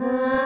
है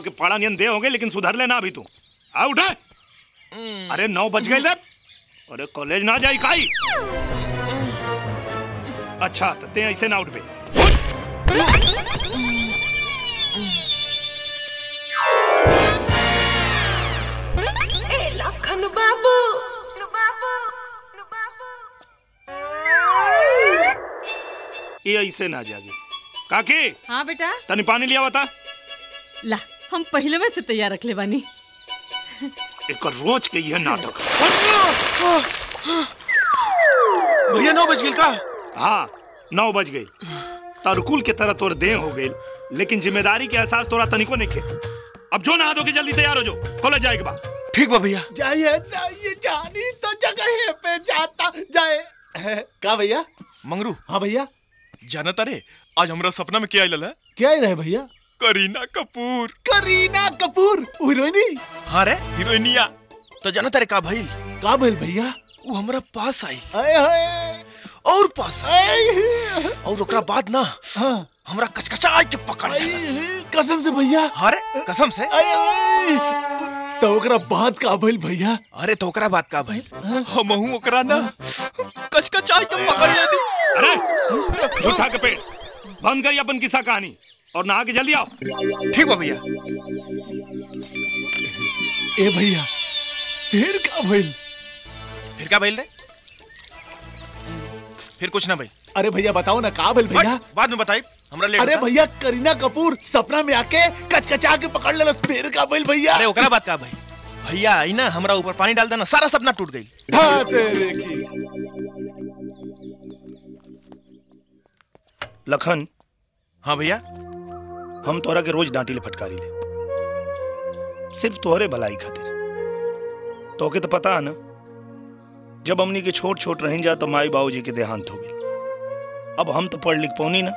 घोड़ा के पाड़ा नियन दे होंगे लेकिन सुधर लेना अभी तू। आ उठा। अरे नौ बज गए ले अरे कॉलेज ना जाई काई। अच्छा तो ते ऐसे ना उठ बे। बाबू। ये ऐसे ना जागे। काकी हाँ बेटा? तनी पानी लिया बता। हम पहले में से तैयार रख ले बानी। एक रोज के यह नाटक। भैया नौ बज गई का? हाँ नौ बज गई। तरकुल के तरह तोर देह हो गई लेकिन ज़िम्मेदारी के एहसास तोरा तनिको नहीं खे। अब जो नहा धो के जल्दी तैयार हो जो कॉलेज जाएगा बा ठीक बा भैया। जाइए जाइए जानी तो जगह पे जाता जाए। का भैया? मंगरू। हाँ भैया। जाना तारे आज हमरा सपना में क्या आइल है? क्या ही रहे भैया? करीना कपूर। करीना कपूर हीरोइनी हाँ रे हीरोइनिया। तो जाना तारे का भइल का भइल भैया? वो हमरा पास आई। आए हाय। और पास आई। और ओकरा बाद ना हाँ। हमरा कचकचा के पकड़ कसम से भैया। हाँ रे कसम से। आए, आए। तो ओकरा बात का भइल भैया? अरे तो ओकरा बात का भइल हमहू ओकरा ना कचकचा के पकड़ लेनी अरे! झूठा के पेड़ बंद करिए अपन किस्सा कहानी। और नहा के जल्दी आओ। ठीक बा भैया? ए भैया फिर का भइल? फिर क्या भइल रे? फिर कुछ ना भइल। अरे भैया बताओ ना का भइल भैया? बाद में बताई हमरा लेट अरे भैया करीना कपूर सपना में आके कचकचा के पकड़ लेलस फिर का भइल भैया? अरे ओकरा बात का भाई भैया आई ना हमरा ऊपर पानी डाल देना सारा सपना टूट गई हाँ तेरे की। लखन? हाँ भैया? हम तोरा के रोज डांटी ले फटकारी ले। सिर्फ़ तोहरे भलाई खातिर। तोके तो पता है ना जब हमनी के छोट छोट रह जा तो माई बाबूजी के देहांत हो गई अब हम तो पढ़ लिख पौनी ना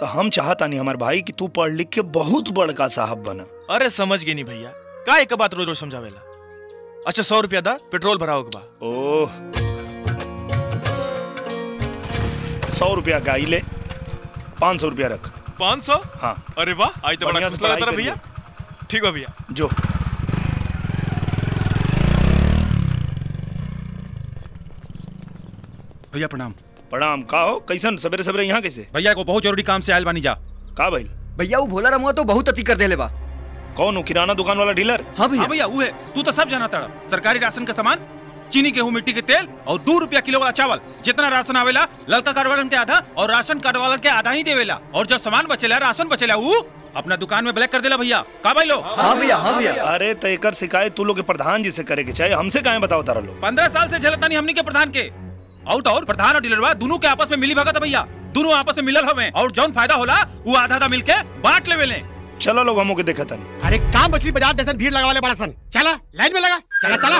तो हम चाहता नहीं हमार भाई कि तू पढ़ लिख के बहुत बड़का साहब बना। अरे समझ गई नहीं भैया का एक बात रोज रोज समझावेला? अच्छा सौ रुपया दा पेट्रोल भराओ के बा। ओह। सौ रुपया का आई ले पाँच सौ रुपया रख। पाँच सौ? हाँ। अरे वाह आज तो बड़ा खुश लगा तारा। भैया। ठीक बा भैया। जो। भैया प्रणाम। प्रणाम का हो? कैसन? सवेरे सवेरे यहाँ कैसे? भैया को बहुत ज़रूरी काम से आयल बानी जा। का भाई भैया वो भोला रमुआ तो बहुत अति कर देले बा। कौन? हो किराना दुकान वाला डीलर? हाँ भैया। हाँ भैया वो है। तू तो सब जाना ताड़ा सरकारी राशन का सामान? चीनी गेहूँ मिट्टी के तेल और दो रुपया किलो वाला चावल। जितना राशन आवेला लड़का कार्ड वालन के आधा और राशन कार्ड वालन के आधा ही देवेला। और जब सामान बचेला राशन बचेला वो अपना दुकान में ब्लैक कर देला भैया। का भाई लो? हाँ भैया हाँ भैया। अरे तो एक शिकायत तू लोग के प्रधान जी से करे के चाहिए हमसे काहे बताओ तारा लोग? पंद्रह साल से झलता नहीं हमनी के प्रधान के। आउट और प्रधान और डीलरवा दोनों के आपस में मिली भगत है भैया। दोनों आपस में मिलल हवे और जौन फ़ायदा होला वो आधा आधा मिलके बांट लेवे ले। चलो लोग हमो के देखा तनी। अरे काम मछली बाज़ार जैसे भीड़ लगा वाले बड़ा सन। चला लाइन में लगा। चला चला।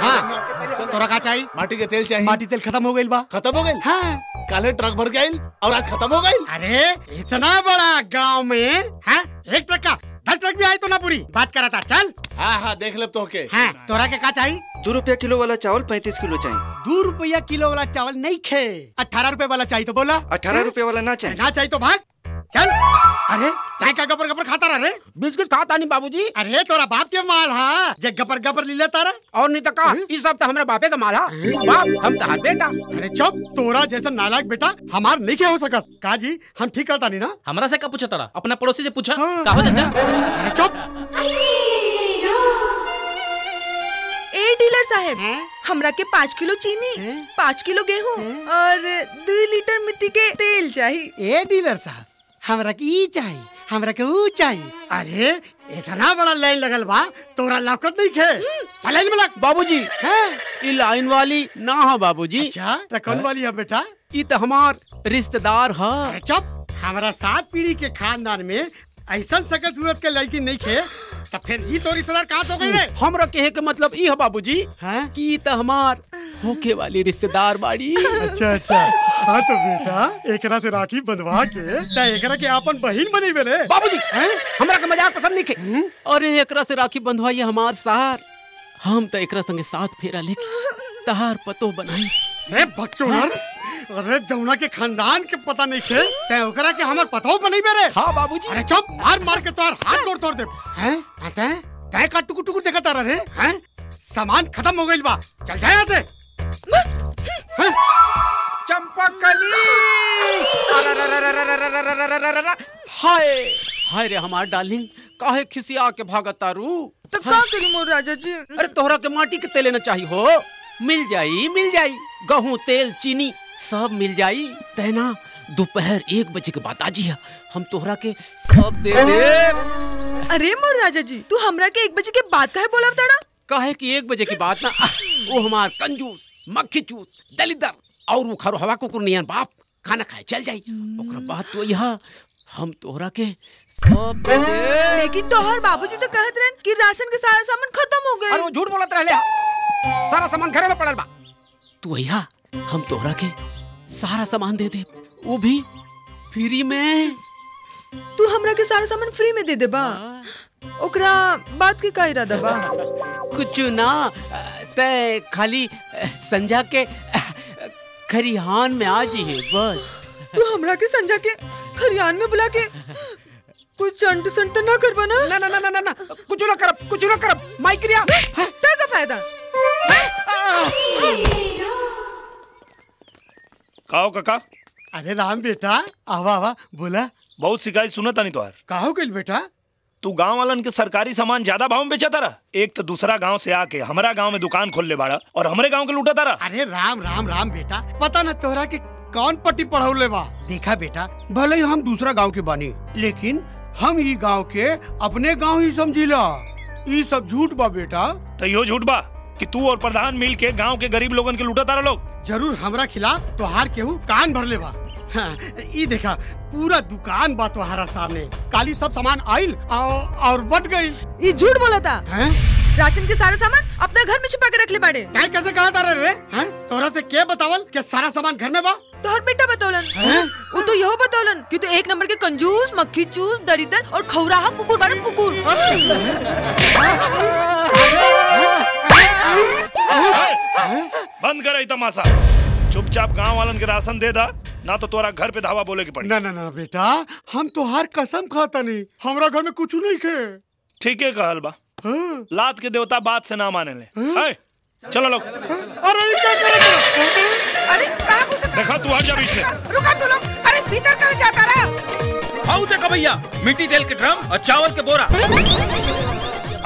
हाँ। तोरा का चाहिए माटी के तेल चाहिए माटी तेल खत्म हो गई बा। खत्म हो गई हाँ। काले ट्रक भर के आइल और आज खत्म हो गई अरे इतना बड़ा गाँव में हाँ एक ट्रक का दस ट्रक भी आई तो ना पूरी। बात करा था चल। हाँ हाँ देख ले तो के हाँ तोरा के का चाहिए दो रुपया किलो वाला चावल पैंतीस किलो चाहिए दो रुपया किलो वाला चावल नहीं खे। अठारह रुपए वाला चाहिए तो बोला। अठारह रुपया वाला ना चाहिए ना चाहिए तो भाग। चल। अरे तय का गपर गपर खाता रहा रे? बिस्किट खाता नहीं बाबूजी? अरे तोरा बाप के माल हा। जे गपर गपर ले लेता रे। और नहीं तो का इस सब तो हमारे बापे का माला बाप हम तो हाथ बेटा। अरे चुप। तोरा जैसा नालायक बेटा हमार नहीं क्या हो सकत? का जी हम ठीक करता नहीं ना? हमरा से का पूछा तारा? अपना पड़ोसी से पूछा? हाँ। का हो चाचा अरे चुप। ए डीलर साहब हमरा के पाँच किलो चीनी पाँच किलो गेहूँ और दो लीटर मिट्टी के तेल चाहिए ए डीलर साहब हमरा के ई चाहिए हमरा के ऊ चाहिए अरे इतना बड़ा लाइन लगल बा तोरा लाकत नहीं खे। चले लाइन में बाबूजी। हैं? ई लाइन वाली ना हो बाबूजी। अच्छा त कौन वाली है बेटा? ई त हमार रिश्तेदार है। चुप। हमारा सात पीढ़ी के खानदान में ऐसा सकल सूरत के लड़की नहीं खे तो फिर ई तो रिश्तेदार कहाँ हो गई रे? हमरा कहे के मतलब ये है बाबूजी हैं? कि ये तो हमार होके वाली रिश्तेदार बाड़ी। अच्छा अच्छा। हाँ तो बेटा एकरा से राखी बंधवा के ता एकरा के अपन बहिन बनी बेरे बाबूजी हमरा के मज़ाक पसंद नहीं के अरे एकरा से राखी बंधवाइए हमार सार। हम तो एकरा संगे साथ फेरा लेके तहार पतो बनाई। अरे बच्चों अरे जमुना के खानदान के पता नहीं खे ते ओकरा के हमर पतो बनी बेरे हाँ बाबूजी। अरे चुप मार मार के तोर हाथ तोड़ तोड़ दे। हैं? आते हैं? तय का टुकुर टुकुर देखा तारा रे। हैं? सामान खत्म हो गइल बा। चल जा यहाँ से। हैं? चंपकली। हाय हाय रे हमार डार्लिंग काहे खिसिया के भागत तारू तो का करी मोर राजा जी अरे तोहरा के माटी के तेल न चाहिए हो मिल जाई मिल जाई गहूं तेल चीनी सब मिल जाई। तेना दोपहर एक बजे के बाद आजी हम तोहरा के सब दे दे। अरे मोर राजा जी तू हमरा के एक बजे के बाद काहे बोला ताड़ा? काहे कि एक बजे की बात ना वो हमार कंजूस मक्खी चूस दलिदर और वो खरो हवा कुकुर नियन बाप खाना खाए चल जाई। ओकरा बाद तो यहाँ हम तोहरा के सब दे दे। लेकिन तोहर बाबूजी तो कहत रहन कि राशन के सारा सामान खत्म हो अरे गए वो झूठ बोलत रहले। सारा सामान घरे में पड़ल बा। तू अइहा हम तोहरा के सारा सामान दे दे वो भी फ्री में। तू हमरा के सारा सामान फ्री में दे दे बा। ओकरा बात के का इरादा बा? कुछ ना ते खाली संजा के खरिहान में आ जाइए बस। तू हमरा के संजा के खरियान में बुला के कुछ चंट संट ना करबा ना? ना ना ना ना ना ना कुछ ना करब कुछ ना करब माइक्रिया ता का फ़ायदा? काओ काका? अरे राम बेटा आवा आवा बोला। बहुत शिकायत सुना तानी तोहार। का हो गइल बेटा? तू गाँव वालन के सरकारी सामान ज़्यादा भाव में बेचा तारा? एक तो दूसरा गाँव से आके हमारा गाँव में दुकान खोल ले बाड़ा और हमारे गाँव के लूटा तारा। अरे राम राम राम बेटा पता न तोहरा के कौन पट्टी पढ़ौले बा। देखा बेटा भले ही हम दूसरा गाँव के बानी लेकिन हम ई गाँव के अपने गाँव ही समझिला ई सब झूठ बा बेटा। तो यो झूठ बा। कि तू और प्रधान मिल के गाँव के गरीब लोगन के लूटा तारा लोग। ज़रूर हमरा खिलाफ तोहार केहू कान भर ले बा हाँ, ई देखा पूरा दुकान बा तोहारा सामने। काली सब सामान आइल और, और बट गई ये झूठ बोला था हैं? राशन के सारा सामान अपना घर में छुपा के रख ले बाड़े। काय कैसे कहा तारे रे? हैं? तोरा से के बतावल के सारा सामान घर में बा? तोहर बेटा बतौलन। वो तो यहो बतौलन कि तू एक नंबर के कंजूस मक्खी चूस दरिदर और खौराहा कुकुर बारे कुकुर। बंद कर तमाशा चुपचाप गाँव वालन के राशन दे दा ना तो तोरा घर पे धावा बोले की पड़ी। ना ना ना बेटा हम तोहार कसम खाता नहीं हमरा घर में कुछ नहीं खे ठीक है कहल बा। हाँ? लात के देवता बात से ना माने ले। है? चलो लोग। अरे ई क्या करे अरे कहाँ घुसे देखा तू हट जा बीच से रुका तू लोग। अरे भीतर कहाँ जाता रहा? आओ देखा भैया मिट्टी तेल के ड्रम और चावल के बोरा।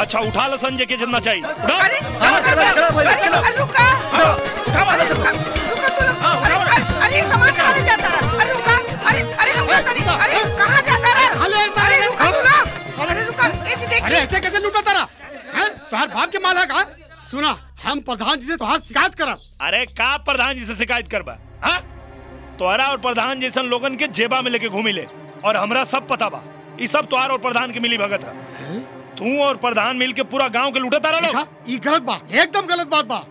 अच्छा उठा लो संजय के जितना चाहिए। उठा। अरे अरे अरे रुका रुका तू लोग अरे अरे अरे ये सामान कहाँ ले जाता रहा अरे रुका अरे अरे रुका तनी अरे कहाँ जाता रहा अरे रुका तू लोग अरे रुका अरे ऐसे कैसे लूटा तारा? हैं? तुहार बाप के माल है? का सुना हम प्रधान जी से तुहार शिकायत करब। अरे का प्रधान जी से शिकायत करबा? हाँ? तोहरा और प्रधान जैसन लोगन के जेबा में लेके घूमी ले। और हमरा सब पता बा। ई सब तुहार और प्रधान के मिली भगत है? तू और प्रधान मिल के पूरा गाँव के लूटा तारा लोग गलत बा एकदम गलत बात बा।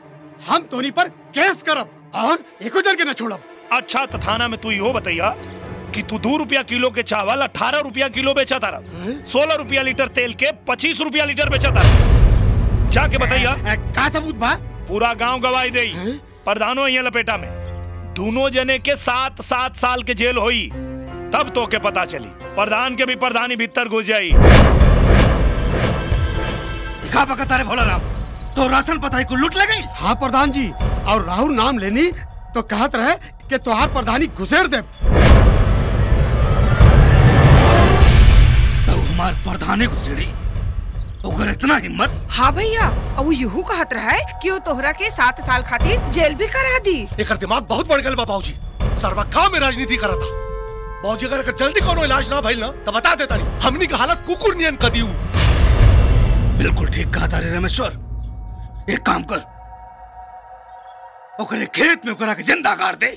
हम तोनी पर केस करब और एको जन के न छोड़ब। अच्छा तो थाना में तू इहो बताइया कि तू दो रुपया किलो के चावल अठारह रुपया किलो बेचा तारा सोलह रुपया लीटर तेल के पच्चीस रुपया लीटर बेचा तारा जाके बताइया का सबूत बा? पूरा गाँव गवाही दे प्रधानो यहाँ लपेटा में। दोनों जने के सात सात साल के जेल होई। तब तो के पता चली। प्रधान के भी प्रधानी भीतर घुस जाई। दिखा बका तारे भोला राम तो राशन पता को लूट ले गई हाँ प्रधान जी। और राहुल नाम लेनी तो कहत रहे कि तोहार प्रधानी घुसेर दे तो हमार प्रधाने घुसेड़ी ओकर इतना हिम्मत? हाँ भैया और वो यूँ कहत रहा है कि वो तोहरा के सात साल खातिर जेल भी करा दी। एक दिमाग बहुत बढ़ गल बा बाबूजी। सरवा का में राजनीति करा था। बाबूजी अगर जल्दी कोनो इलाज ना भइल ना तो बता देता नहीं हमनी के हालत कुकुर नियन कर दियो बिल्कुल ठीक कहा तारे रमेश्वर। एक काम कर। खेत में ज़िंदा गाड़ दे।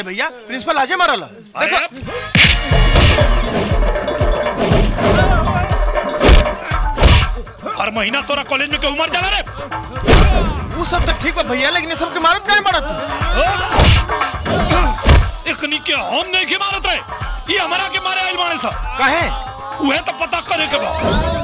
है भैया? प्रिंसिपल आजे मरल है। हर महीना तोरा कॉलेज में क्यों मर जाला रे? वो सब तो ठीक बा भैया लेकिन सब के मारत काहे पड़ा तू? इखनी के हम नहीं के मारत रहे ये हमारा के मारे आइल मारे सा। काहे? उहे तो पता करे के बा।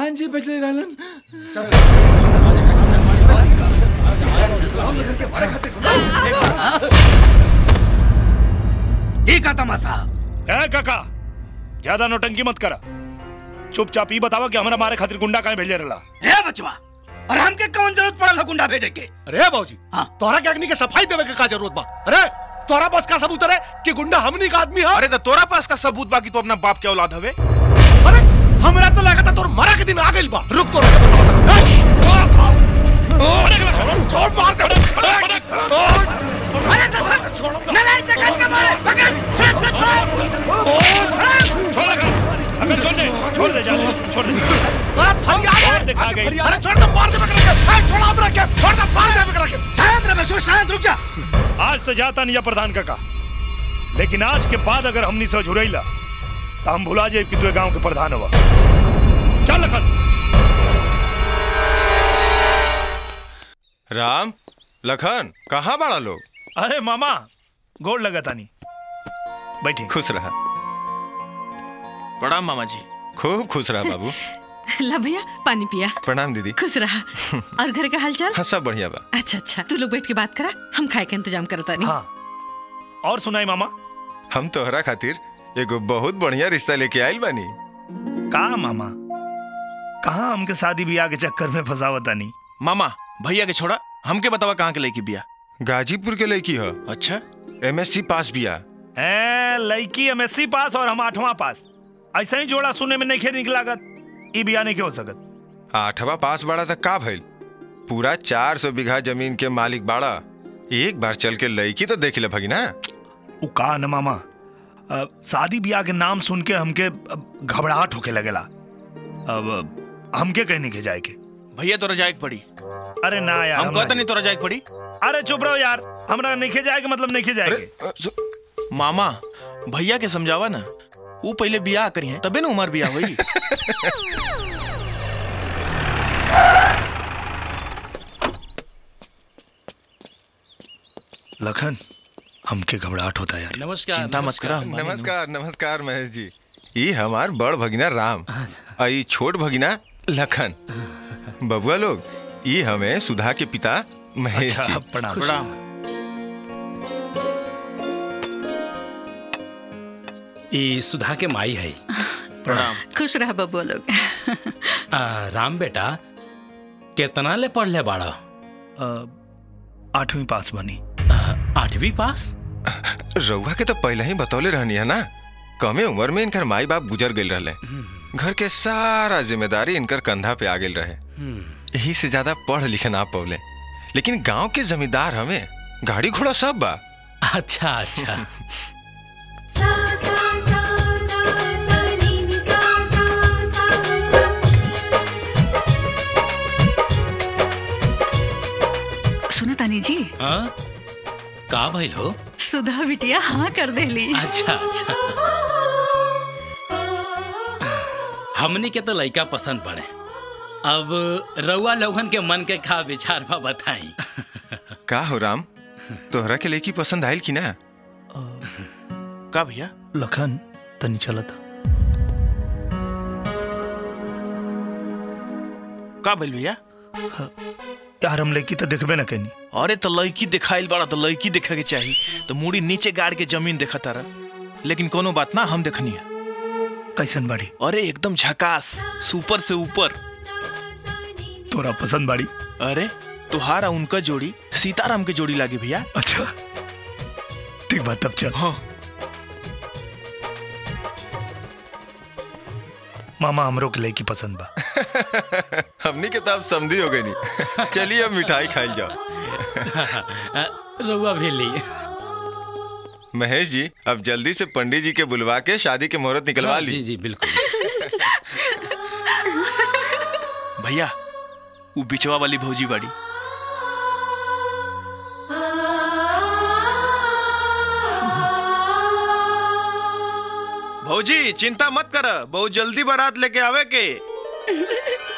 प्रधान जी भेजले रहलन ये तमाशा? काका ज़्यादा नोटंकी मत करा। चुपचाप ही बतावा कि हमरा मारे खातिर गुंडा कहीं भेजे रहा ए बचवा और हमके कौन ज़रूरत पड़ल है गुंडा भेजे के? अरे बाबूजी तोरा के अग्नि के सफ़ाई देवे के का ज़रूरत बा? अरे तोरा पास का सबूत है कि गुंडा हमनी का आदमी है? अरे तो तोरा पास का सबूत बा कि तू अपना बाप के औलाद हवे? अरे हमरा तो लगा था तोर मरा के दिन आ गइल बा। रुक के छोड़ मार दे। अरे ससुर छोड़ो। नलायक देखत के मारे पकड़। छोड़ छोड़ छोड़। अगर छोड़ दे छोड़ दे जा छोड़ दे। अरे फरियाद और दिखा गई। अरे छोड़ दे मार दे बकरा के। अरे छोड़ हमरा के छोड़ दे मार दे बकरा के। शायद रमेश शायद रुक जा। आज तो जाता नहीं प्रधान काका। लेकिन आज के बाद अगर हमनी से झुरैला तो हम भुला जाए कि तू गाँव के प्रधान हुआ। चल लखन? राम लखन कहाँ बड़ा लोग? अरे मामा गोड़ लगा तानी बैठे खुश रहा। प्रणाम मामा जी खूब खुश रहा बाबू। ला भैया पानी पिया। प्रणाम दीदी। खुश रहा। और घर का हालचाल? हाँ सब बढ़िया बा। अच्छा अच्छा। तू लोग बैठ के बात करा हम खाए के इंतज़ाम करता नहीं हाँ। और सुनाई मामा। हम तोहरा खातिर एगो बहुत बढ़िया रिश्ता लेके आइल बानी। कहा मामा? कहा हमके शादी ब्याह के चक्कर में फंसावता नहीं मामा भैया के छोड़ा हमके बतावा कहाँ के लड़की बिया? गाजीपुर के लड़की है। अच्छा। एमएससी पास बिया। ए लड़की एमएससी पास और हम आठवां पास। ऐसा ही जोड़ा सुने में नहीं निक लागत। ई बिया नहीं के हो सकत। आठवा पास बाड़ा तक का भइल? पूरा चार सौ बीघा ज़मीन के मालिक बाड़ा। एक बार चल के लड़की तो देख ले भगिना। उ का न मामा? शादी ब्याह के नाम सुन के हमके घबराहट होके लगेला। अब हमके कहीं नहीं के जाए के भैया तोरा जाए पड़ी। अरे ना यार हम हम कहते नहीं तोरा जाए पड़ी। अरे चुप रहो यार हमरा नहीं के जाए के मतलब नहीं के जाए मामा भैया के समझावा ना वो पहले बियाह करी है तबे ना उमर बियाह हुई। लखन हमके घबराहट होता है यार। नमस्कार चिंता मत करा नमस्कार नमस्कार महेश जी। ये हमार बड़ भगिना राम और ये छोट भगिना लखन। बबुआ लोग ये हमें सुधा के पिता महेश अच्छा, जी। प्रणाम। प्रणाम। ई सुधा के माई है। प्रणाम। खुश रह बबुआ लोग। राम बेटा कितना ले पढ़ ले बाड़ा आठवीं पास बनी। आठवीं पास? रउआ के तो पहले ही बतौले रहनी है ना। कमे उम्र में इनकर माई बाप गुजर गए रहले। घर के सारा ज़िम्मेदारी इनकर कंधा पे आ गई रहे। यही से ज़्यादा पढ़ लिखे ना पौले लेकिन गाँव के जमींदार हमें गाड़ी घोड़ा सब बा। अच्छा अच्छा। सुनो तानी जी। हाँ? का भइल हो? सुधा बिटिया हाँ कर देली। अच्छा अच्छा। हमनी के तो लड़का पसंद पड़े अब रउआ लोगन के मन के का विचार बा बताई। का हो राम? तोहरा के लेकी पसंद आयल की ना? का भैया? लखन तनी चलता। का भैया? यार हम लड़की तो देखबे ना कहीं अरे तो लड़की दिखाइल बड़ा तो लड़की देखे के चाहिए तो मुड़ी नीचे गाड़ के ज़मीन देखा तारा लेकिन कोनो बात ना हम देखनी है कैसन बाड़ी? अरे एकदम झकास सुपर से ऊपर। तोरा पसंद बाड़ी? अरे तुहारा उनका जोड़ी सीताराम के जोड़ी लागे भैया। अच्छा। ठीक बात तब चल। हाँ। मामा हमरो के लड़की पसंद बा। हमनी के तब समझी हो गई नहीं चलिए अब मिठाई खाई जाओ। रउआ भी ली महेश जी अब जल्दी से पंडित जी के बुलवा के शादी के मुहूर्त निकलवा हाँ, ली। जी जी बिल्कुल। भैया वो बिचवा वाली भौजी बाड़ी। भौजी चिंता मत कर। बहुत जल्दी बारात लेके आवे के।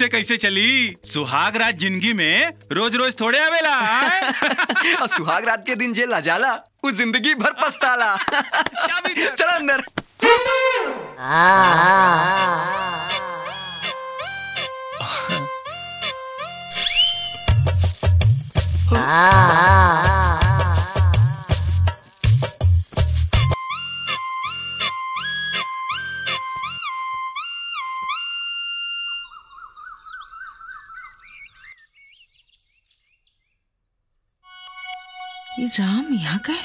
ऐसे कैसे चली? सुहाग रात ज़िंदगी में रोज रोज थोड़े आवेला और सुहाग रात के दिन जेल जाला वो ज़िंदगी भर पछताला। चल अंदर। ये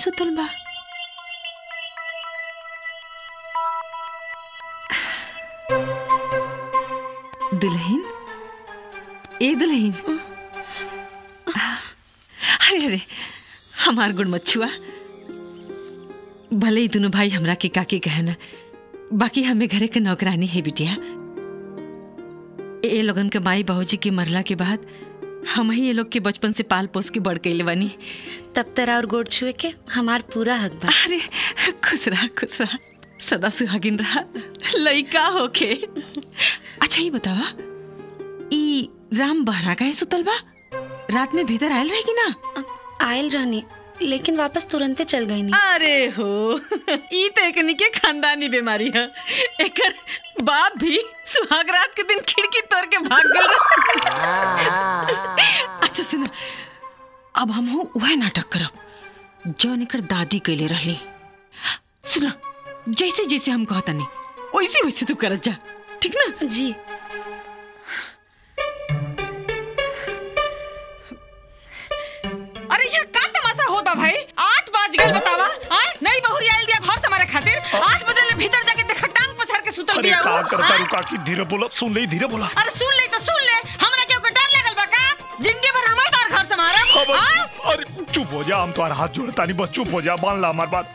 सुतल बा दुल्हन ए दुल्हन अरे अरे हमार गुण मच्छुआ भले ही दोनों भाई हमरा के काकी कहना बाकी हमें घरे के नौकरानी है बिटिया ए लोगन के माई बाबूजी के मरला के बाद हम ही ये लोग के बचपन से पाल पोस के बड़ कैले बनी तब तरा और गोड़ छुए के हमार पूरा हक बा। अरे खुश रहा खुश रहा सदा सुहागिन रहा। लइका होके। अच्छा ये बतावा ई राम बहरा का है सुतल बा? रात में भीतर आयल रहेगी ना? आयल रहनी लेकिन वापस तुरंते चल गई नहीं अरे हो ई तो एक के खानदानी बीमारी है। एकर बाप भी सुहाग वह नाटक करब जौन एकर दादी कैले रहली। सुना जैसे जैसे हम कहता नहीं वैसे वैसे तू करत जा ठीक ना? जी। अरे यहाँ का तमाशा होत बा भाई? आठ बज गए बतावा। हाँ नहीं बहुरी आयल दिया घर से हमारे खातिर। आठ बजे ले भीतर जाके देखा टांग पसार के सुतल दिया अरे का करता हाँ? रुका की धीरे बोला सुन ले धीरे बोला। अरे सुन ले तो सुन ले हमरा के डर लगल बा का? ज़िंदगी भर अरे चुप हो जा हम तुम्हारा हाथ जोड़ता नहीं बस चुप हो जा मान ला हमारी बात।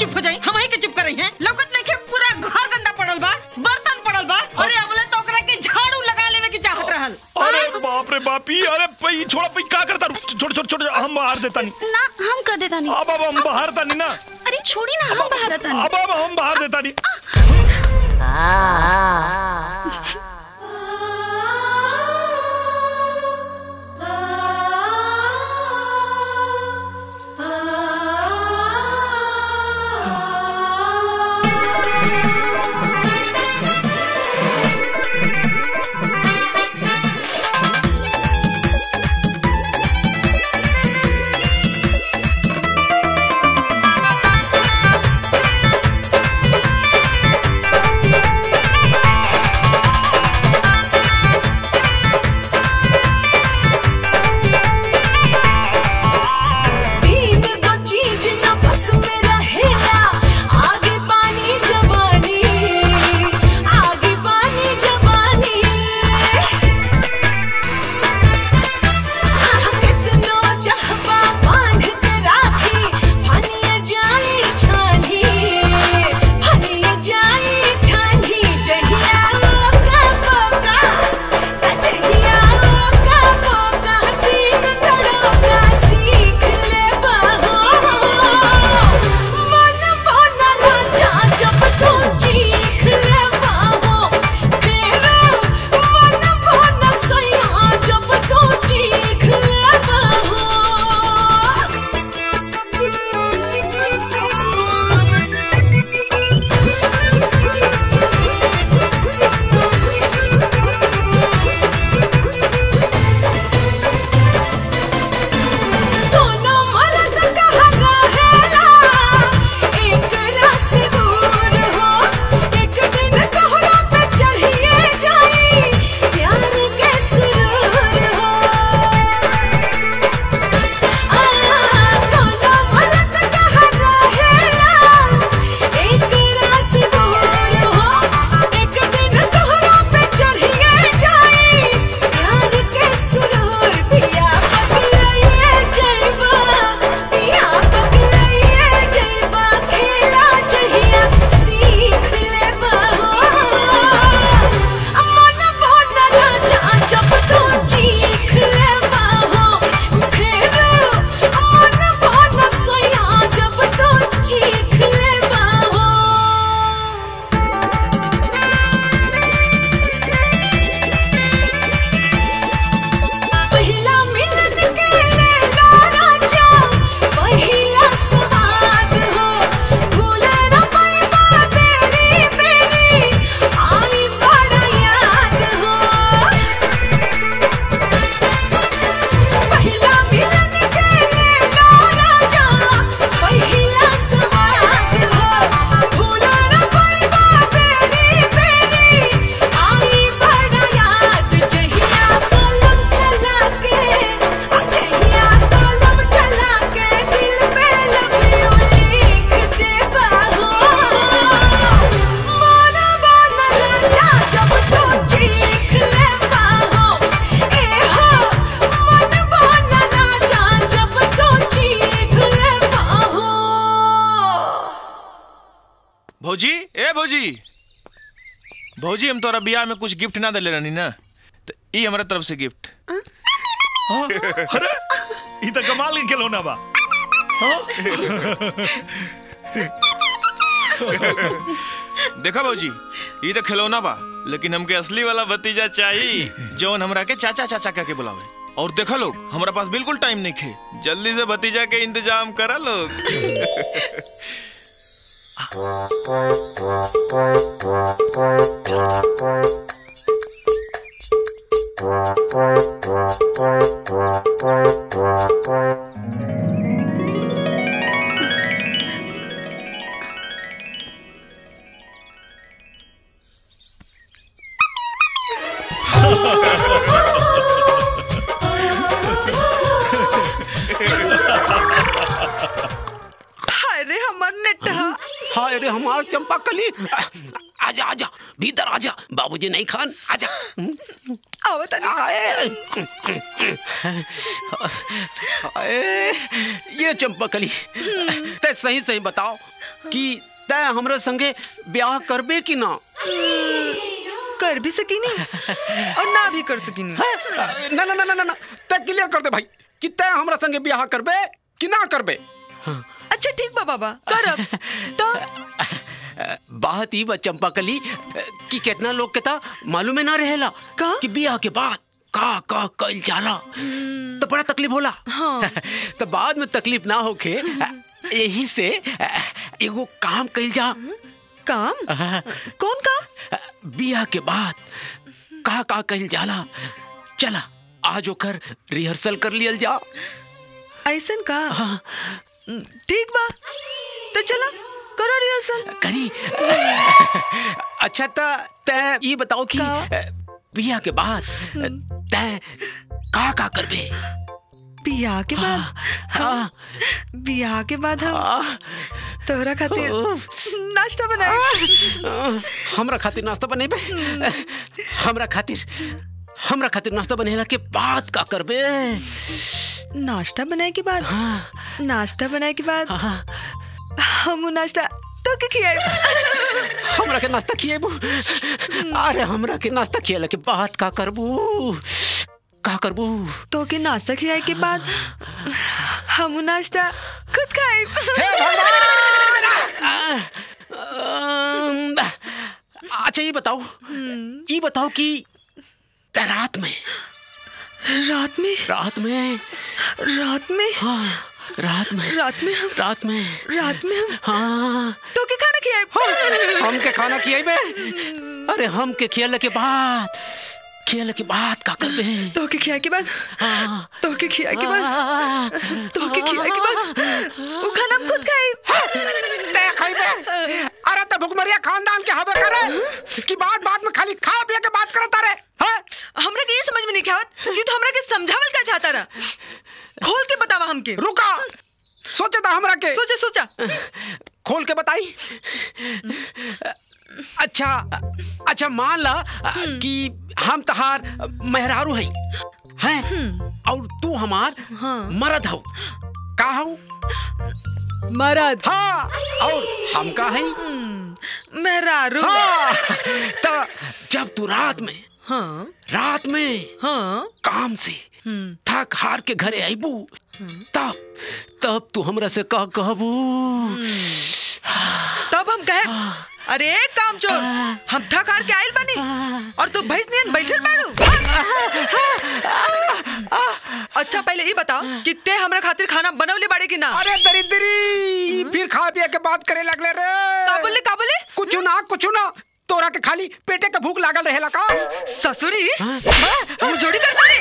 चुप हो जाई हम ही के चुप कर रही हैं। लौकत नहीं के पूरा घर गंदा पड़ल बा बर्तन पड़ल बा। अरे अबले तो ओकरा के झाड़ू लगा लेवे की चाहत रहल। अरे बाप रे बाप ई अरे पई छोड़ा पई का करता रू? छोड़ छोड़ छोड़ हम बाहर देता नहीं। ना हम कर देता नहीं। अब अब हम बाहर था नहीं ना। अरे छोड़ी ना हम बाहर आता अब अब हम बाहर देता नहीं। बियाह में कुछ गिफ्ट ना देले रहनी ना तो ई हमारा तरफ़ से गिफ्ट अरे, ई तो कमाल के खिलौना बा। देखा भौजी ई तो खिलौना बा, लेकिन हमके असली वाला भतीजा चाहिए जौन हमरा के चाचा चाचा कह के बुलावे। और देखा लोग, हमारा पास बिल्कुल टाइम नहीं खे। जल्दी से भतीजा के इंतज़ाम करा लोग। अरे अरे हमार चंपा कली। आजा आजा भीतर आजा। बाबूजी नहीं खान आजा। आवत आए। आए, ये चंपा कली ते सही सही बताओ कि तय हमरे संगे ब्याह करबे कि ना? कर भी सकीनी और ना भी कर सकीनी ना ना ना ना ना ना। तय क्लियर कर दे भाई कि तय हमरा संगे ब्याह करबे कि ना करबे? अच्छा ठीक बा बाबा। करब तो? बात ही बा चंपा कली कि कितना लोग के ता मालूम है ना रहेला कि? ब्याह के बाद का का कइल जाला। तो बड़ा तकलीफ़ होला। हाँ। तो बाद में तकलीफ़ ना होके यही से एगो काम कइल जा। काम? कौन काम? बियाह के बाद का का कइल जाला। चला आज ओकर रिहर्सल कर लियल जा। ऐसन का? ठीक बा। तो चला करो रिहर्सल करी। अच्छा ता तय ये बताओ कि बियाह के बाद तय का का करबे? बियाह के बाद? हाँ। बियाह के बाद हम तोहरा खातिर नाश्ता बनाए हमरा खातिर नाश्ता बनेबे? हमरा खातिर हमरा खातिर नाश्ता बनेला के बाद का करबे? नाश्ता बनाए के बाद हाँ। नाश्ता बनाए के बाद हम उ नाश्ता तो के खियाए हमरा के नाश्ता खिएबू अरे हमरा के नाश्ता खिएला के बाद का करबू? का करबू? तो के नाश्ता खियाए के बाद हम नाश्ता खुद खाए अच्छा ये बताओ ये बताओ कि रात में रात में? रात में? रात में? हाँ रात में। रात में हम रात में। रात में हम हाँ। तो के खाना खिया हम के खाना खियाबे अरे हम के खेल के बाद। खियाले के बाद का करबे तो के खियाए के बाद तो के खियाए के बाद तो के खियाए के बाद उ खाना खुद खाए। ते खाइबे अरे ते भुखमरिया खानदान के हबे करे कि बात बात में खाली खा पिया के बात करता रे हाँ? हमरा के ये समझ में नहीं आवत कि तू हमरा के समझावल का चाहता रहा। खोल के बतावा हमके। रुका। सोचे था हमरा के। सोचा सोचा। खोल के बताई। अच्छा अच्छा मान ला कि हम तहार मेहरारू हई हैं? और तू हमार मरद हो। का हो? मरद। हाँ। और हम का हई मेहरारू। हाँ। तो जब तू रात में हाँ। रात में हाँ। काम से थक हार के घरे आईबू तब तब तू हमरा से कह कहबू। तब हम कहे अरे काम चोर हम थक हार के आइल बनी। और तू भैंस नियन बैठल बाड़ू अच्छा पहले ये बता कि ते हमरा खातिर खाना बनवले बाड़े कि ना? अरे दरिद्री फिर खा पिया के बात करे लगले रे। का बोले का बोले कुछ ना कुछ ना। तोरा के खाली पेटे के भूख लागल रहेला का? ससुरी? हम जोड़ी कर तारे।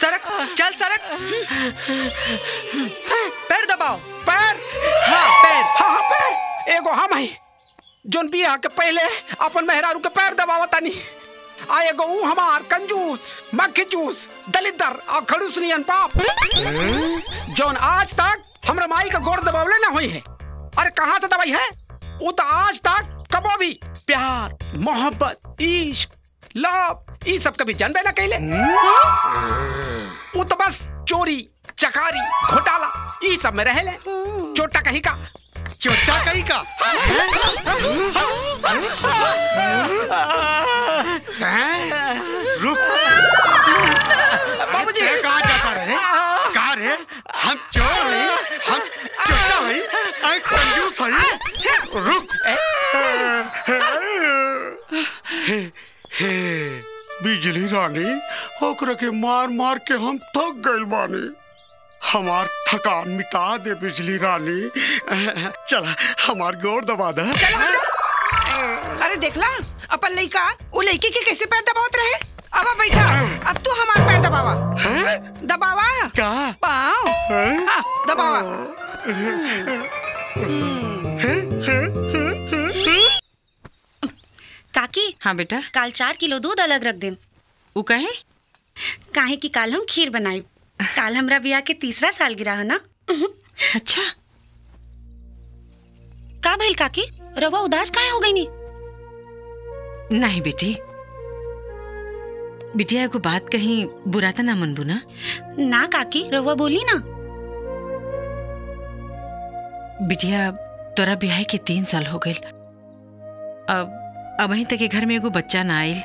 सरक चल सरक। पैर दबाओ। पैर? हाँ पैर। हाँ हाँ पैर। एगो हम हई जोन बियाह के पहले अपन मेहरारू के पैर दबावतानी आ एगो ऊ हमार कंजूस मक्खी चूस दलिदर और खड़ूस नियन पाप। जोन आज तक हमरा माई का गोड़ दबावले ना हुई है। अरे कहाँ से दवाई है? वो तो आज तक कबो भी प्यार, मोहब्बत इश्क लव ई सब कभी जानबे ना कैले। वो तो बस चोरी, चकारी, घोटाला, ई सब में रहेले। चोटा कहीं का? चोटा कहीं का। रुक। बाबूजी। कहाँ जाता रे कहाँ रे हम चोर हैं हम चोटा हैं अरे कंजूस हैं। रुक। हे हे बिजली रानी ओकरा के मार मार के हम थक गइल बानी। हमार थकान मिटा दे बिजली रानी। चला हमार गोर दबा दे। अरे देखला अपन लड़का वो लड़की के कैसे पैर दबावत रहे? अब अब बैठा। अब तू हमार पैर दबावा। दबावा? का? पाँव। हाँ, दबावा। काकी। हाँ बेटा। काल चार किलो दूध अलग रख दे वो कहे? काहे कि काल हम खीर बनाई। काल हमरा बियाह के तीसरा साल गिरा है ना? अच्छा। का भइल काकी? रवा उदास काहे हो गई नी नहीं बेटी। बिटिया को बात कहीं बुरा तो ना मनबू ना? ना काकी रवा बोली ना। बिटिया तोरा ब्याह के तीन साल हो गए अब अब वहीं तक के घर में एगो बच्चा ना आइल।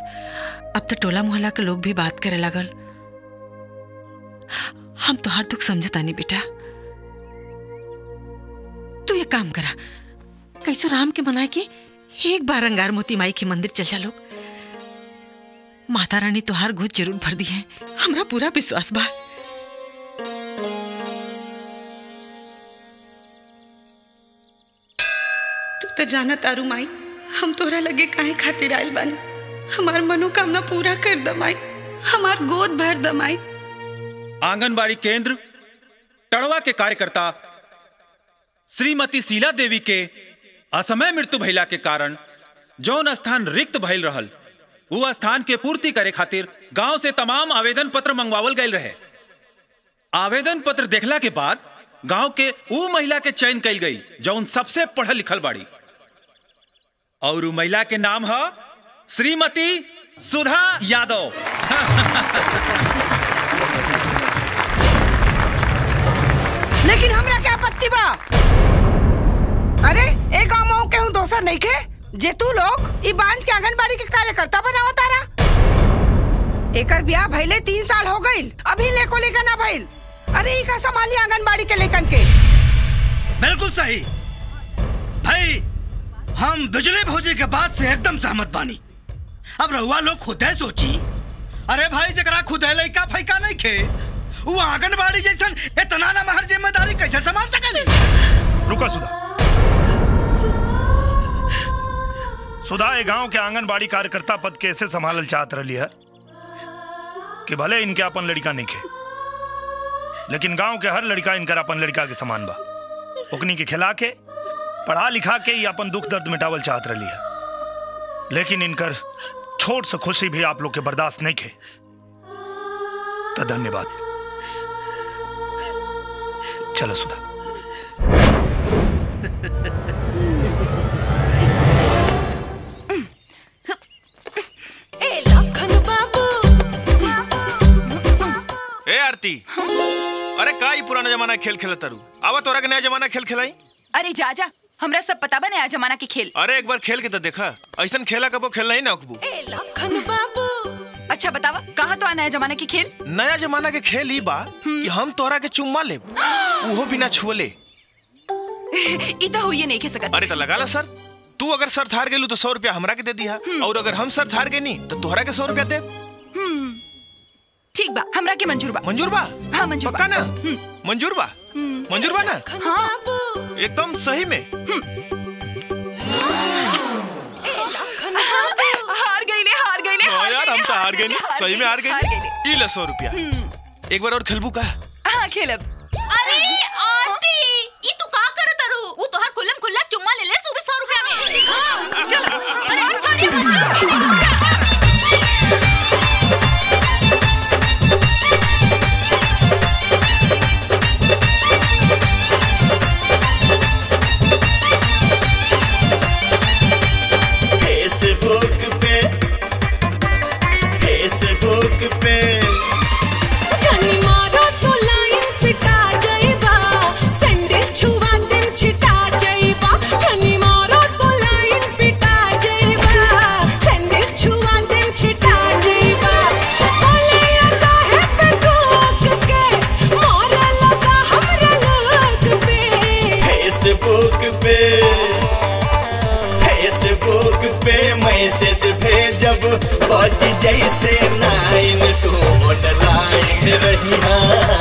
अब तो टोला मोहल्ला के लोग भी बात करे लगल। हम तो हर दुख समझता नहीं बेटा। तू ये काम करा। कैसो राम के मनाए के एक बार अंगार मोती माई के मंदिर चल जा लोग। माता रानी तोहार गोद ज़रूर भर दी है। हमरा पूरा विश्वास बा। तू तो जाना तारू माई, हम तोहरा लगे काहे खातिर आयल बानी। हमार मनोकामना पूरा कर दमाई हमार गोद भर दमाई आंगनबाड़ी केंद्र, टड़वा के कार्यकर्ता, श्रीमती शीला देवी के असमय मृत्यु भइला के कारण जौन स्थान रिक्त भइल रहल वो स्थान के पूर्ति करे खातिर गाँव से तमाम आवेदन पत्र मंगवावल गए रहे। आवेदन पत्र देखला के बाद गाँव के ऊ महिला के चयन कल गई, जौन सबसे पढ़ल लिखल बाड़ी। और ऊ महिला के नाम है श्रीमती सुधा यादव। लेकिन हमरा क्या आपत्ति बा? अरे, एक गाँव में केहू दोसर नहीं के जे तू लोग ई बांझ के आंगनबाड़ी के कार्यकर्ता बनावा तारा। एकर ब्याह भइले तीन साल हो गईल अभी लेको लेकर ना भइल। अरे का संभाली आंगनबाड़ी के लेकन के? बिल्कुल सही। भाई, हम बिजली भौजी के बात से एकदम सहमत बानी। अब रहुआ लोग खुद है सोची। अरे भाई जरा खुद है लड़का फैका नहीं खे वो आंगनबाड़ी जैसन इतना ना महर ज़िम्मेदारी कैसे संभाल सकेली रुका सुधा। सुधा, ये गाँव के आंगनबाड़ी कार्यकर्ता पद कैसे संभालल चाहत रही है कि भले इनके अपन लड़का नहीं खे लेकिन गाँव के हर लड़का इनकर अपन लड़का के समान बा। ओकनी के खिला के पढ़ा लिखा के ही अपन दुख दर्द मिटावल चाहत रही है। लेकिन इनकर छोट से खुशी भी आप लोग के बर्दाश्त नहीं खे। तो धन्यवाद। चलो सुधा। ए आरती। अरे का ई पुराना जमाना के खेल खेलत तारू आवा तोरा के नया जमाना खेल खेलाई? अरे जा जा। हमरा सब पता बा नया जमाना के खेल। अरे एक बार खेल के तो देखा। ऐसा खेला कबो खेलना ही ना अकबू अच्छा बतावा कहाँ तो नया जमाना के खेल? नया जमाना के खेल ही बा कि हम तोरा के चुम्मा ले उहो बिना छुअले। ई तो होइए नहीं खे सकत। अरे तो लगा ला सर। तू अगर सर थार गेलू तो सौ रुपया हमरा के दे दिया और अगर हम सर थार गए नहीं तो तोहरा के सौ रुपया दे हम्म, ठीक बा हमरा के मंजूर बा। मंजूर बा? हाँ मंजूर पक्का ना? मंजूर बा? मंजूर बा ना? हाँ। एकदम सही में। हार गईले हार हाँ यार हम तो हार गए नहीं। सही में हार हार गए। ले सौ रुपया। एक बार और खेलबू का हाँ। खेलब अरे आरती तू का कर तरू वो तोहार खुल्लम खुल्ला चुम्मा ले ले सुबह 100 रुपया में। हाँ, चलो अरे छोड़िए रोज जैसे नाइन टू मोड लाइन रही हाँ।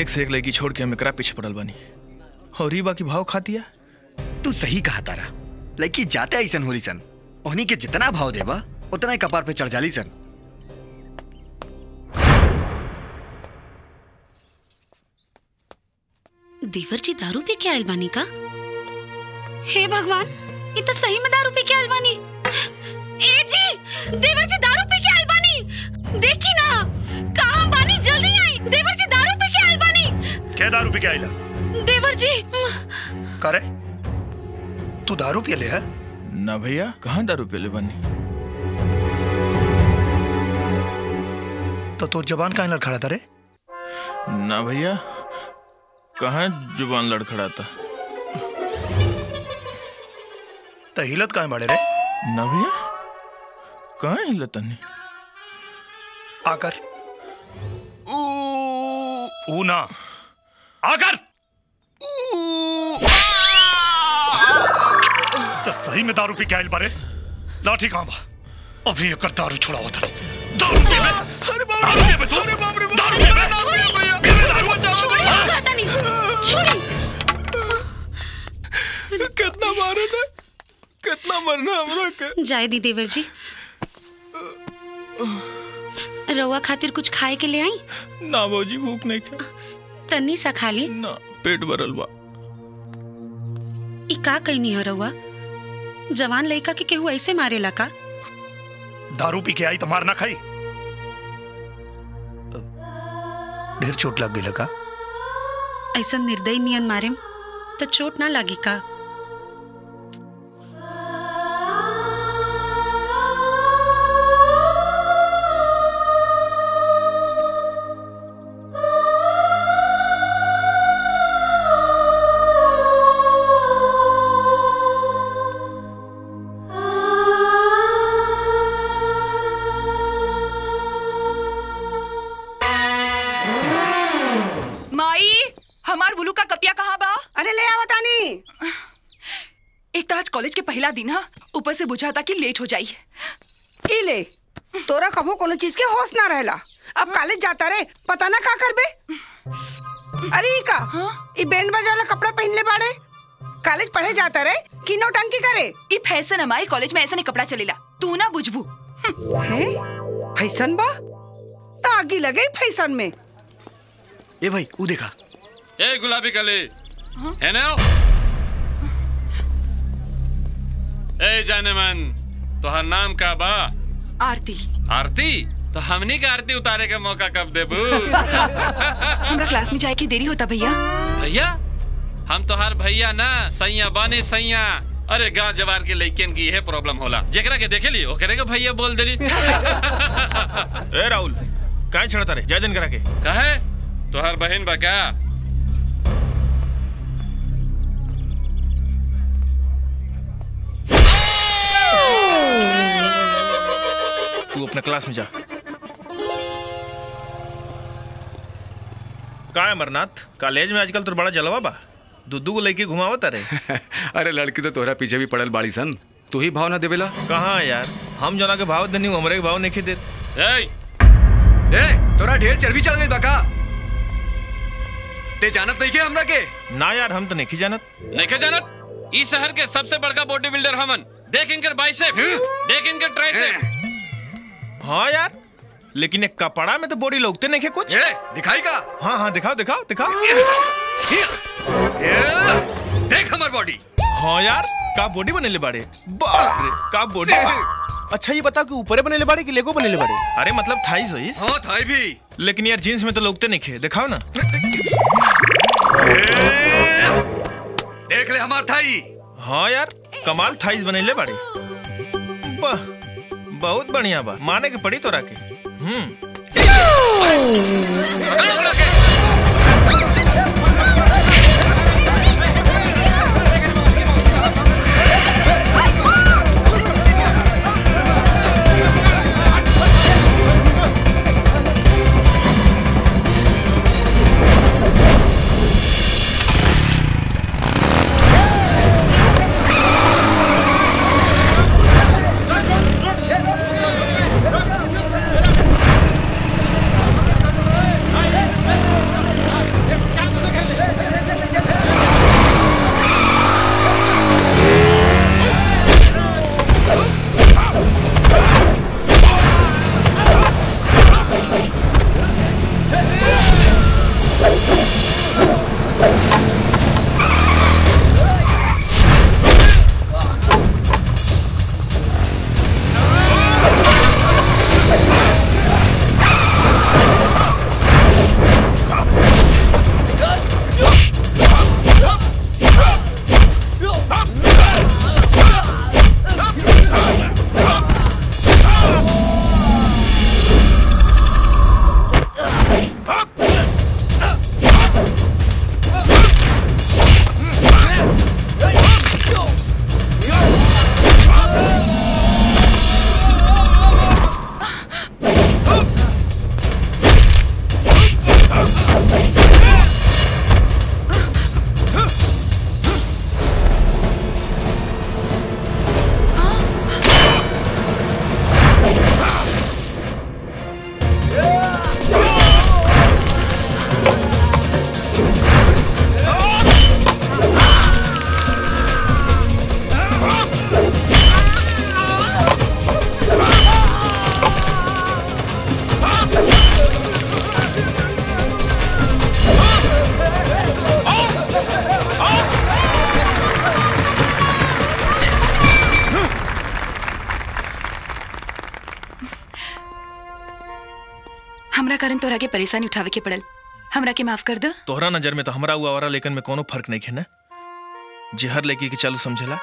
एक से एक लड़की छोड़ के हम एकरा पीछे पड़ल बानी। और ई बाकी भाव खा दिया तू सही कहा तारा। लड़की जाते ऐसन होली सन। उन्हीं के जितना भाव देबा उतना ही कपार पे चढ़ जाली सन। देवर जी दारू पे क्या आयल बानी का? हे भगवान ये तो सही में दारू दारू पिए ले है? ना भैया कहाँ दारू पीले बानी? तो तू जबान कहाँ लड़खड़ा था रे? ना भैया कहाँ ज़ुबान लड़खड़ाता तो हिलत कहाँ बड़े रे? ना भैया कहाँ हिलत नहीं आकर। ऊ ना। में दारू पी के आइल बारे? लाठी कहाँ बा? अभी एकर दारू छुड़ावा था दारू पी में दारू पी में तू दारू पी में पी में दारू छोड़ी हाँ? नहीं छोड़ी। कितना मारे ने कितना मरना हमरा के? जाए दी देवर जी। रउआ खातिर कुछ खाए के ले आई? ना भौजी भूख नहीं खा तन्नी सा खा ली। ना पेट भरल बा। ई का कहनी है रउआ? जवान लड़का के केहू ऐसे मारेला का दारू पी के आई तो मार ना खाई। ढेर चोट लग गई लगा ऐसा निर्दयी नियन मारे तो चोट ना लगी का? बुझा था कि लेट हो जाई। ई ले तोरा कभो कोनो चीज़ के होश ना रहेला। अब कॉलेज जाता रे पता ना का करबे? अरे का? ई बैंड बाजा वाला कपड़ा पहन ले बाड़े? कॉलेज पढ़े जाता रे कि नौटंकी करे? ई फ़ैशन हमारे कॉलेज में ऐसा नहीं कपड़ा चलेला। तू ना बुझबू। है? फ़ैशन बा? तागी लगे फ़ैशन में। ए भाई वो देखा। ए गुलाबी कली। है ना? ए जाने मन तोहर नाम का बा? आरती। आरती? तो हमने के आरती उतारे के मौका कब देबू? हमरा क्लास में जाए के देरी होता भैया। भैया? हम तोहार भैया ना सैया बाने सैया। अरे गाँव जवार के लइकन की यह प्रॉब्लम होला। जेकरा के देखे ली ओकरे के भैया बोल देली। ए राहुल काय छड़ता रे? जय दिन करा के। कहे? तोहार बहन बा क्या? तू अपने क्लास में जा। का है अमरनाथ कॉलेज में आजकल तो बड़ा जलवा बा दुद्दू को लेके घुमावत अरे अरे लड़की तो तोहरा पीछे भी पड़ल बाड़ी सन। तू ही भाव ना देवेला कहाँ यार? हम जना के भाव देनी हमरे के भाव नहीं दे ए ए तोरा ढेर चर्बी चढ़ गई बका। ते जानत नहीं के हमरा के? ना यार हम तो नहीं जानत। नहीं जानत? इस शहर के सबसे बड़का बॉडी बिल्डर हमन। देख इनकर बाइसेप देख इनकर ट्राइसेप। हाँ। यार लेकिन एक कपड़ा में तो बॉडी लोगते नहीं है कुछ। दिखाई का? हाँ हाँ दिखाओ दिखाओ दिखाओ। देख हमार बॉडी। हाँ यार का बॉडी बनेले बाड़े। बाप रे का बॉडी। अच्छा ये बताओ कि ऊपरे बनेले बाड़े कि लेगो बनेले बाड़े? अरे मतलब थाई सोइस हाँ थाई भी। लेकिन यार जींस में तो लोगते नहीं खे दिखाओ ना। देख ले हमार थाई। हाँ यार कमाल थाइस बने ले बाड़े वाह बहुत बढ़िया बा माने के पड़ी तोरा के हम्म परेशानी उठावे के पड़ल। हमरा के माफ़ कर दो। तोहरा नज़र में तो हमरा हुआ वाला लेकिन में कोनो फ़र्क नहीं है ना जहर लेके के चालू समझेला।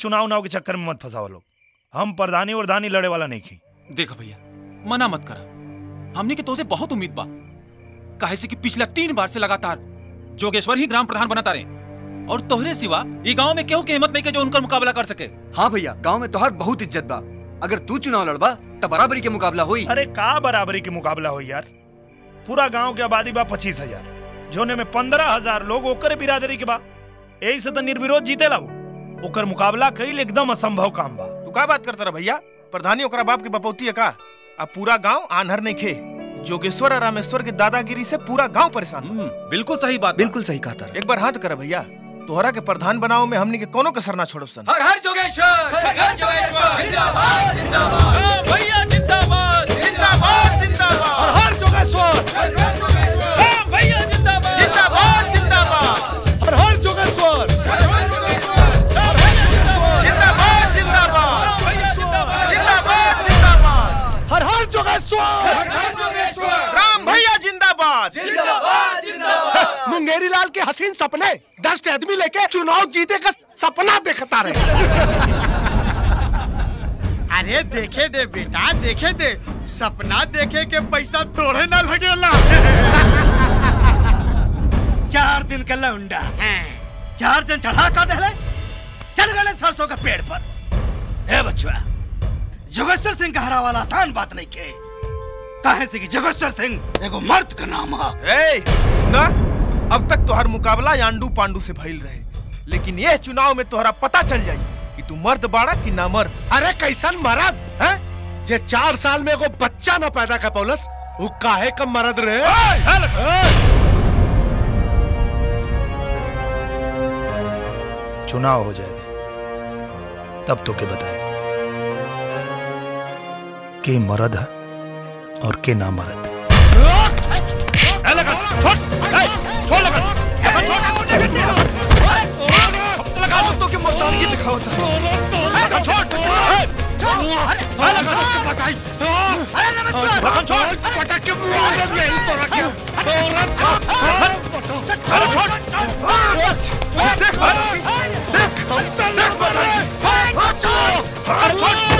चुनाव उनाव के चक्कर में मत फंसाओ लोग। हम प्रधानी और दानी लड़े वाला नहीं खी देखो भैया मना मत करा। हमने के तोसे बहुत उम्मीद बा काहे से कि पिछला तीन बार से लगातार जोगेश्वर ही ग्राम प्रधान बनता रहे। और तोहरे सिवा ये गाँव में केहू के हिम्मत नहीं के जो उनका मुकाबला कर सके? हाँ भैया गाँव में तोहर बहुत इज़्ज़त बा। अगर तू चुनाव लड़बा तो बराबरी के मुकाबला होई। अरे का बराबरी के मुकाबला हो यार? पूरा गाँव के आबादी बा पच्चीस हज़ार। जोने में पंद्रह हज़ार लोग ओकर बिरादरी के बा। यही से तो निर्विरोध जीतेला वो ओकर मुकाबला कईल एकदम असंभव काम बा। तू का बात करता रहा भैया? प्रधानी ओकरा बाप के बपौती है का? अब पूरा गाँव आन्हर नहीं खे। जोगेश्वर और रामेश्वर के दादागिरी से पूरा गाँव परेशान बिल्कुल सही बात बिल्कुल सही कहा एक बार हाथ कर भैया। तोहरा के प्रधान बनाओ में हमने के कोनो कसर ना छोड़ब सन। हर हर जोगेश्वर हर हर जोगेश्वर जिंदाबाद जिंदाबाद। भैया जिंदाबाद। जिंदाबाद जिंदाबाद। हर हर जोगेश्वर। मुंगेरी लाल के हसीन सपने दस आदमी लेके चुनाव जीते का सपना देखता रहे। अरे देखे दे बेटा देखे दे। सपना देखे के पैसा तोड़े ना लगेला चार दिन का लौंडा। चार दिन चढ़ा कर दे चल गए सरसों का पेड़ पर। ए बच्चा जोगेश्वर सिंह का हरा वाला आसान बात नहीं के काहे से कि जोगेश्वर सिंह एगो मर्द का नाम है। ए सुना? अब तक तोहर मुकाबला यांडू पांडू से भइल रहे। लेकिन ये चुनाव में तोहरा पता चल जाई कि तू मर्द बाड़ा कि ना मर्द अरे कैसन मरद है? जे चार साल में एगो बच्चा न पैदा कर पौलस वो काहे का मरद रहे चुनाव हो जाएगा। तब तो के बताएगा के मरद है। और के ना मरद मार दे शांति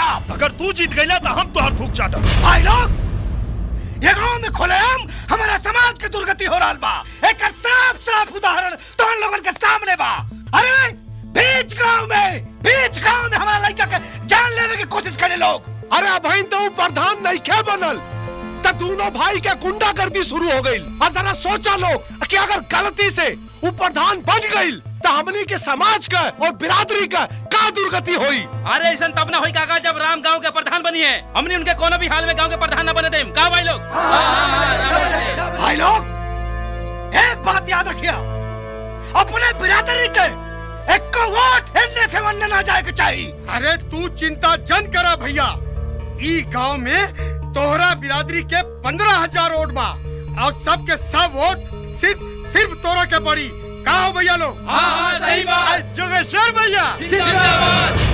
अगर तू जीत गईला तो हम तोहर थूक चाटा भाई लोग, ये गाँव में खुलेआम हमारा समाज की दुर्गति हो रहा बा। एक साफ़ साफ़ उदाहरण तो लोगन के सामने, बा। अरे, बीच गाँव में, बीच गाँव में हमारा लड़का के जान लेने की कोशिश करे लोग। अरे भाई तो प्रधान नहीं क्या बनल। तो दोनों भाई के गुंडा गर्दी शुरू हो गई। और जरा सोचा लो कि अगर गलती से वो प्रधान बन गई तो हमनी के समाज का और बिरादरी का का दुर्गति हुई। अरे ऐसा तब ना होई काका जब राम गाँव के प्रधान बनी है। हमने उनके कोनो भी हाल में गाँव के प्रधान न बने दे का भाई लोग? भाई लोग एक बात याद रखिए अपने बिरादरी के एक को वोट हिलने से बनने ना जाए के चाहिए अरे तू चिंता जन करा भैया। ई गाँव में तोहरा बिरादरी के पंद्रह हज़ार वोट बा। और सबके सब वोट सिर्फ़ सिर्फ़ तोरा के पड़ी। का हो भैया लोग हाँ, हाँ, सही बात। जोगेश्वर भैया। भैया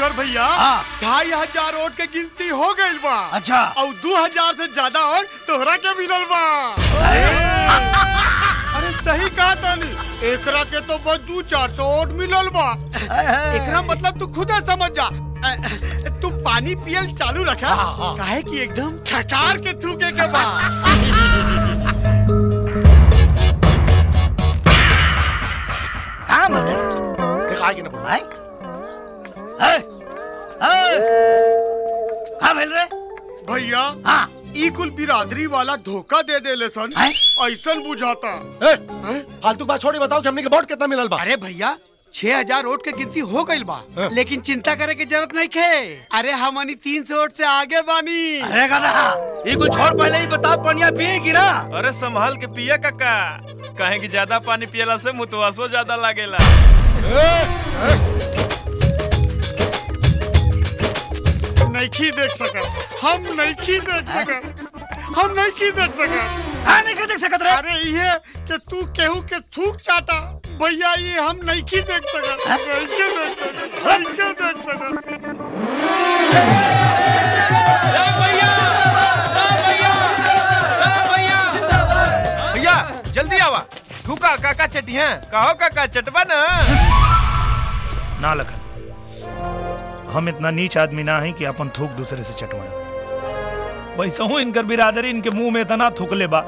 जोगेश्वर भैया ढाई हज़ार वोट के गिनती हो गई बा। अच्छा। और दो हज़ार से ज़्यादा वोट तोहरा के मिलल बा। अरे। सही कहा तानी। एकरा के तो बस दू चार सौ वोट मिलल बा। एकरा मतलब तू खुद समझ जा। तू पानी पियल चालू रखा काहे कि एकदम खकार के थूके के बा। कहाँ मर गए दिखाई कि ना बोला है है? है? मिल रहे? भैया हाँ। ई कुल बिरादरी वाला धोखा दे दे ले सन ऐसा बुझाता। फालतू बात छोड़ी बताओ कि हमने के वोट कितना मिलल बा? अरे भैया छह हज़ार वोट के गिनती हो गई बा लेकिन चिंता करे की ज़रूरत नहीं खे। अरे हमनी तीन सौ वोट से आगे बानी। अरे गधा ये कुछ छोड़ पहले ही बताओ पनिया पिएगी ना? अरे संभाल के पिए काका कहे की ज़्यादा पानी पियला से मुतवासो ज़्यादा लागेला। नहीं देख सका। हम नहीं देख सका। हम नहीं देख सका। हाँ नहीं देख सकत रे अरे ये कि तू केहू के थूक चाटा भैया ये हम नहीं देख सका। नहीं देख सका। नहीं देख सका। जल्दी आवा थूका काका चटी हैं। कहो काका चटवा ना। ना लखन हम इतना नीच आदमी ना है कि अपन थूक दूसरे से चटवाए। वैसे हूँ इनकर बिरादरी इनके मुँह में इतना थूकले बा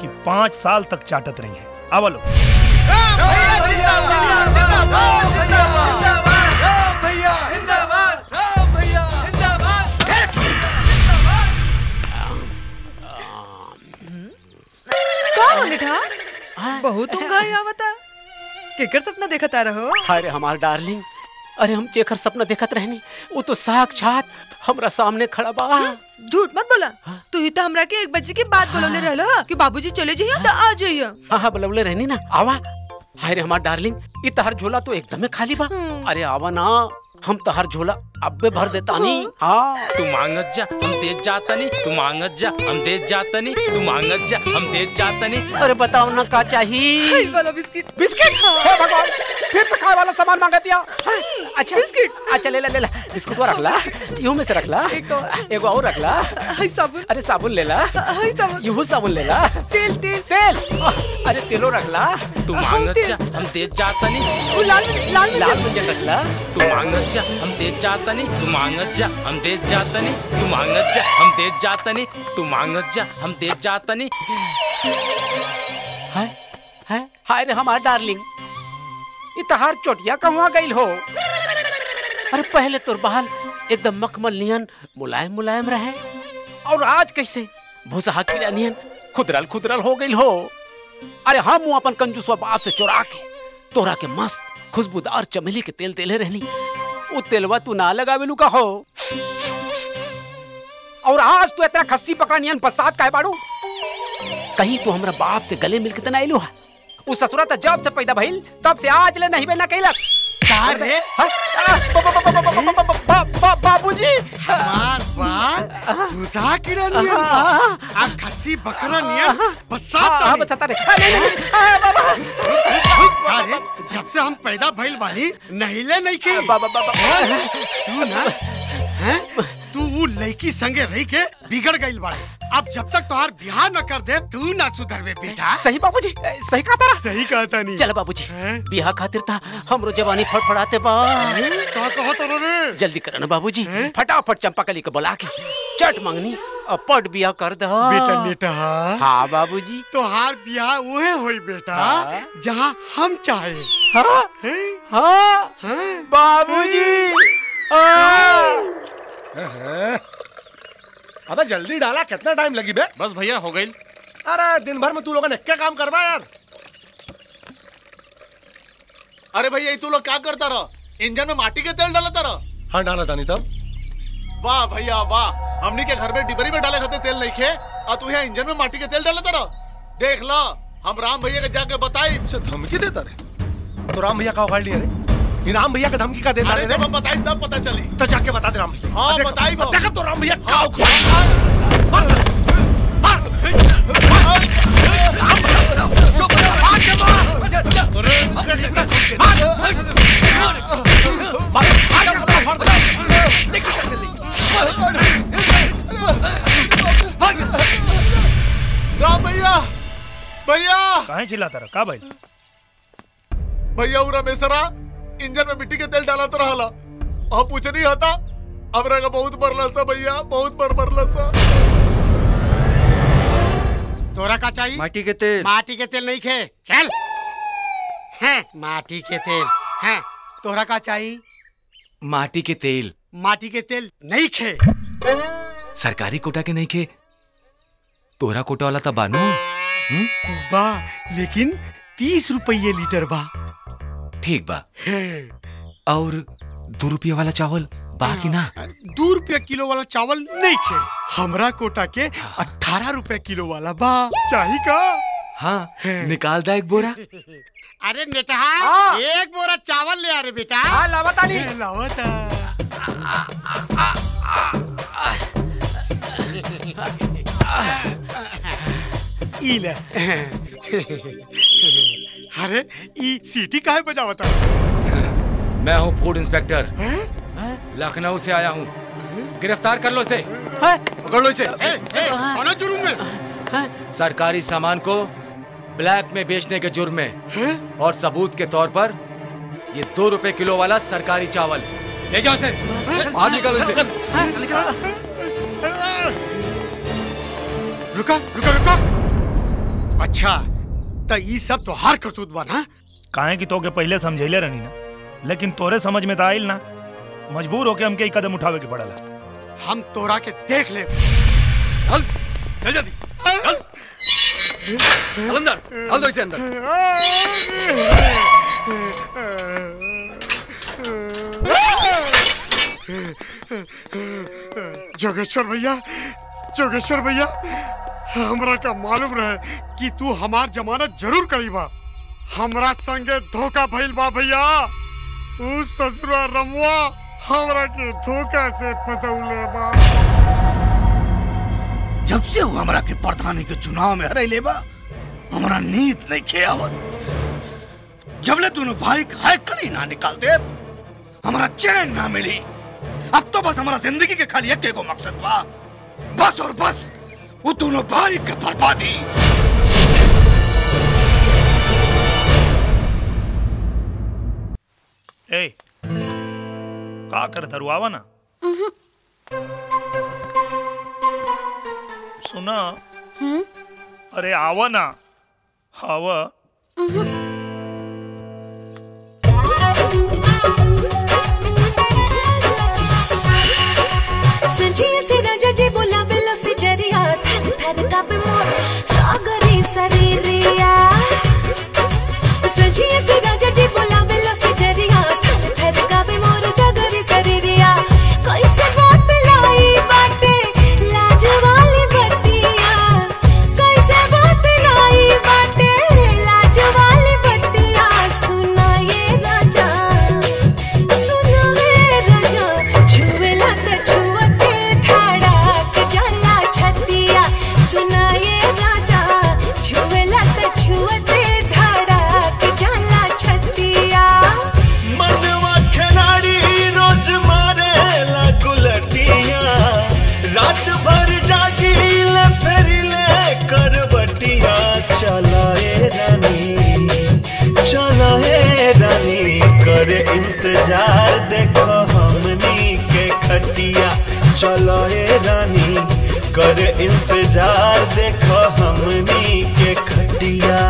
कि पाँच साल तक चाटत रही है। हो निठा? बहुत ऊंघाई आवता केकर सपना देखत आ रहो अरे हमार डार्लिंग। अरे हम जेकर सपना देखत रहनी वो तो साक्षात हमरा सामने खड़ा बा। झूठ मत बोला। तू ही तो हमरा के एक बजे के बाद बोलौले रहलो हा कि बाबूजी चले जाइए तो आ जइयो। हाँ हाँ बुलवले रहनी ना आवा। हाय रे हमार डार्लिंग ई तहर झोला तो एकदम खाली बा। अरे आवा ना। हम तहर झोला अब्बे भर देता नहीं हाँ। तू मांगत जा हम तेज जाता नहीं तू मांगत जा हम तेज जाता नहीं तू मांगत जा हम तेज जाता नहीं अरे बताओ ना का चाहिए वाला बिस्किट। बिस्किट? हे। भगवान फिर से खाए वाला सामान मांगा दिया अच्छा बिस्किट। अच्छा ले ला ले ला। बिस्कुट को रख ला यूँ में से रख ला एगो और रख ला साबुन। अरे साबुन ले ला। साबुन। यूँ साबुन ले ला। तेल तेल। तेल? अरे तेलो रख ला तू मांगत जा हम तेज जाता नहीं लाल लाल लाल रख ला तू मांगत जा, हम तेज जाता नहीं, तू मांगत जा, हम तेज जाता नहीं, तू मांगत जा, हम तेज जाता नहीं, तू मांगत जा, हम तेज जाता नहीं। है है, हाय रे हमार डार्लिंग ये तहार चोटिया कहवा गईल हो? अरे पहले तोर बाल एकदम मखमल नियन, मुलायम मुलायम रहे, और आज कैसे भूसा कीड़ा नियन, खुदरल खुदरल हो गई हो? अरे हम अपन कंजूसवा बाप से चुरा के, तोरा के मस्त खुशबूदार चमेली के तेल तेले रहनी तेलवा तू ना लगावेलू का हो? और आज तू इतना खस्सी पकड़ा नियन का है बाड़ू? कहीं तू हमरा बाप से गले मिलके तो तना आइलू है? उ ससुरा त जब से पैदा भइल तब से आज ले नहीं बेना कैलक का रे बाबूजी हमार बाल दूसरा कीड़ा नियन आ खस्सी बकरा नियन बसात हाँ, बसाता रे। नहीं, अरे जब से हम पैदा भइल बानी नहिले नहीं की तू ना हैं तू लड़की संगे रह के बिगड़ गई बाड़े। अब जब तक तोहार बियाह न कर दे तू ना सुधरबे बेटा। सही बाबूजी सही कहा तारा। सही कहा तानी चल बाबूजी बियाह खातिर था हमरो जवानी फड़फड़ाते बा। का कहो तारा रे? जल्दी करना बाबूजी फटाफट चंपाकली को बुला के चट मंगनी और पट बियाह कर दो। बेटा बेटा हाँ बाबूजी। तोहार बियाह उहे होई बेटा हाँ। जहाँ हम चाहे। हाँ? हाँ? बाबूजी! अबे जल्दी डाला कितना टाइम लगी बे? बस भैया हो गई। अरे दिन भर में तू लोगों ने क्या काम करवा यार? अरे भैया तू लोग क्या करता रहा? इंजन में माटी के तेल डालता रहा? हाँ डाला था नहीं तब वाह भैया वाह। हमनी के घर में डिबरी में डाले खाते तेल नहीं खे। और तू यहाँ इंजन में माटी के तेल डालता रहा? देख लो हम राम भैया के जाके बताई। धमकी देता रहे तो राम भैया का उखाड़ लिया रे। इनाम भैया का धमकी का देता अरे रे। जब बताई तब पता चली। तो जाके बता दे राम भैया। हाँ बताई वो देखो तो राम भैया उखाड़ राम भैया भैया। काहे चिल्लाता रहा? का भाई? भैया उरा मेसरा। इंजन में मिट्टी के तेल डाला तो रहला। हम पूछ नहीं हता। हमरा का बहुत बरला सा भैया बहुत बर बरला सा। तोरा का चाहिए माटी के तेल। माटी के तेल नहीं खे। चल। हैं माटी के तेल। हैं तोरा का चाहिए माटी के तेल। माटी के तेल नहीं खे। सरकारी कोटा के नहीं खे। तोरा कोटा वाला तो बानू। बा लेकिन तीस रुपये लीटर बा। ठीक बा। और दो रुपया वाला चावल बाकी ना? दो रुपया किलो वाला चावल नहीं खे। हमरा कोटा के अठारह रुपया किलो वाला बा। चाहिए का? हाँ निकाल दा एक बोरा। अरे नेटहा एक बोरा चावल ले आ रे बेटा। हाँ लावता नहीं लावता। ई ले अरे ई सीटी काहे बजावता मैं हूँ फ़ूड इंस्पेक्टर। लखनऊ से आया हूँ। गिरफ़्तार कर लो इसे। पकड़ लो इसे। ए, जुर्म में। सरकारी सामान को ब्लैक में बेचने के जुर्म में। और सबूत के तौर पर ये दो रुपए किलो वाला सरकारी चावल। ले जाओ इसे। बाहर निकालो इसे। रुका रुका रुका। अच्छा तो ई सब तो हार करतूत बा ना? काहे कि तोके पहले समझैले रहनी ना लेकिन तोरे समझ में तो आइल ना। मजबूर होके हमके ई कदम उठावे के पड़ला हम तोरा के देख ले चल चल जल्दी। चल। चल अंदर चल दो इसे अंदर। जोगेश्वर भैया जोगेश्वर भैया, हमरा का मालूम रहे कि तू हमार जमानत ज़रूर करीबा। हमरा संगे धोखा भइल बा भैया। उ ससुरा रमुआ हमरा के धोखा से फसौले बा। जब से वो हमरा के प्रधानी के चुनाव में हरे लेबा हमरा नीत नहीं खे आवत। जबले दोनों भाई का हाथ कड़ी ना निकाल दे हमरा चैन ना मिली। अब तो बस हमारा ज़िंदगी के खाली एक एगो मकसद बा। बस और बस वो दोनों भाई के बर्बादी। ए का कर धरुआवा ना? सुना? अरे आवा ना। आवा। सजिए से राजा जी थर थर कापे चलोए रानी कर इंतज़ार देखो हमनी के खटिया।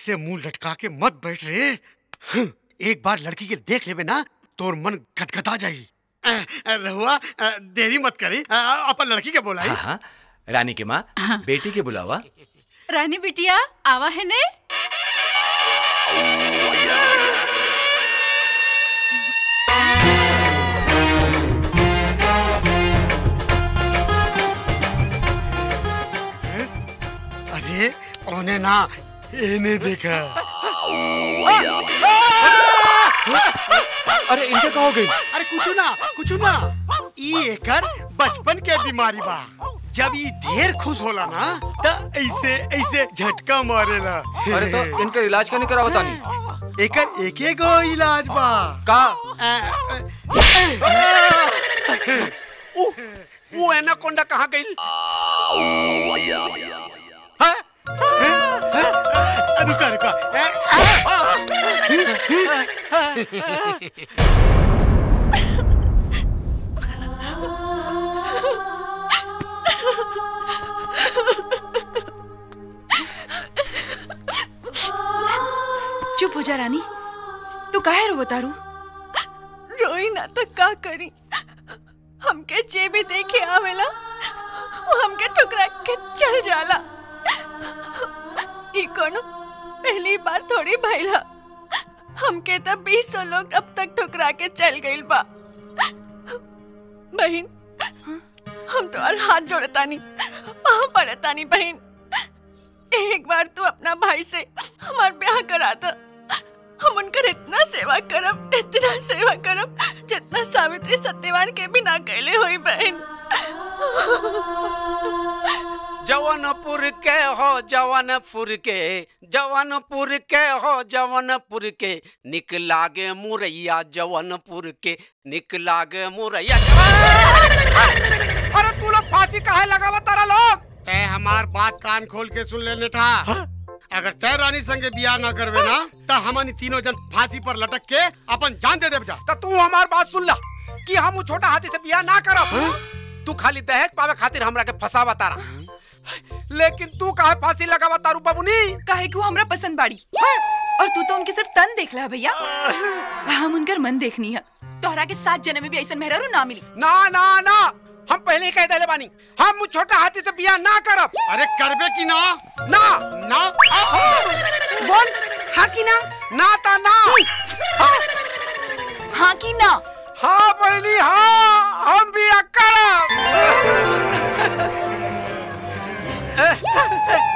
ऐसे मुँह लटका के मत बैठ रे। हं, एक बार लड़की के देख लेबे ना तोर मन गदगदा जाई। रहुआ देरी मत करी। अपन लड़की के बोलाई। हाँ हाँ रानी के माँ बेटी के बुलावा। रानी बिटिया आवा है ने? अरे ओने ना इन्हें देखा अरे इनके कहा हो गई अरे कुछ ना कुछ ना एकर बचपन के बीमारी बा जब ई ढेर खुश होला ना त ऐसे ऐसे झटका मारेला अरे तो इनका इलाज करने करा बतानी एकर एक गो इलाज बा का वो एनाकोंडा कहाँ गई बतारू रोई ना तो का करी? हमके जे भी देखे आवेला वो हमके ठुकरा के चल जाला। ई कोनो? पहली बार थोड़ी भइला। हमके तो बीस सौ लोग अब तक ठुकरा के चल गइल बा। बहन, हम तो और हाथ जोड़तानी वहाँ पड़तानी बहन। एक बार तू अपना भाई से सावित्री सत्यवान के भी ना कैले हुई बहन। जवनपुर के हो जवनपुर के। जवनपुर के हो जवनपुर के। निक लागे मुरैया जवनपुर के। निक लागे मुरैया अरे तू लोग फांसी काहे लगावा तारा लोग? तय हमार बात कान खोल के सुन लेने था अगर तय रानी संगे बिया ना करवे ना तो हमनी तीनों जन फांसी पर लटक के अपन जान दे दे जा। तो तू हमार बात सुन ला। कि हम छोटा हाथी से बियाह ना करब। तू खाली दहेज पावे खातिर हमरा के फसावा तारा। लेकिन तू काहे फांसी लगावा तारू बाबूनी? काहे कि वो हमरा पसंद बाड़ी। और तू तो उनके सिर्फ़ तन देख ला भैया। हम उनकर मन देखनी है। तोहरा के सात जन्म में भी ऐसा मेहरारू ना मिली। ना ना ना। हम पहले ही कह देले बानी हम छोटा हाथी से बियाह ना करब। अरे करबे की ना? ना। ना? बोल। हाँ की ना? ना ता ना। हाँ की ना? हाँ बहनी हाँ हम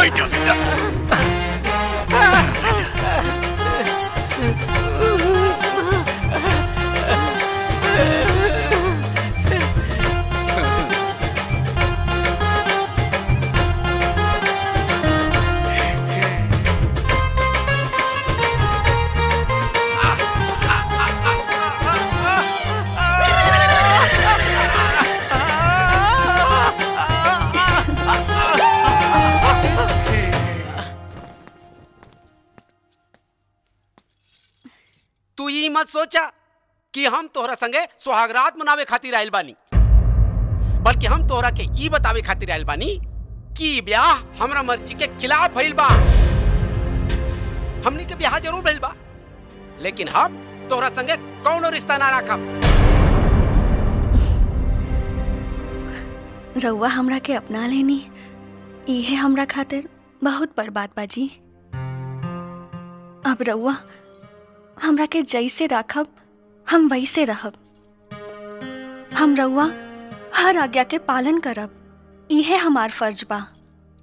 बियाह करब बैठो बेटा तू ई मत सोचा कि हम तोहरा संगे सुहागरात मनावे खातिर आइल बानी। बल्कि हम तोहरा के ई बतावे खातिर आइल बानी कि ब्याह हमरा मर्ज़ी के खिलाफ भइल बा। हमनी के ब्याह ज़रूर भइल बा। लेकिन हम तोहरा संगे कौनो रिश्ता ना राखब। रउआ हमरा के अपना लेनी। इहे हमरा खातिर बहुत बड़ बात बाजी अब रउआ हमरा के जैसे राखब हम वैसे रहब। हम रउआ हर आज्ञा के पालन करब। इहे हमार फ़र्ज़ बा।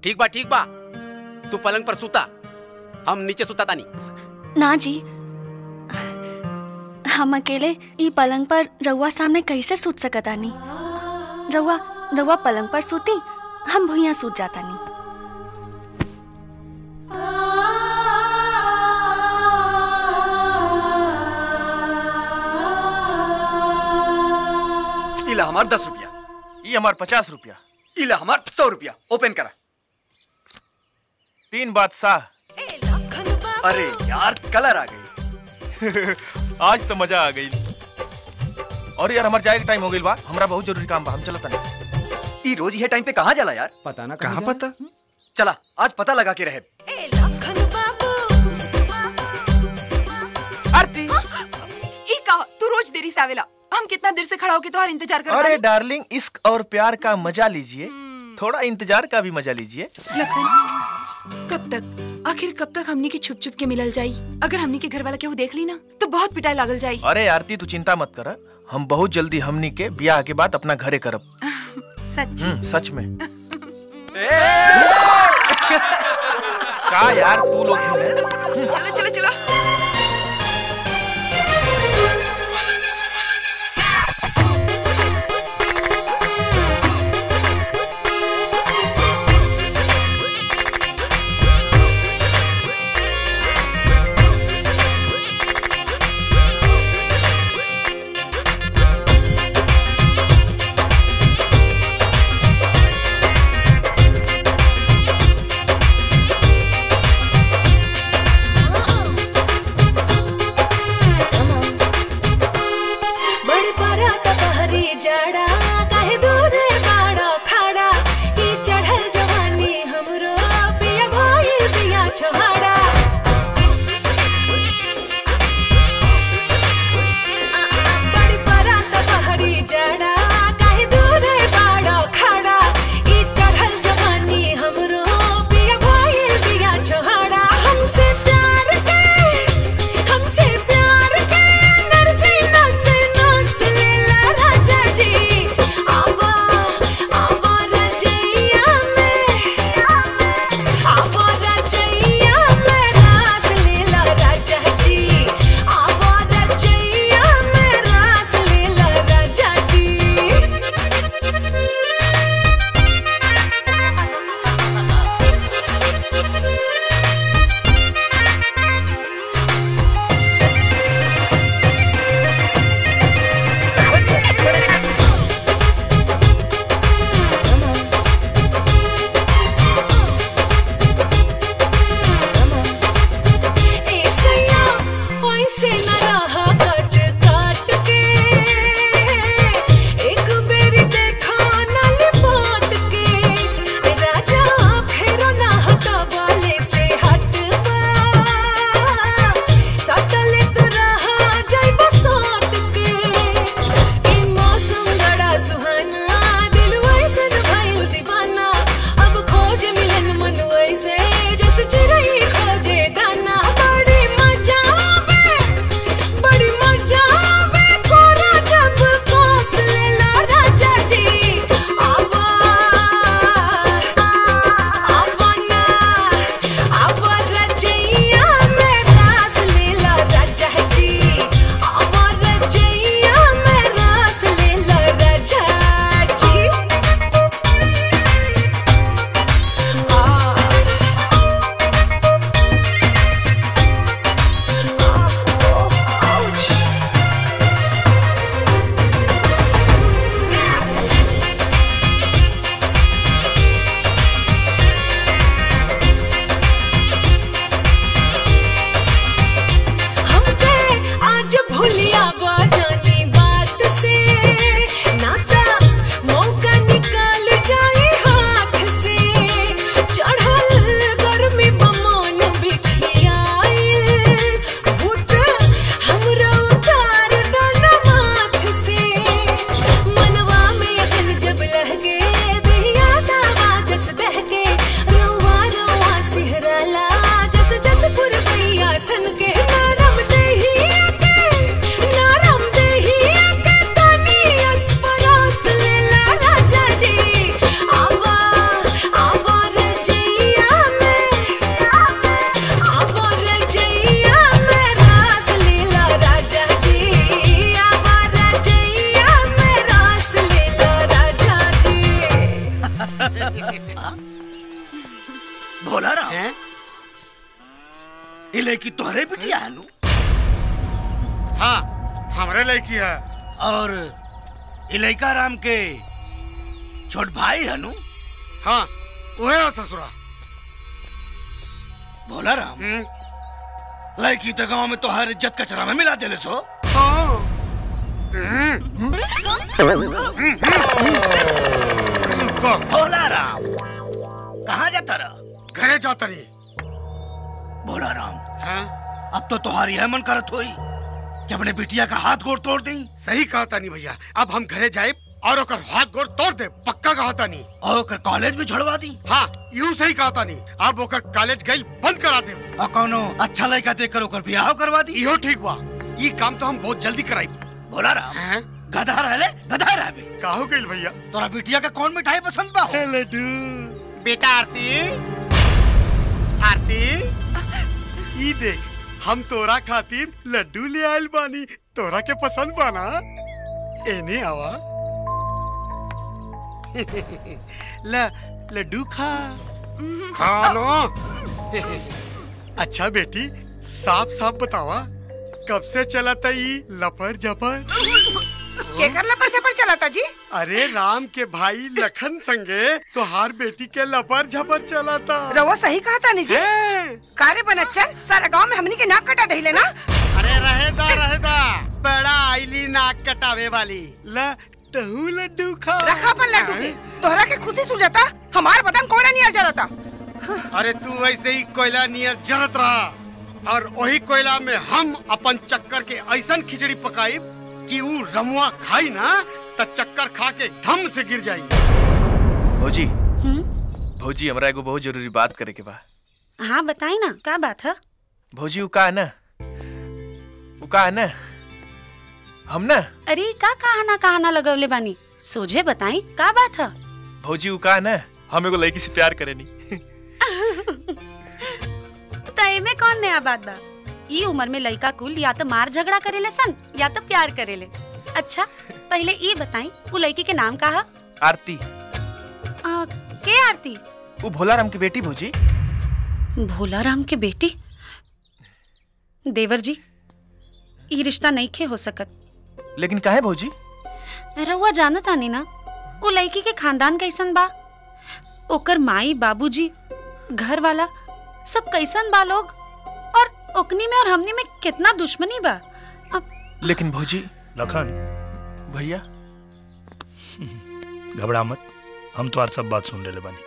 ठीक बा ठीक बा। तू पलंग पर सुता। हम नीचे सुता तानी। ना जी। हम अकेले ई पलंग पर रउआ सामने कैसे सूत सकतानी? रउआ रउआ पलंग पर सूती हम भुइया सूत जातानी। इला हमार दस रुपया। ये हमार पचास रुपया। इला हमार सौ रुपया। ओपन करा। तीन बादशाह अरे यार कलर आ गई। आज तो मज़ा आ गई। और यार हमार जाए के टाइम हो गई बा। हमरा बहुत ज़रूरी काम बा हम चलत नहीं ई रोज ये टाइम पे कहाँ जाला यार? पता ना कहाँ पता? चला आज पता लगा के रहे आरती। ई का तू रोज देरी से आवेला। हम कितना देर से खड़ा होके तुम्हारा इंतज़ार कर अरे डार्लिंग इश्क और प्यार का मज़ा लीजिए। थोड़ा इंतज़ार का भी मज़ा लीजिए। लखन कब तक? आखिर कब तक हमनी के छुप छुप के मिलल जाई? अगर हमने के घर वाला केहू देख ली ना तो बहुत पिटाई लागल जाई। अरे आरती तू चिंता मत कर। हम बहुत जल्दी हमनी के ब्याह के बाद अपना घरे करब। सच। हम्म, सच में। का यार तू लोग चलो चलो। तो गाँव में तो हर इज़्ज़त कचरा में मिला देले सो। भोला राम कहाँ जाता रहा घरे जाता रही भोला राम अब तो तुम्हारी यह मन करत होई कि अपने बिटिया का हाथ गोड़ तोड़ दी सही कहा तानी भैया अब हम घरे जाए और ओकर हाथ गोड़ तोड़ दे पक्का कहा तानी। और ओकर कॉलेज भी छोड़वा दी। हाँ यूँ सही कहा तानी अब ओकर कॉलेज गई दे। और कौनो अच्छा लड़का देख कर ओकर ब्याह करवा दी। इहो ठीक बा। ये काम तो हम बहुत जल्दी कराई। भोला राम। गधा रहले गधा रहबे। काहो गइल भैया? तोरा बिटिया का कौन मिठाई पसंद बा? लड्डू बेटा आरती। आरती। ई देख हम तोरा खातिर लड्डू ले आइल बानी। तोरा के पसंद बाना एने आवा। ल लड्डू खा। खा लो। अच्छा बेटी साफ़ साफ़ बतावा कब से चला था ई लपर जपर केकर लपर झपर चलाता जी? अरे राम के भाई लखन संगे तोहार बेटी के लपर झपर चला था रवा सही कहा था जी कारे बनच्चन सारा गाँव में हमनी के नाक कटा दहिले ना अरे रहेदा रहेदा बड़ा आईली नाक कटावे वाली। ल तहू लड्डू खा। रखा अपन लड्डू तोहरा के खुशी सुझाता हमार बदन कोयला नियर जरता अरे तू ऐसे ही कोयला नियर जरत रहा। और वही कोयला में हम अपन चक्कर के ऐसा खिचड़ी पकाई कि वो रमुआ खाई ना त चक्कर खा के धम से गिर जाई। भौजी। भौजी हमरा एगो बहुत ज़रूरी बात करे के बा। हाँ बताई ना क्या बात है? भौजी उ का है ना? उ का है ना? हम ना? अरे का कहाना कहाना लगवले बानी? सोझे बताई का बात है? भौजी उ का है ना? हम एगो लड़की से प्यार करेनी। तय में कौन नया बात बा? ई उम्र में लड़का कुल या तो मार झगड़ा करेले सन या तो प्यार करेले अच्छा पहले ये बताई वो लड़की के नाम का है? आरती। आ, के आरती? उ भोला राम की बेटी भौजी। भोला राम के बेटी? देवर जी ये रिश्ता नहीं खे हो सकत। लेकिन काहे भौजी? रउआ जानत आनी ना वो लड़की के खानदान कैसन बा? ओकर माई बाबूजी घर वाला सब कैसन बा लोग? और ओकनी में और हमनी में कितना दुश्मनी बा? अब लेकिन भौजी लखन। भैया? घबरा मत हम तुम्हार सब बात सुन ले बानी।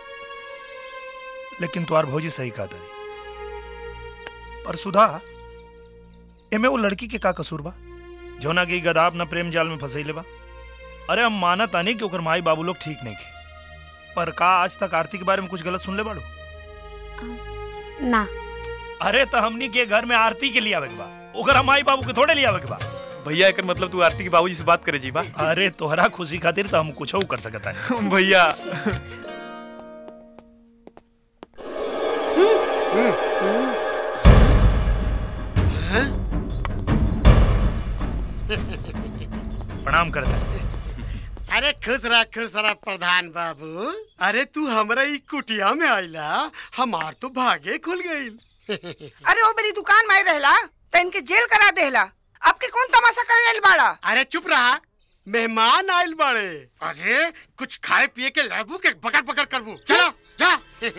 लेकिन तुम्हार भौजी सही कहा तारी। पर सुधा एमे वो लड़की के का कसूर बा? जौना की गदाब न प्रेम जाल में फंसैले बा? अरे हम मानत आनी कि ओकर माई बाबू लोग ठीक नहीं थे। पर का आज तक आरती के बारे में कुछ गलत सुन ले बाड़ो? ना। अरे तो हमनी के घर में आरती के लिए आवे बा। ओकर माई बाबू के थोड़े लिए आवे बा। भैया एकर मतलब तू आरती के बाबूजी से बात करे जी बा। अरे तोहरा खुशी खातिर तो हम कुछ कर सकता है भैया। प्रणाम करता अरे खुश रह खुश रह प्रधान बाबू। अरे तू हमरा ई कुटिया में आइला हमार तो भागे खुल गईल अरे वो मेरी दुकान में रहला तो इनके जेल करा देला आपके कौन तमाशा करे आइल बाड़ा? अरे चुप रहा। मेहमान आइल बाड़े। अरे कुछ खाए पिए के लाबू के बकर बकर करबू। चलो जा।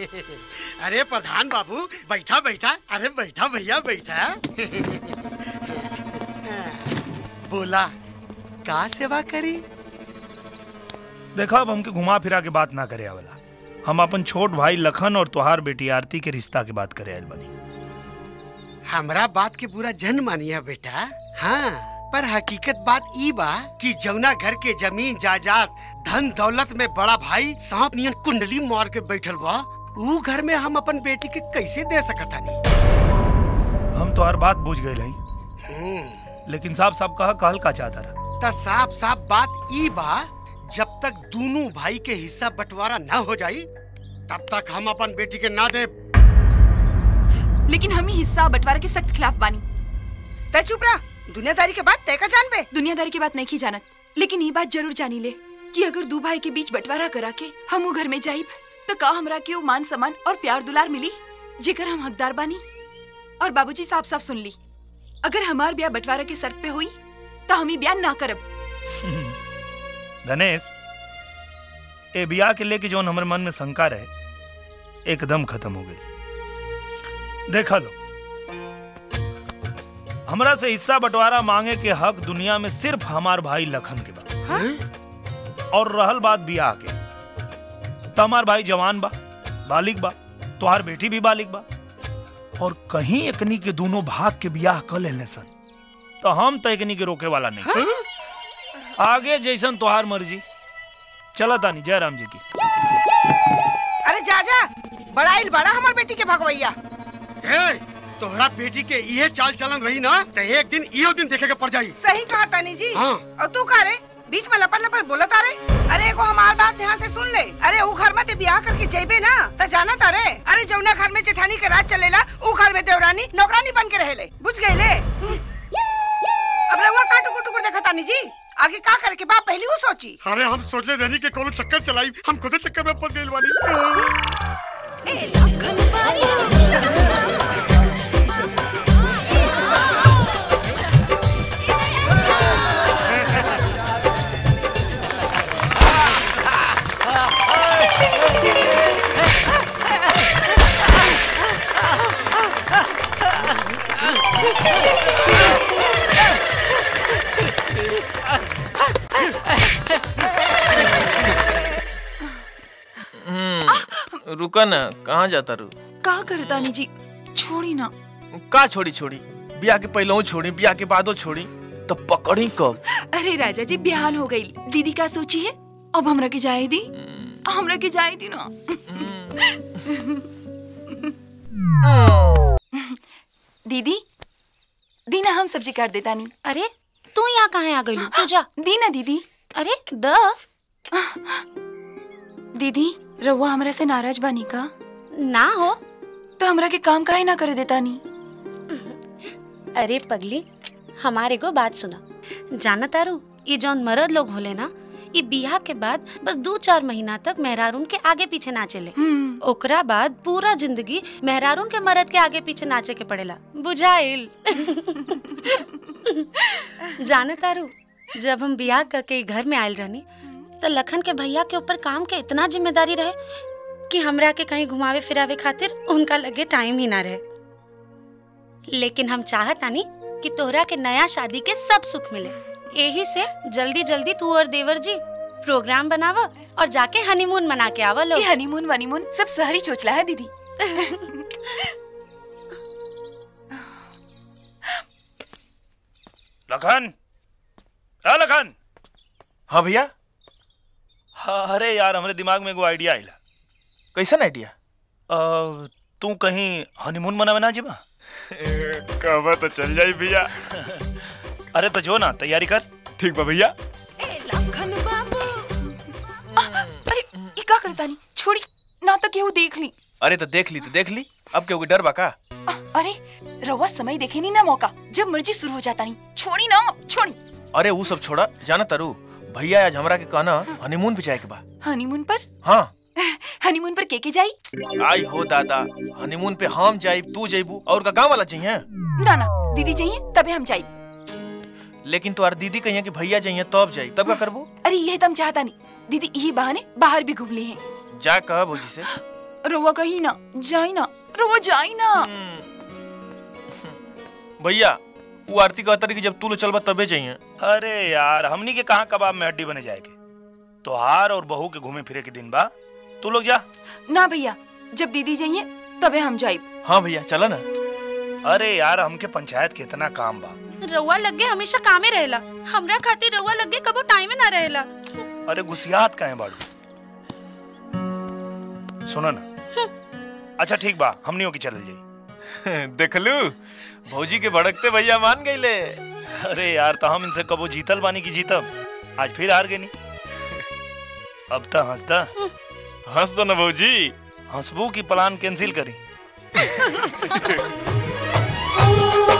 अरे प्रधान बाबू बैठा बैठा। अरे बैठा भैया बैठा। बोला का सेवा करी? देखा अब हमके घुमा फिरा के बात ना करे आवेला। हम अपन छोट भाई लखन और तुहार बेटी आरती के रिश्ता के बात करे आयल बनी। हमरा बात के बुरा जन मानिया बेटा। हाँ पर हकीकत बात ई बा कि जौना घर के ज़मीन जायदाद धन दौलत में बड़ा भाई सांप नियन कुंडली मार के बैठल बा। ऊ घर में हम अपन बेटी के कैसे दे सकतानी? हम तो हर बात बुझ गए नहीं लेकिन साहब साहब कहा कहल का चाहता रहा? त साफ़ साफ़ बात ई बा जब तक दोनों भाई के हिस्सा बंटवारा न हो जाई तब तक हम अपन बेटी के ना दे लेकिन हम ही हिस्सा बंटवारा के सख्त खिलाफ बानी। तय चुप रहा। दुनियादारी के बात तय का जान बे। दुनियादारी की बात नहीं की जानत। लेकिन ये बात ज़रूर जानी ले कि अगर दो भाई के बीच बंटवारा करा के हम वो घर में जाइब तो का हमरा के वो मान सम्मान और प्यार दुलार मिली जेकर हम हकदार बानी? और बाबूजी साफ़ साफ़ सुन ली। अगर हमार ब्याह बंटवारा के शर्त पे हुई तो हम ही ब्याह ना करब। धनेश ए बिया के लेके जोन हमारे मन में शंका रहे एकदम खत्म हो गई। देखा लो। हमरा से हिस्सा बंटवारा मांगे के हक दुनिया में सिर्फ़ हमार भाई लखन के बा। और रहल बात बियाह के। तो हमार भाई जवान बा बालिक बा तुहार बेटी भी बालिक बा। और कहीं एकनी के दोनों भाग के बियाह कर लेने सन। तो हम तो एकनी के रोके वाला नहीं। आगे जैसन तुहार मर्ज़ी। चला तानी जयराम जी की। अरे जा जा। बड़ाइल बड़ा हमार बेटी के भगवैया। ए, तोहरा बेटी के ये चाल चलन रही ना तो एक दिन इहो दिन देखे के पड़ जाई। सही कहा तनी जी। हाँ। और तू का रे? बीच में लपट लपट बोलत आ रे। अरे एगो हमार बात ध्यान से सुन ले। अरे ऊ घर में ते ब्याह करके जेबे ना त जाना तारे अरे जौना घर में जेठानी के राज चलेला ऊ घर में देवरानी नौकरानी बन के रहेले। बुझ गए ले अब रहुआ का टुकुर टुकुर देखा तानी जी? आगे का करे के बाप पहली वो सोची? अरे हम सोचले रहनी के कोनो चक्कर चलाई? हम खुद चक्कर में फंस गइल वाली। रुका ना कहाँ जाता रू? का करतानी जी? छोड़ी ना। का छोड़ी छोड़ी? बियाह के पहले छोड़ी बियाह के बादो छोड़ी। तो पकड़ी कब? अरे राजा जी बिहान हो गई। दीदी का सोची है? अब हमरा के जाए दी हमरा के जाए दी ना दीदी दीना हम सब्ज़ी काट देता नहीं अरे तू यहाँ कहाँ आ गई? तू जा। दीना दीदी। अरे द। दीदी रउआ हमरा से नाराज़ बानी का? ना हो। तो हमरा के काम काहे ना करे देता नी अरे पगली हमारे को बात सुना। जाना तारू ये जौन मर्द लोग होले ना ये बियाह के बाद बस दो चार महीना तक मेहरारून के आगे पीछे नाचेले ओकरा बाद पूरा ज़िंदगी मेहरारून के मर्द के आगे पीछे नाचे के पड़ेला। बुझाइल। जाने तारू जब हम बियाह करके घर में आयल रहनी तो लखन के भैया के ऊपर काम के इतना ज़िम्मेदारी रहे कि हमरा के कहीं घुमावे फिरावे खातिर उनका लगे टाइम ही ना रहे। लेकिन हम चाहत आनी कि तोहरा के नया शादी के सब सुख मिले। यही से जल्दी जल्दी तू और देवर जी प्रोग्राम बनावा और जाके हनीमून मना के आवा लोग। ये हनीमून वनीमून सब शहरी चोचला है दीदी। लखन! लखन! हाँ भैया? हाँ अरे यार हमारे दिमाग में एगो आइडिया आइला कैसन आइडिया तू कहीं हनीमून मनावे ना जीबा कहवा तो चल जाई भैया। अरे तो जो ना तैयारी कर। ठीक बा भैया। अरे ये का करता छोड़ी ना तक केहू देख ली। अरे तो देख ली तो देख ली। अब क्यों डर बा का? अरे रउआ समय देखे नहीं ना मौका। जब मर्ज़ी शुरू हो जाता नहीं छोड़ी ना छोड़ी। अरे वो सब छोड़ा जाना तारू। भैया आज हमरा के कहना हनीमून पे जाए के बा। हनीमून पर? हाँ। हनीमून पर के के जाई? आई हो दादा हनीमून पे हम जाइब तू जाइबू और का गाँव वाला चाहिए ना ना दीदी चाहिए तबे हम जाई लेकिन तुम्हार दीदी कहिए कि भैया चाहिए तब जाई तब का करबू? अरे ये तम चाहता नहीं। दीदी यही बहाने बाहर भी घूम ली है जा कह भौजी से। रउआ कहीं ना जाई ना रउआ जाई ना। भैया वो आरती कहता रही कि जब तू लो चलबा तबे चाहिए अरे यार हमनी के कहाँ कबाब में हड्डी बने जाएगी? तोहार और बहू के घूमे फिरे के दिन बा। तू लोग जा। ना भैया जब दीदी जाइए तबे हम जाई हाँ भैया चला ना। अरे यार हमके पंचायत के इतना काम बा। रउआ लगे हमेशा कामे रहेला। हमरा खातिर रउआ लगे कबो टाइम ना रहेला। अरे गुसियात काहे बाड़ू? सुनो ना। अच्छा ठीक बा हमनियों की चल जाई। देखलू भौजी के भड़कते भैया मान गईले अरे यार तो हम इनसे कबो जीतल बानी की जीतब आज फिर हार गई नी। अब तो हंसता हंस दो ना भौजी। हंसबू की प्लान कैंसिल करी।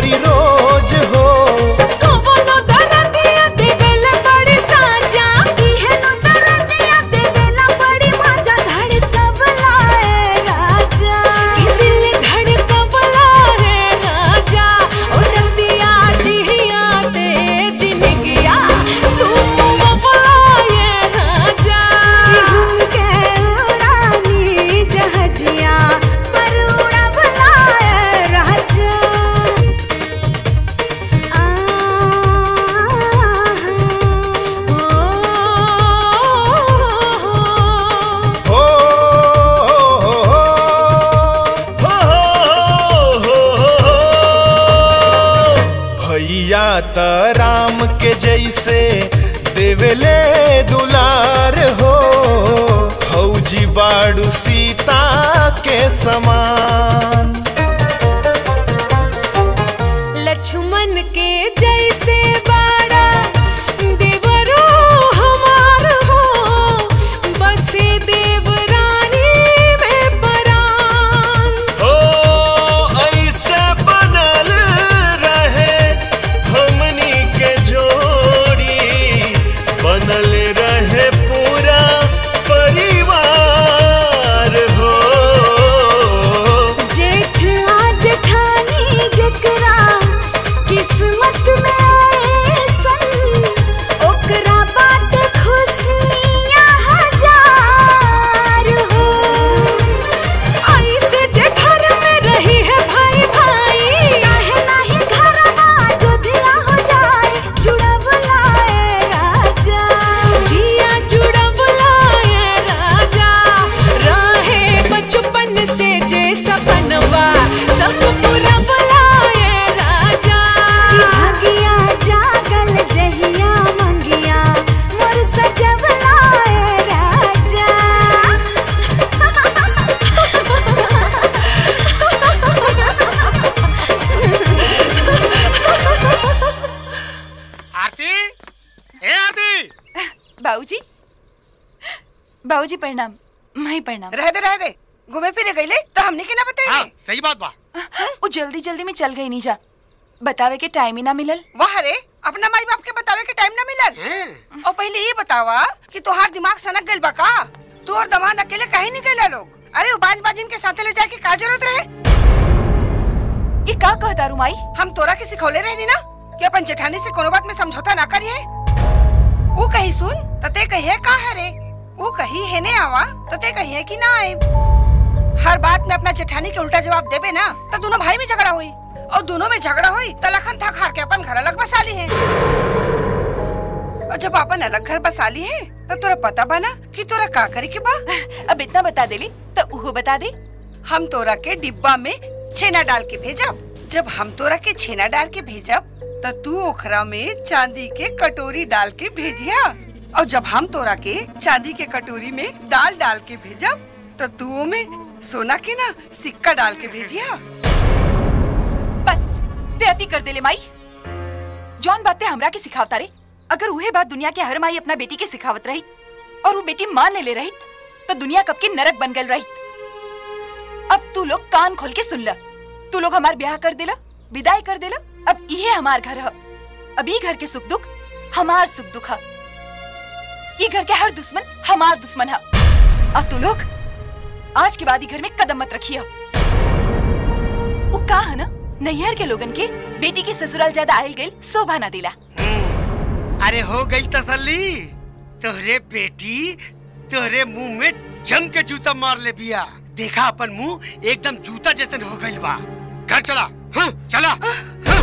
morirò प्रणाम माई प्रणाम। रह दे रह दे। घूमे फिरे गईले तो हमने के ना बताई सही बात बा। वो जल्दी जल्दी में चल गई नीजा। बतावे के टाइम ही ना मिलल। वाह रे अपना माई बाप के बतावे के टाइम ना मिलल? और पहले ये बतावा कि तोहार दिमाग सनक गइल बा का? तू और दमाद अकेले कहीं नहीं गइला लोग? अरे वो बाज बाजिन के साथ ले जाए के का ज़रूरत रहे? ये का कहता रुमाई हम तोरा के सिखौले रहनी ना कि अपन जेठानी से कोनो बात में समझौता ना करिए? वो कही सुन तते कहिए का है रे? वो कही है ने आवा तो ते कही है कि ना आए। हर बात में अपना जेठानी के उल्टा जवाब देबे ना तो दोनों भाई में झगड़ा हुई। और दोनों में झगड़ा हुई तो लखन थक हार के अपन घर अलग बसा ली है। और जब अपन अलग घर बसा ली है तो तोरा पता बना कि तोरा का करे के बा? अब इतना बता देली तो उहो बता दे। हम तोरा के डिब्बा में छेना डाल के भेजब। जब हम तोरा के छेना डाल के भेजब तो तू ओखरा में चांदी के कटोरी डाल के भेजिया। और जब हम तोरा के चांदी के कटोरी में दाल डाल के भेजब तो तू में सोना के ना सिक्का डाल के भेजिया? बस देती कर देले माई। जौन बातें हमरा के सिखावता रे, अगर उहे बात दुनिया के हर माई अपना बेटी के सिखावत रही और वो बेटी मान ले रही तो दुनिया कब के नरक बन गल रही अब तू लोग कान खोल के सुन ल तू लोग हमार ब्याह कर देला, विदाई कर देला, अब इहे हमार घर है। अब ई घर के सुख दुख, हमार सुख दुख है। ई घर के हर दुश्मन हमार दुश्मन है। और तू लोग आज के बाद ई घर में कदम मत रखिए। वो का है ना नैहर के लोगन के बेटी की ससुराल ज़्यादा आयल गई शोभा ना दिला। अरे हो गई तसल्ली। तोहरे बेटी तोहरे मुँह में जम के जूता मार ले बिया। देखा अपन मुँह एकदम जूता जैसे हो गई बा। घर चला हाँ, चला। हाँ।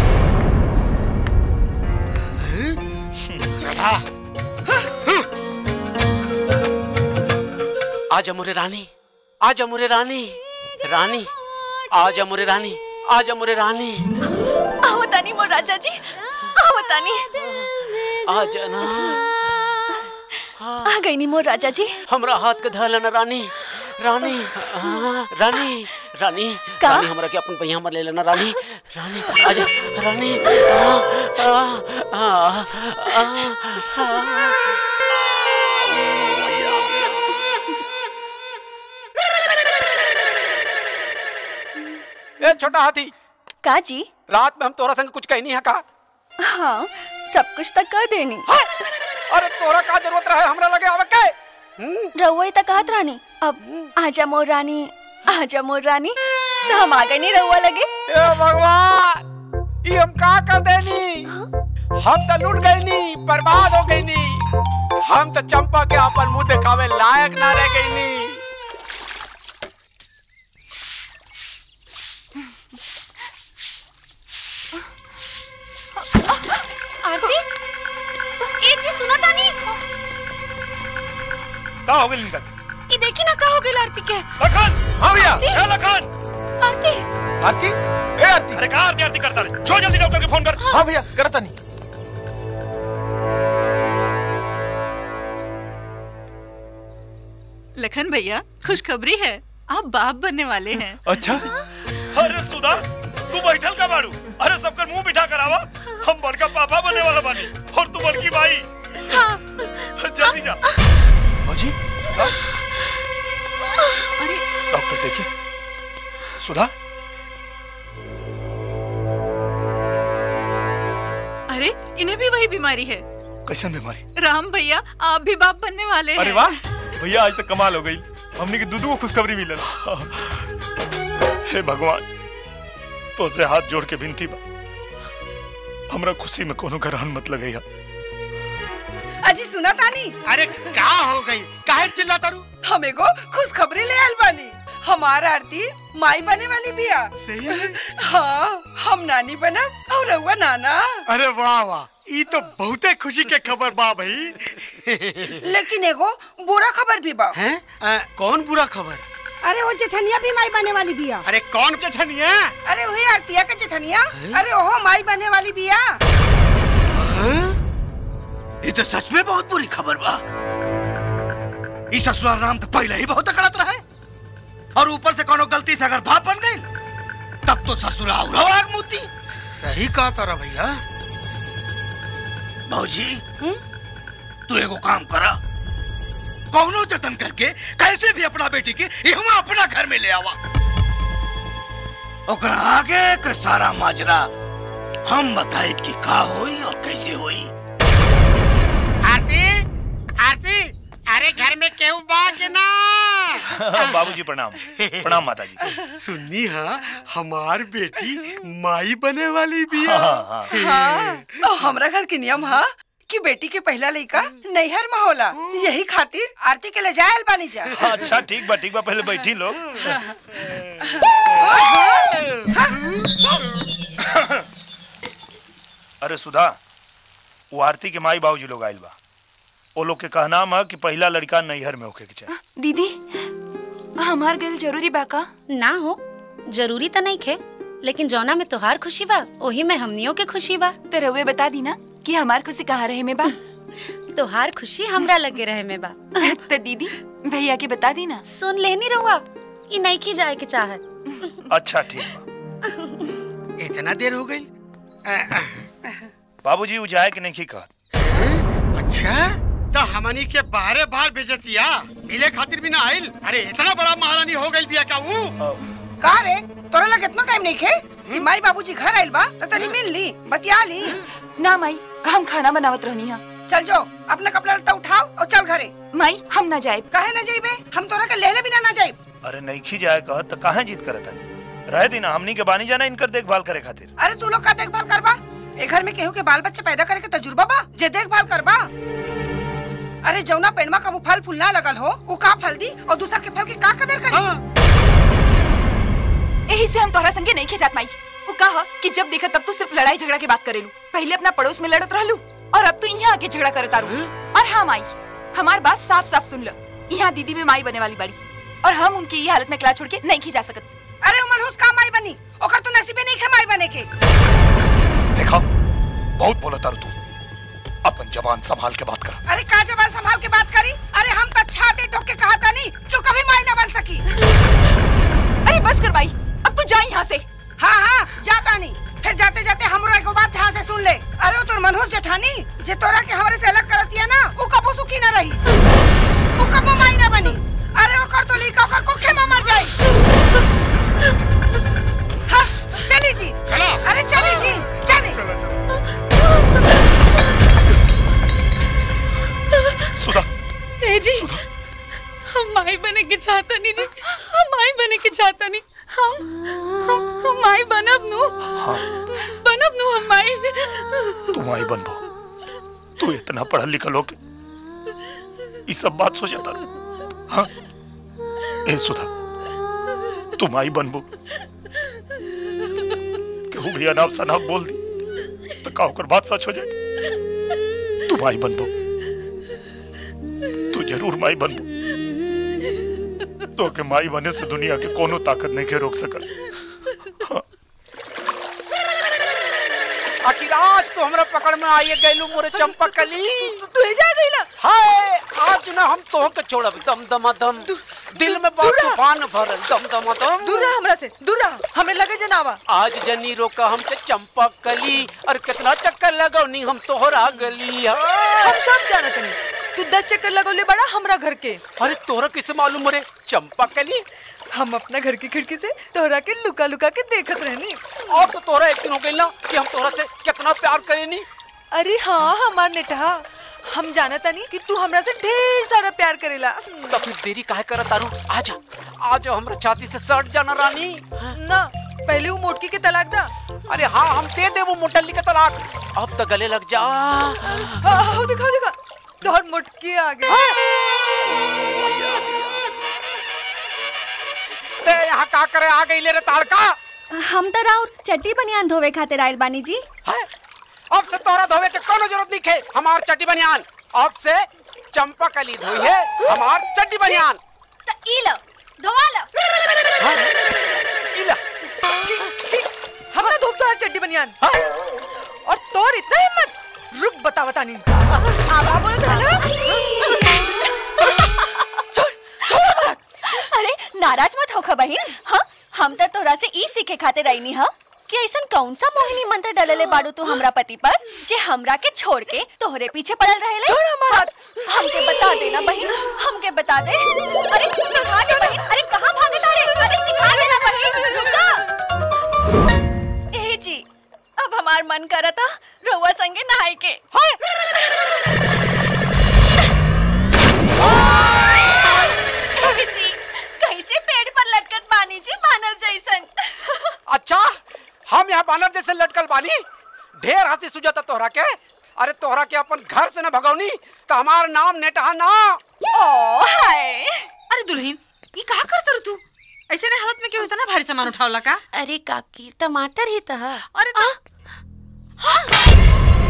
चला। आजा मुरे रानी आज मुरे रानी रानी आजा मुरे रानी आजा मुरे रानी। आओ तानी मोर राजा जी आओ तानी। आजा ना आ गई नी मोर राजा जी हमरा हाथ के धल न रानी रानी रानी रानी। का? रानी हमरा के अपन पहिया हमर ले लेना रानी रानी आजा रानी आ, आ, आ, आ, आ, ए छोटा हाथी। का जी? रात में हम तोरा संग कुछ कहनी है का? हाँ सब कुछ तक कर देनी। हाँ? अरे तोरा का ज़रूरत रहे हमरा लगे आवे के? रउआ तक कहत रानी अब आजा मोर रानी आजा मोर रानी तो हम आ गए नहीं रउआ लगे। ए भगवान ये हम का कर देनी? हम तो लूट गई नी बर्बाद हो गई नी हम तो चंपा के अपन मुँह दिखावे लायक ना रह गई नी आरती ए जी सुना तानी का हो गई इनका ये देखी ना का हो गई आरती के? लखन! हाँ भैया! ए लखन! आरती? आरती? ए आरती। अरे कहाँ आरती? आरती करता रहे। जो जल्दी डॉक्टर के फ़ोन कर। हाँ। भैया करता नहीं। लखन भैया खुशखबरी है। आप बाप बनने वाले हैं। अच्छा। अरे सुधा तू बैठल का बाड़ू? अरे सबकर मुँह बिठा कर आवा हम बड़का पापा बनने वाला बानी और तू बड़की भाई जल्दी जा। बाजी सुधा। अरे। डॉक्टर देखिए। सुधा। अरे इन्हें भी वही बीमारी है। कैसन बीमारी? राम भैया आप भी बाप बनने वाले हैं। अरे वाह भैया आज तक कमाल हो गई। हमने की दूध को खुशखबरी मिलल। हे भगवान। तो से हाथ जोड़ के विनती बा। हमरा खुशी में कोनो ग्रहण मत लगैया। अजी सुना तानी। अरे का हो गई? काहे चिल्ला तारू हम एगो खुशखबरी ले आयल बानी। हमारा आरती माई बने वाली बिया। सही में? हाँ हम नानी बना और रउआ नाना। अरे वाह वाह। ई तो बहुते खुशी के खबर बा भाई। लेकिन एगो बुरा खबर भी बा। हैं? कौन बुरा खबर? अरे वो जेठनिया भी माई बने वाली बिया। अरे कौन जेठनिया? अरे वही आरतिया के जेठनिया। अरे ओहो माई बने वाली बिया। ये तो सच में बहुत बुरी खबर बा। ई ससुराल राम तो पहले ही बहुत अकड़त रहे। और ऊपर से कोनो गलती से अगर बाप बन गई तब तो ससुराल और आग मुती। सही कहा तारा भैया। भाजी तू एगो काम करा। कौनो जतन करके कैसे भी अपना बेटी के यहाँ अपना घर में ले आवा। ओकरा आगे के सारा माजरा हम बताए कि का होई और कैसे होई। आरती आरती अरे घर में केहू बा के ना? बाबूजी प्रणाम। प्रणाम माता जी सुननी हाँ हमार बेटी माई बने वाली भी हाँ, हाँ, हाँ हमरा घर के नियम हा? कि बेटी के पहला लड़का नैहर में होला यही खातिर आरती के ले जायल बानी जा। अच्छा ठीक बा ठीक बा पहले बैठी लोग अरे सुधा वो आरती के माई बाबूजी लोग आइल बा। वो लोग के कहना है कि पहला लड़का नैहर में होके के चाहे। दीदी हमार गल ज़रूरी बा का? ना हो ज़रूरी तो नहीं खे लेकिन जौना में तोहार खुशी बा ओही में हमनियों के खुशी बा। तो रउए बता दी ना। कि हमार खुशी कहाँ रहे में बा तोहार खुशी हमरा लगे रहे में बा तो दीदी भैया के बता दी ना सुन लेनी रहुआ ई नहीं की जाए के चाहत। अच्छा ठीक इतना देर हो गई। बाबूजी वो जाए कि नहीं की कहत अच्छा तो हमनी के बारे बार भेजतिया मिले खातिर भी ना आइल। अरे इतना बड़ा महारानी हो गई बिया का वो का रे तोरा लगे इतना टाइम नहीं खे? कि माई बाबूजी घर आइल बा तो तनी मिल ली बतिया ली। ना माई हम खाना बनावत रहनी हा। चल जाओ अपना कपड़ा लत्ता उठाओ और चल घरे। माई हम ना जाए काहे ना जाइबे? हम तोरा के लेले बिना ना जाइब अरे नहीं खी जाए कहत तो काहे जीत करत है रह दी हमनी के बानी जाना इनकर देखभाल करे खातिर। अरे तू लोग का देखभाल करबा? ए घर में केहू के बाल बच्चे पैदा करे के तजुर्बा बा? जे देखभाल करबा। अरे जौना पेड़मा का वो फल फूल ना लगल हो वो का फल दी? और दूसर के फल की का कदर करी? यही से हम तोहरा संगे नहीं खिंचात माई। वो कहा कि जब देखा तब तो सिर्फ़ लड़ाई झगड़ा के बात करेलू पहले अपना पड़ोस में लड़त रहलू और अब तो यहाँ आके झगड़ा करता रू और हाँ माई हमार बात साफ़ साफ़ सुन लो। यहाँ दीदी में माई बने वाली बड़ी और हम उनकी ये हालत में क्लास छोड़ के नहीं खिंचा सकते। अरे उमर हुस का माई बनी ओकर तो नसीबे नहीं खे माई बने के। देखो बहुत बोला तारू तू। अपन जवान संभाल के बात कर। अरे का जबान संभाल के बात करी? अरे हम तो छाते ठोक के कहा था नहीं क्यों कभी माई ना बन सकी? अरे बस कर भाई तू जा यहाँ से। हाँ हाँ जाता नहीं। फिर जाते जाते हमरो एगो बात ध्यान से सुन ले। अरे वो तोर मनोज जेठानी जे तोरा के हमरे से अलग करती है ना वो कबो सुखी ना रही। वो कबो माई ना बनी। अरे ओकर तो ली ओकर कोखे में मर जाई। हाँ चली जी। चलो। अरे चली जी चली। सुधा। ए जी हम माई बने के चाहता नहीं जी। हम माई बने के चाहता नहीं। हम हम, हम माई बनब नु। बनब नु हम माई तू माई बनबो। तू इतना पढ़ल लिखल हो के ये सब बात सोचता हाँ। ए सुधा तू माई बनबो। केहू भी अनाप शनाप बोल दी तो का ओकर बात सच हो जाए? तू माई बनबो। तू ज़रूर माई बनबो। तो के माई बने से दुनिया के कोनो ताकत नहीं के रोक सकल आखिर आज तो हमरा पकड़ में आइए गैलू मोरे चंपा कली। तू जा गईला हाय आज ना हम तो के छोड़ब। दम दम दम दिल में बहुत तूफ़ान भरल। दम दम दम दूर रहा हमरा से दूर रहा। हमें लगे जनावा। आज जनी रोका हमके चंपा कली। और कितना चक्कर लगौनी हम तोहरा गली। हम सब जानत नहीं तू दस चक्कर लगौले बड़ा हमरा घर के। अरे तोहरा किसे मालूम मोरे? चंपा कली। हम अपना घर की खिड़की से तोहरा के लुका लुका के देखत रहनी। और तो तोहरा यकीन हो गइल ना कि हम तोहरा से कितना प्यार करेनी। अरे हाँ हमार नेटहा हम जाना था नहीं कि तू हमरा से ढेर सारा प्यार करेला। तो फिर देरी काहे करत तारू आजा आजा हमरा छाती से सट जाना रानी। ना पहले वो मोटकी के तलाक दा। अरे हाँ हम दे दे वो मोटली का तलाक। अब तो गले लग जा। हाँ हाँ दिखा। दिखा तोहर मोटकी आ गई। ते यहाँ का करे आ गई ले रे ताड़का? हम तो राउर चट्टी बनियान धोवे खातिर आयल बानी जी अब से तोरा धोवे के कोनो ज़रूरत नहीं है हमार चड्डी बनियान। अब से चंपा कली धोई है हमार चड्डी बनियान। तो ई लो धोवा लो। इला छी छी हमरा तोहर चड्डी बनियान। और तोर इतना हिम्मत? रुक बता बता नहीं। आबा बोले तो अरे नाराज़ मत होखा बहिन हाँ हम तो तोरा से ई सीखे खातिर आईनी हा। कि ऐसन कौन सा मोहिनी मंत्र डलले बाड़ू तू हमरा पति पर जे हमरा के छोड़ के तोहरे पीछे पड़ल रहे ले? हमके बता देना बहिन। हमके बता दे। अरे सिखा दे बहिन। अरे कहाँ भागे तारे अरे सिखा देना बहिन। रुका अब हमार मन करता रउआ संगे नहाई के। जी कैसे पेड़ पर लटकत बानी जी मानव जैसन? अच्छा हम यहाँ बानर जैसे लटकल बानी? ढेर हँसी सुझाता तोहरा के। अरे तोहरा के अपन घर से न भगौनी तो हमार नाम नेटहा ना ओ हाय। अरे दुल्हन ये कहा करत तू? ऐसे ने हालत में क्यों इतना भारी सामान उठावला का? अरे काकी टमाटर ही तह अरे तो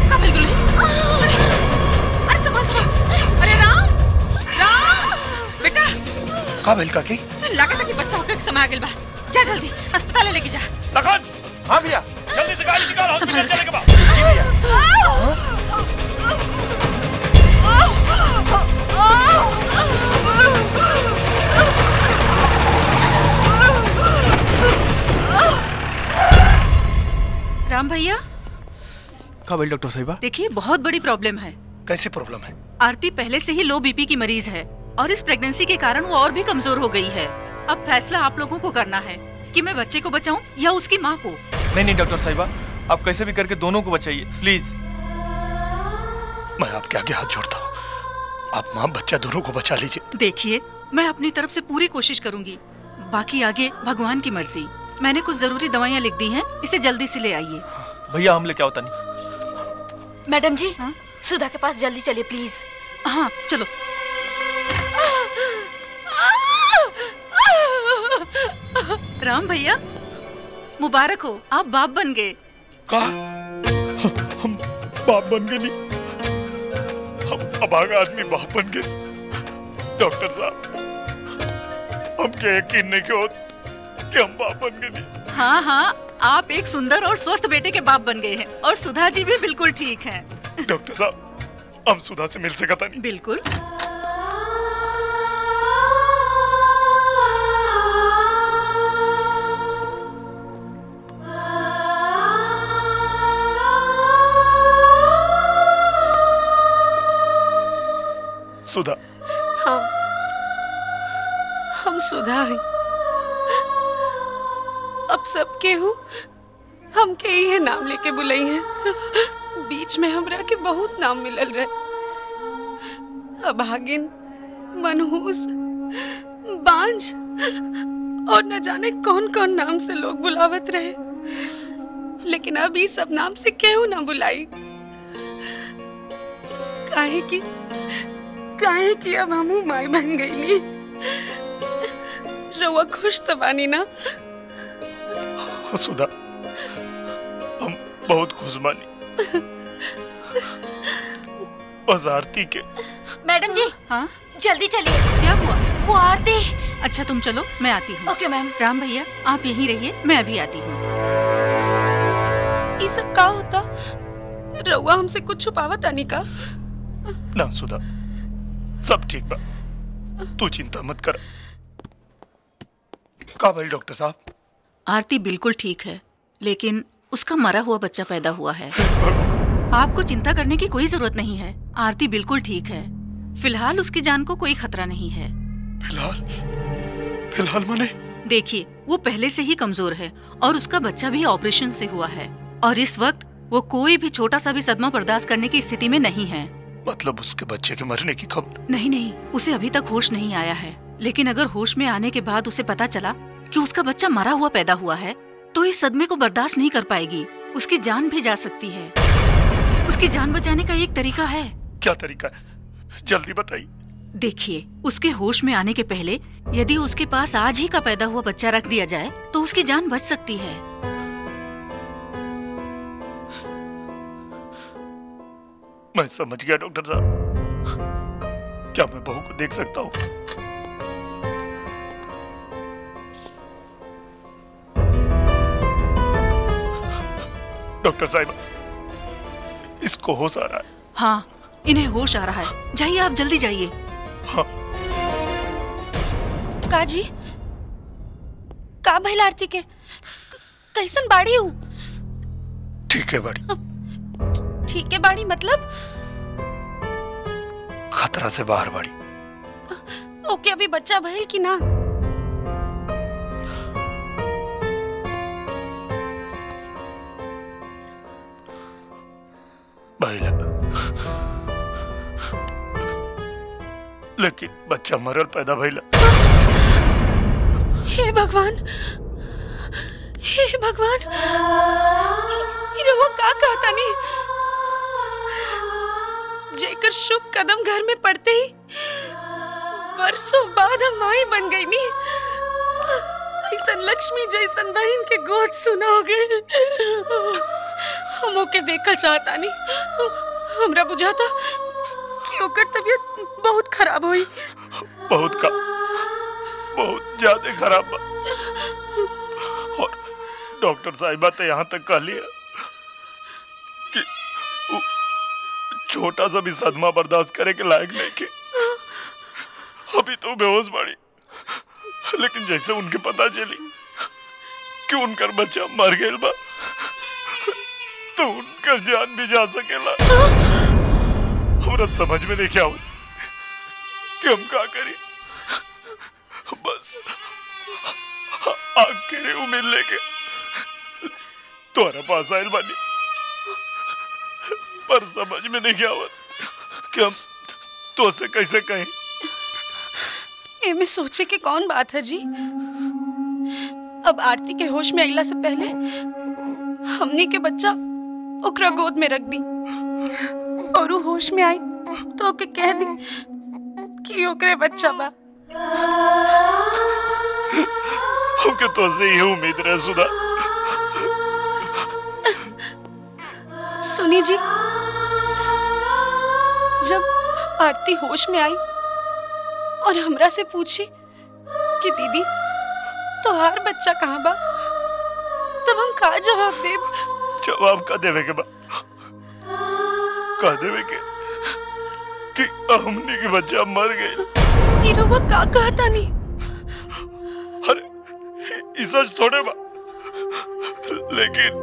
का भेल दुल्हन अरे संभाल संभाल अरे राम राम। बेटा। का भेल काकी? लागत है कि बच्चा होकर समय आ गेल बा। जा जल्दी अस्पताल लेके जा। लखन हाँ भैया जल्दी से गाड़ी निकाल हॉस्पिटल चले के बाद। राम भैया? का भेल डॉक्टर साहिबा। देखिए बहुत बड़ी प्रॉब्लम है। कैसी प्रॉब्लम है? आरती पहले से ही लो बीपी की मरीज़ है और इस प्रेगनेंसी के कारण वो और भी कमज़ोर हो गई है। अब फैसला आप लोगों को करना है कि मैं बच्चे को बचाऊं या उसकी माँ को। नहीं नहीं डॉक्टर साहिबा आप कैसे भी करके दोनों को बचाइए प्लीज़ मैं आपके आगे हाथ जोड़ता हूँ। आप माँ बच्चा दोनों को बचा लीजिए। देखिए मैं अपनी तरफ़ से पूरी कोशिश करूँगी। बाकी आगे भगवान की मर्ज़ी। मैंने कुछ ज़रूरी दवाइयाँ लिख दी हैं इसे जल्दी से ले आइए। भैया हम लेके आओ नहीं मैडम जी हा? सुधा के पास जल्दी चलिए प्लीज़। हाँ चलो। राम भैया मुबारक हो आप बाप बन गए। का? हम बाप बन गए नहीं। हम अभागा आदमी बाप बन गए। डॉक्टर साहब हमके यकीन नहीं क्यों कि हम बाप बन गए हाँ हाँ आप एक सुंदर और स्वस्थ बेटे के बाप बन गए हैं और सुधा जी भी बिल्कुल ठीक हैं। डॉक्टर साहब हम सुधा से मिल सकता नहीं। बिल्कुल। सुधा। हाँ हम सुधा हैं। अब सब केहू हम के ही है नाम लेके बुलाई हैं। बीच में हमरा के बहुत नाम मिलल रहे। अभागिन मनहूस, बांझ, और न जाने कौन कौन नाम से लोग बुलावत रहे। लेकिन अब ई सब नाम से केहू ना बुलाई? काहे की काहे की अब हमू माई बन गई नी? रउआ खुश तो बानी ना? सुधा हम बहुत खुश बानी बस आरती के। मैडम जी हाँ? जल्दी चलिए। क्या हुआ? वो आरती। अच्छा तुम चलो मैं आती हूँ। Okay ma'am. राम भैया आप यहीं रहिए मैं अभी आती हूँ। ये सब का होता? रउआ हमसे कुछ छुपावत आनी का? ना सुधा सब ठीक बा। तू चिंता मत कर। का भाई डॉक्टर साहब। आरती बिल्कुल ठीक है लेकिन उसका मरा हुआ बच्चा पैदा हुआ है। आपको चिंता करने की कोई ज़रूरत नहीं है। आरती बिल्कुल ठीक है। फ़िलहाल उसकी जान को कोई खतरा नहीं है। फ़िलहाल? फ़िलहाल मने? देखिए वो पहले से ही कमज़ोर है और उसका बच्चा भी ऑपरेशन से हुआ है। और इस वक्त वो कोई भी छोटा सा भी सदमा बर्दाश्त करने की स्थिति में नहीं है। मतलब उसके बच्चे के मरने की खबर? नहीं नहीं उसे अभी तक होश नहीं आया है। लेकिन अगर होश में आने के बाद उसे पता चला कि उसका बच्चा मरा हुआ पैदा हुआ है तो इस सदमे को बर्दाश्त नहीं कर पाएगी। उसकी जान भी जा सकती है। उसकी जान बचाने का एक तरीका है। क्या तरीका है? जल्दी बताइए। देखिए उसके होश में आने के पहले यदि उसके पास आज ही का पैदा हुआ बच्चा रख दिया जाए तो उसकी जान बच सकती है। मैं समझ गया डॉक्टर साहब। क्या मैं बहू को देख सकता हूँ? डॉक्टर साहब इसको होश आ रहा है। हाँ इन्हें होश आ रहा है। जाइए आप जल्दी जाइए। काजी का भइल आरती के? कैसन बाड़ी हूँ? ठीक है बड़ी। ठीक है बाड़ी मतलब? खतरा से बाहर बाड़ी। ओके अभी बच्चा भइल कि ना? लेकिन बच्चा मरल पैदा भैला हे भगवान हे भगवान का कहता नहीं? जेकर शुभ कदम घर में पड़ते ही वर्षों बाद हम माई बन गई नी। ऐसन लक्ष्मी जैसन बहन के गोद सुना हो गए। हम ओके देखल चाहता नहीं। हमरा बुझाता कि ओकर तबीयत बहुत खराब हुई। बहुत का बहुत ज़्यादा खराब और डॉक्टर साहिबा तो यहाँ तक कह लिया कि छोटा सा भी सदमा बर्दाश्त करे के लायक नहीं के अभी तो बेहोश बाड़ी लेकिन जैसे उनके पता चली कि उनकर बच्चा मर गया बा तो उनकर जान भी जा सकेला। हमरा समझ में नहीं क्या हो कि हम का करी? बस, आखिर उम्मीद लेके तुम्हारा पास आयल बानी। पर समझ में नहीं आवत कि हम तो से कैसे कहें। एमे सोचे के कौन बात है जी? अब आरती के होश में अइला से पहले हमने के बच्चा ओकरा गोद में रख दी। और वो होश में आई तो कह दी कि ओकरे बच्चा बा हमके तो से ये उम्मीद रहे सुधा। सुनी जी जब आरती होश में आई और हमरा से पूछी कि दीदी तोहार बच्चा कहाँ बा? तब हम का जवाब देब? जवाब का देवे के बा? का देवे के? कि हमने के बच्चा मर गए रउआ का कहता नहीं। ई सच थोड़े बा। लेकिन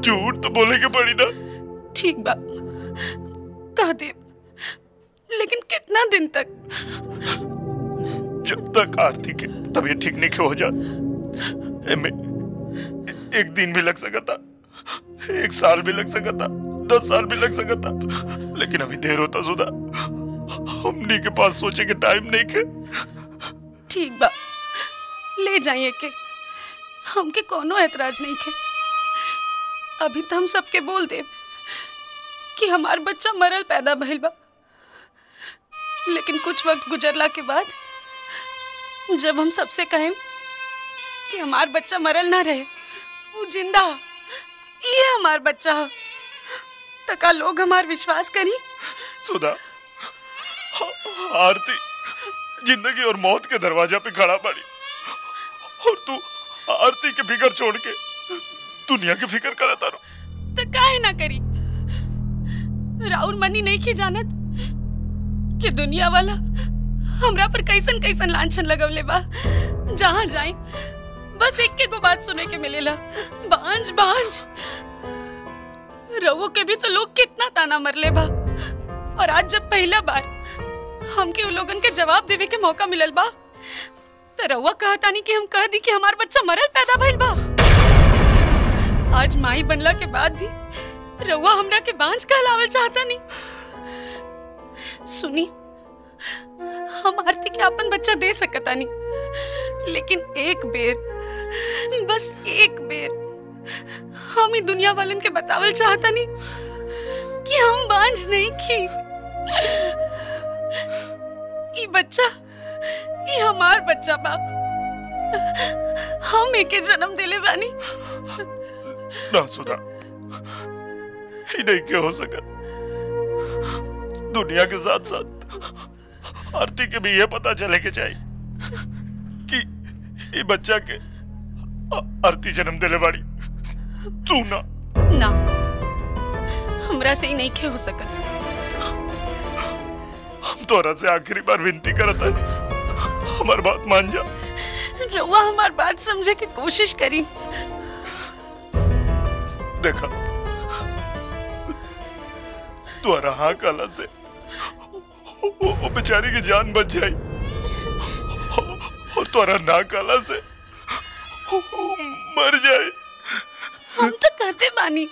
झूठ तो बोले के पड़ी ना। ठीक बा। कह दे। लेकिन कितना दिन तक? जब तक आरती के तबीयत ठीक नहीं हो जा एक दिन भी लग सकता एक साल भी लग सकता। दस साल भी लग सकता लेकिन अभी देर होता सुधा। हमनी के पास सोचे के टाइम नहीं के ठीक बा ले जाइए के। हमके कोनो ऐतराज नहीं के अभी तो हम सबके बोल दे कि हमार बच्चा मरल पैदा भइल बा। लेकिन कुछ वक्त गुजरला के बाद जब हम सबसे कहें कि हमार बच्चा मरल ना रहे वो ज़िंदा ह, ये हमार बच्चा। ह, तो लोग हमार विश्वास करी। सुधा आरती ज़िंदगी और मौत के दरवाज़ा पे खड़ा पड़ी। और तू आरती के फिकर छोड़ के दुनिया की फ़िक्र करे तारो तो काहे ना करी। राउर मनी नहीं की जानत कि दुनिया वाला हमरा पर कैसन कैसन लांछन लगवले बा। जहाँ जाए बस एक के को बात सुने के मिलेला। बांझ बांझ। रवो के भी तो लोग कितना ताना मरले बा। और आज जब पहला बार हमके उन लोगन के जवाब देवे के मौका मिलल बा तो रउआ कहता नहीं कि हम कह दी कि हमार बच्चा मरल पैदा भइल बा। आज माई बनला के बाद भी रउआ हमरा के बांझ कहलावल चाहता नहीं। सुनी, हम आरती के अपन बच्चा दे सकता नहीं, लेकिन एक बेर, बस एक बेर हम ही दुनिया वालन के बतावल चाहता नहीं कि हम बांझ नहीं की। ई बच्चा, ई हमार बच्चा बा हम एके जन्म दिले बानी। ना सुधा ही नहीं क्या हो सका दुनिया के साथ साथ आरती के भी ये पता चले के चाहिए कि ये बच्चा के आरती जन्म दिले बाड़ी तू ना। ना। हमरा से ही नहीं खे हो सकत। हम तोरा से आखिरी बार विनती करता हमार बात मान जा। रउआ हमार बात समझे के कोशिश करी। देखा। तुम्हारा हाँ काला से। वो, बेचारी की जान बच जाई। और तुम्हारा ना काला से। मर जाए हम तो कहते बानी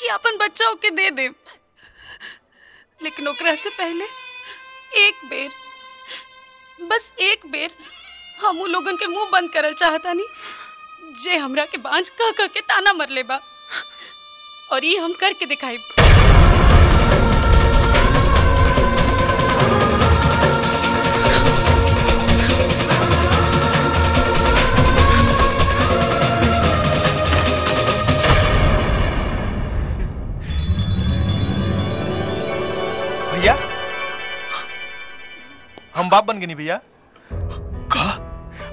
कि अपन बच्चा ओके दे दे। लेकिन ओकरा से पहले एक बेर, बस एक बेर हम उन लोगन के मुँह बंद करल चाहता नहीं जे हमरा के बांझ कह कह के ताना मर ले बा और ये हम करके दिखाई हम बाप बन गए नहीं भैया।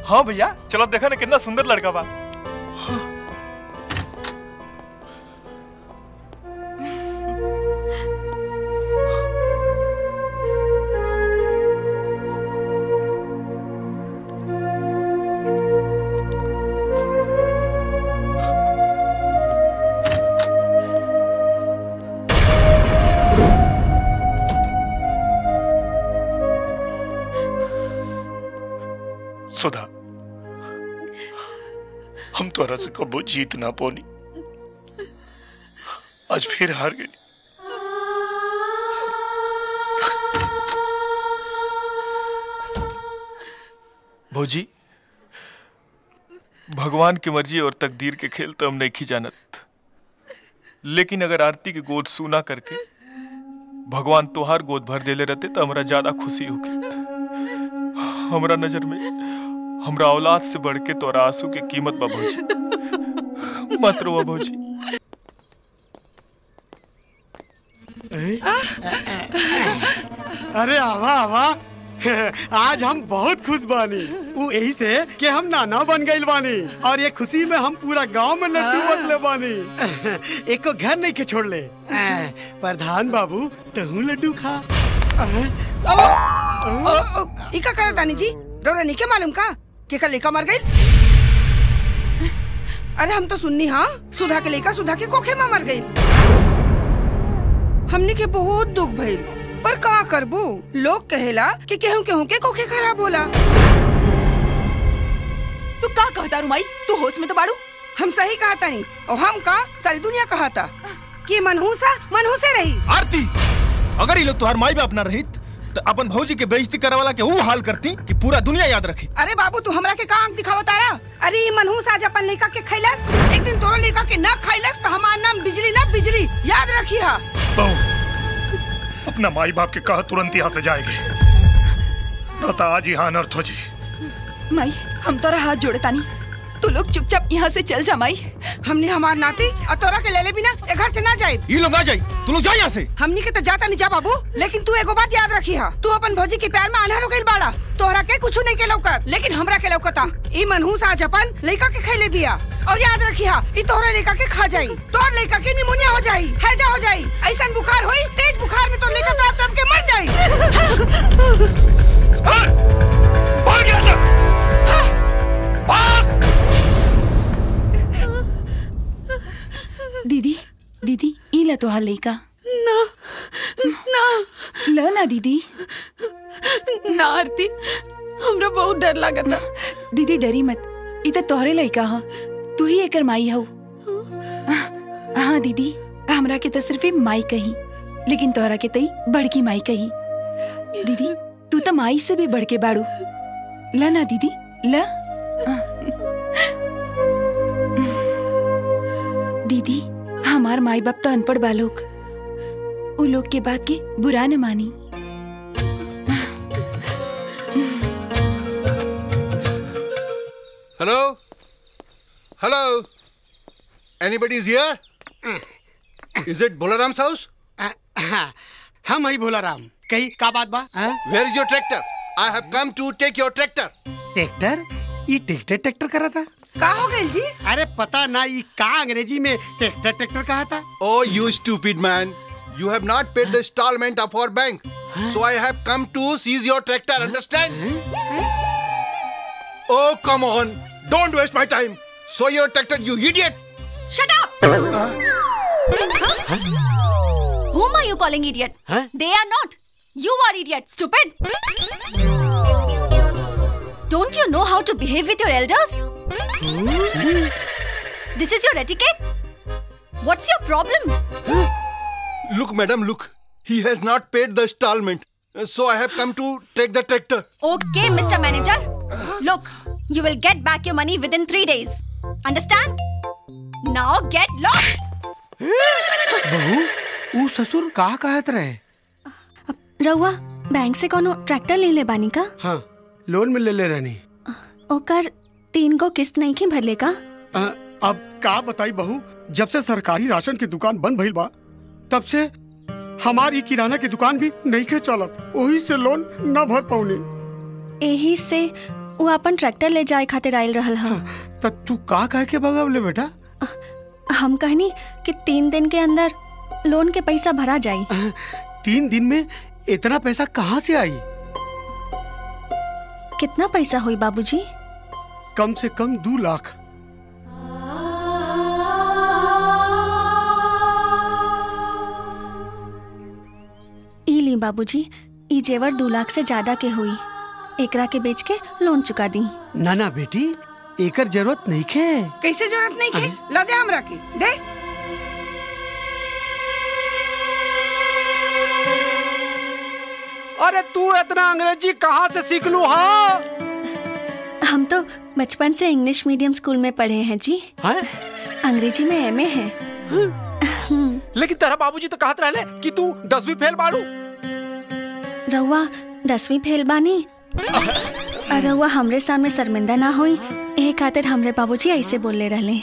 हाँ भैया चलो देखा ना कितना सुंदर लड़का बा। कबो जीत ना पोनी आज फिर हार गई। भौजी, भगवान की मर्ज़ी और तकदीर के खेल तो हम नहीं खी जानत। लेकिन अगर आरती के गोद सूना करके भगवान तोहार गोद भर देले रहते तो हमरा ज़्यादा खुशी होगी। हमरा नज़र में, हमरा औलाद से बढ़ के तोरा आँसू की कीमत बा भौजी। मत रो भौजी अरे आवा आवा आज हम बहुत खुश बानी वो यही से कि हम नाना बन गइल बानी और ये खुशी में हम पूरा गाँव में लड्डू हाँ। बटले बानी एक को घर नहीं के छोड़ ले प्रधान बाबू तहू लड्डू खा इका करे तानी जी रौरा नहीं के मालूम का के का लेका मर गई अरे हम तो सुननी हाँ? सुधा के लेकर सुधा के कोखे में मर गई। हमने के बहुत दुख भइल। पर का करबू? लोग कहेला कि केहू केहू के कोखे खराब होला। तू का कहता रुमाई? तू होश में तो बाड़ू। हम सही कहा तानी और हम का सारी दुनिया कहा था कि मनहूसा मनहूसे रही। आरती अगर ये लोग तुम्हार माई बाप ना रहित तो अपन भौजी के बेइज्जती करे वाला के वो हाल करती कि पूरा दुनिया याद रखी। अरे बाबू तू हमरा के का आँख दिखावत तारा? अरे मनहूस आज अपन लेका के खैलस। एक दिन तोरो लेका के ना खैलस तो हमार नाम बिजली ना बिजली। याद रखी हा। बहू अपना माई बाप के कहा तुरंत यहाँ से जाएगी? न तो आज यहाँ अनर्थ हो जी। माई हम तोरा हाथ जोड़े तानी तू लोग चुपचाप यहाँ से चल जा माई। हमने हमार नाती और तोरा के लेले बिना ए घर से ना जाए ये लोग ना जाई तू लोग जा यहाँ से। हमनी के तो जाता नहीं जा बाबू। लेकिन तू एगो बात याद रखी हा। तू अपन भौजी के प्यार में अनहर हो गइल बाड़ा। तोहरा के कुछ नहीं के लौकत। लेकिन हमरा के लौकता। ई मनहूस आज अपन लइका के खैले बिया। और याद रखी हा ई तोहरा लइका के खा जाई। तोर लइका के निमोनिया हो जाई। हैजा हो जाई। ऐसन बुखार होई तेज बुखार में तो तड़प तड़प के मर जाई। भाग यहाँ दीदी दीदी ई ला तोहार लइका ना ना। ल ना दीदी। ना आरती हमरा बहुत डर लागता दीदी डरी मत। ई त तोहरे लइका ह तू ही एकर माई हऊ हाँ दीदी हमरा के त सिर्फ़ माई कही लेकिन तोहरा के तई बड़की माई कही। दीदी तू त माई से भी बढ़ के बाड़ू। ल ना दीदी ल। दीदी हमार माई बाप तो अनपढ़ बालोक उ लोग के बात की बुरा न मानी hello hello anybody is here is it Bholaram house हाँ मई भोलाराम कही का बात बा where is your tractor I have come to take your tractor tractor ये ट्रैक्टर ट्रैक्टर करा था का हो गइल जी अरे पता ना ये का अंग्रेज़ी में ट्रैक्टर ट्रैक्टर कहा था Oh, you stupid man. You have not paid the installment of our bank. So I have come to seize your tractor, understand? Oh, come on. Don't waste my time. So your tractor, you idiot. Shut up! Whom are you calling idiot? They are not. You are idiot, stupid. Don't you know how to behave with your elders? This is your etiquette? What's your problem? Look, madam, look. He has not paid the installment. So I have come to take the tractor. Okay, Mr. Manager. Look, you will get back your money within three days. Understand? Now get lost. बहू वो ससुर का कहत रहे रउआ bank से कोनो tractor ले ले बानी का हाँ लोन में ले ले रहनी ओकर तीन गो किस्त नहीं के भरले का? अ, अब का बताई बहू जब से सरकारी राशन की दुकान बंद भइल बा तब से हमारी किराना की दुकान भी नहीं के चलत वही से लोन न भर पौनी। यही से वो अपन ट्रैक्टर ले जाए खातिर आयल रहल हा त तू का कह के भगावले बेटा? हम कहनी कि तीन दिन के अंदर लोन के पैसा भरा जाई। तीन दिन में इतना पैसा कहाँ से आई? कितना पैसा हुई बाबूजी? कम से कम दो लाख। ली बाबूजी ई जेवर दो लाख से ज़्यादा के हुई। एकरा के बेच के लोन चुका दी। ना ना बेटी एकर ज़रूरत नहीं खे। कैसे ज़रूरत नहीं के ला दे हमरा के। दे। अरे तू इतना अंग्रेज़ी कहाँ से सीख लू हाँ? हम तो बचपन से इंग्लिश मीडियम स्कूल में पढ़े हैं जी। अंग्रेज़ी में एमए है। लेकिन तेरा बाबूजी तो कहत रहले? कि तू दसवीं फेल बाड़ू रउआ दसवीं फेल बानी। और रउआ हमरे सामने शर्मिंदा ना होई। एहे खातिर हमरे बाबूजी ऐसे बोलले रहले।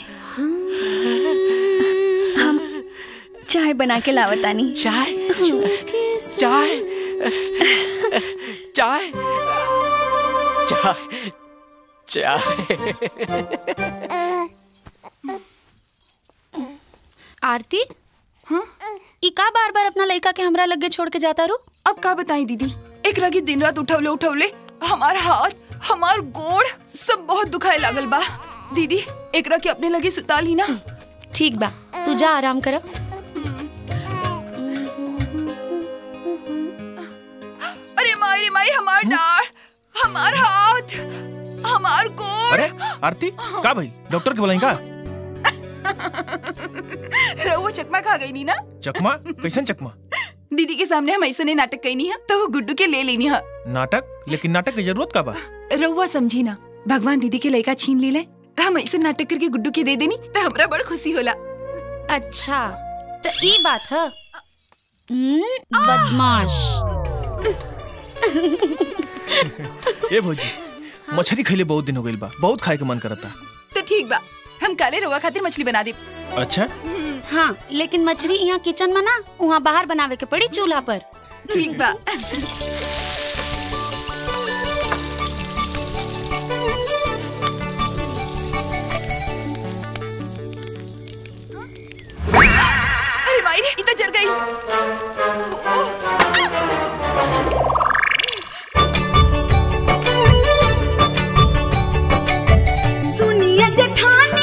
हम चाय बना के लावतानी चाय? चाय? चाय? चाय? चाय। आरती? हाँ? ई का बार बार अपना लड़का के हमरा लगे छोड़ के जाता रू? अब का बताई दीदी? एक रगी दिन रात उठवले उठवले हमार हाथ हमार गोड़ सब बहुत दुखाए लागल बा। दीदी एकरा के अपने लगे सुताल ही ना? ठीक बा तू जा आराम कर। अरे माई रे माई हमार डाढ़ हमार हाथ। हमार गोड़ अरे आरती का भाई? डॉक्टर के बुलाई का रहुआ चकमा खा गई नी ना? चकमा? कैसन चकमा? दीदी के सामने हम ऐसा नाटक कई है तो वो गुड्डू के ले लेनी है नाटक? लेकिन नाटक की ज़रूरत का बा रहुआ समझी ना। भगवान दीदी के लड़का छीन ले ले। हम ऐसे नाटक करके गुड्डू के दे देनी तो हमरा बड़ खुशी होला। अच्छा तो ई बात है। हम्म, बदमाश। ए भौजी मछली खैले बहुत दिन हो गइल बा। बहुत खाए के मन करता। तो ठीक बा। हम काले रहुआ खातिर मछली बना दे अच्छा? हाँ लेकिन मछली यहाँ किचन में ना वहाँ बाहर बनावे के पड़ी चूल्हा पर। ठीक बा। अरे भाई इतना जल गई जेठानी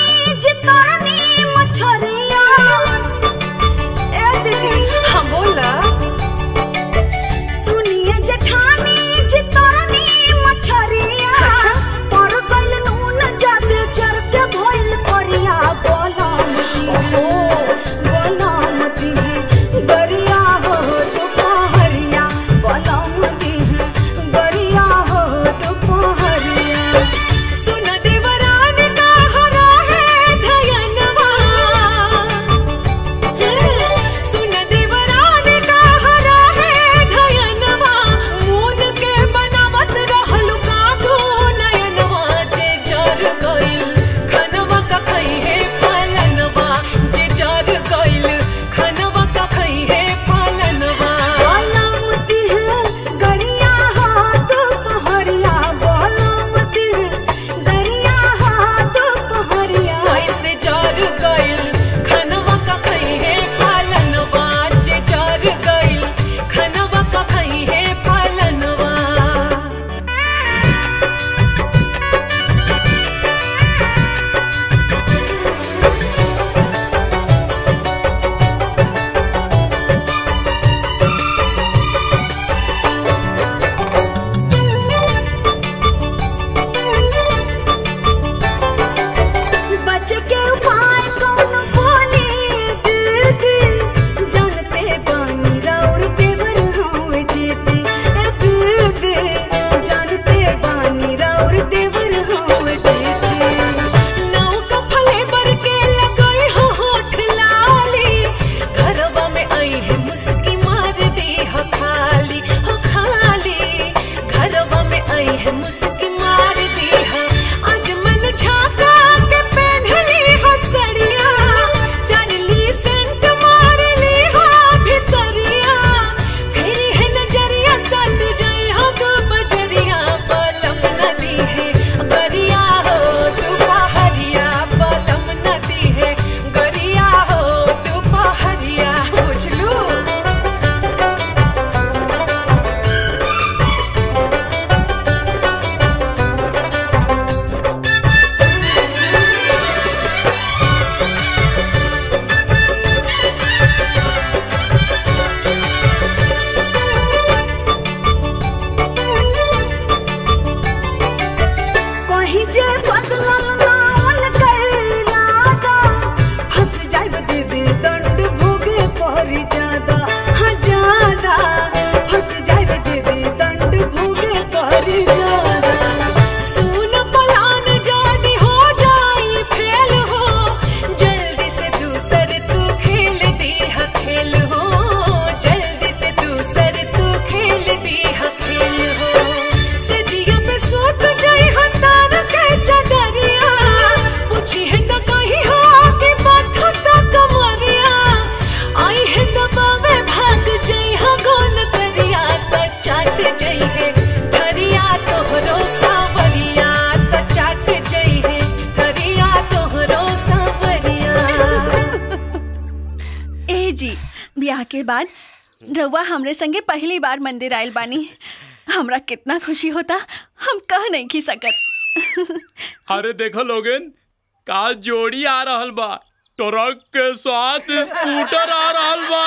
बार मंदिर आयल बानी। हमरा कितना खुशी होता हम कह नहीं की सकत। अरे देखो लोगन का जोड़ी आ रहल बा ट्रक के साथ स्कूटर आ रहल बा।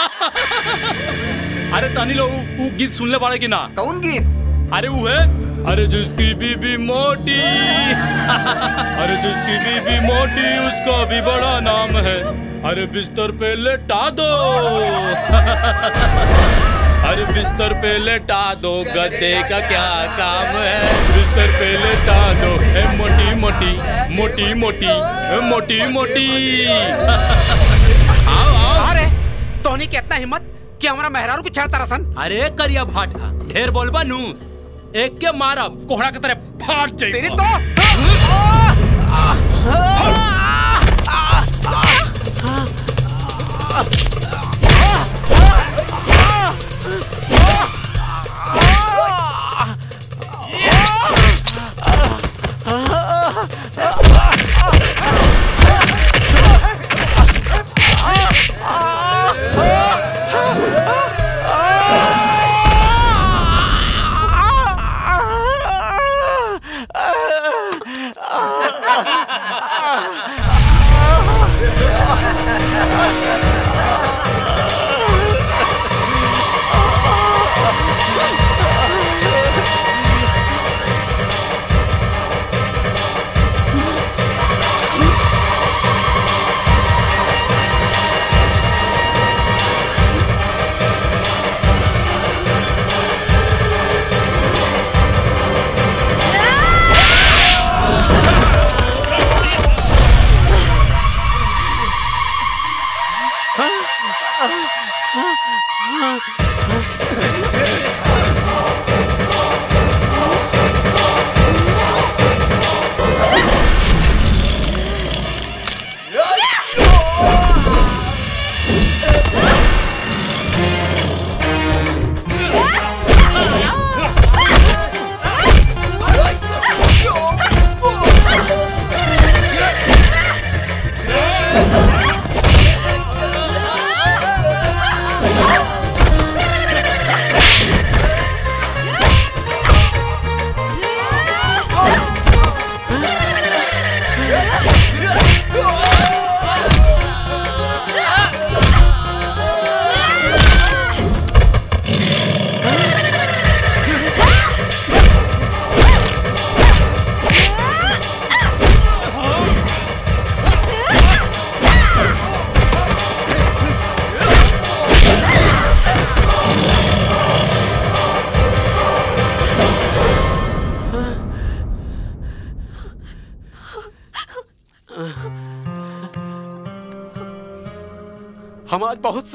अरे तनी लोग उ गीत सुनले बाड़े कि ना? कौन गीत? अरे वो है अरे जिसकी बीबी मोटी। अरे जिसकी बीबी मोटी उसका भी बड़ा नाम है। अरे बिस्तर पे लेटा दो। अरे बिस्तर पे लेटा दो गद्दे का क्या काम है बिस्तर पे लेटा दो ए मोटी मोटी मोटी मोटी मोटी मोटी आओ आओ अरे तोनी के इतना हिम्मत कि हमारा मेहरारू को छेड़ता रसन अरे करिया भाटा ढेर बोलबा नू एक के मारब कोहड़ा के तरह फाट जाई तेरी तो हम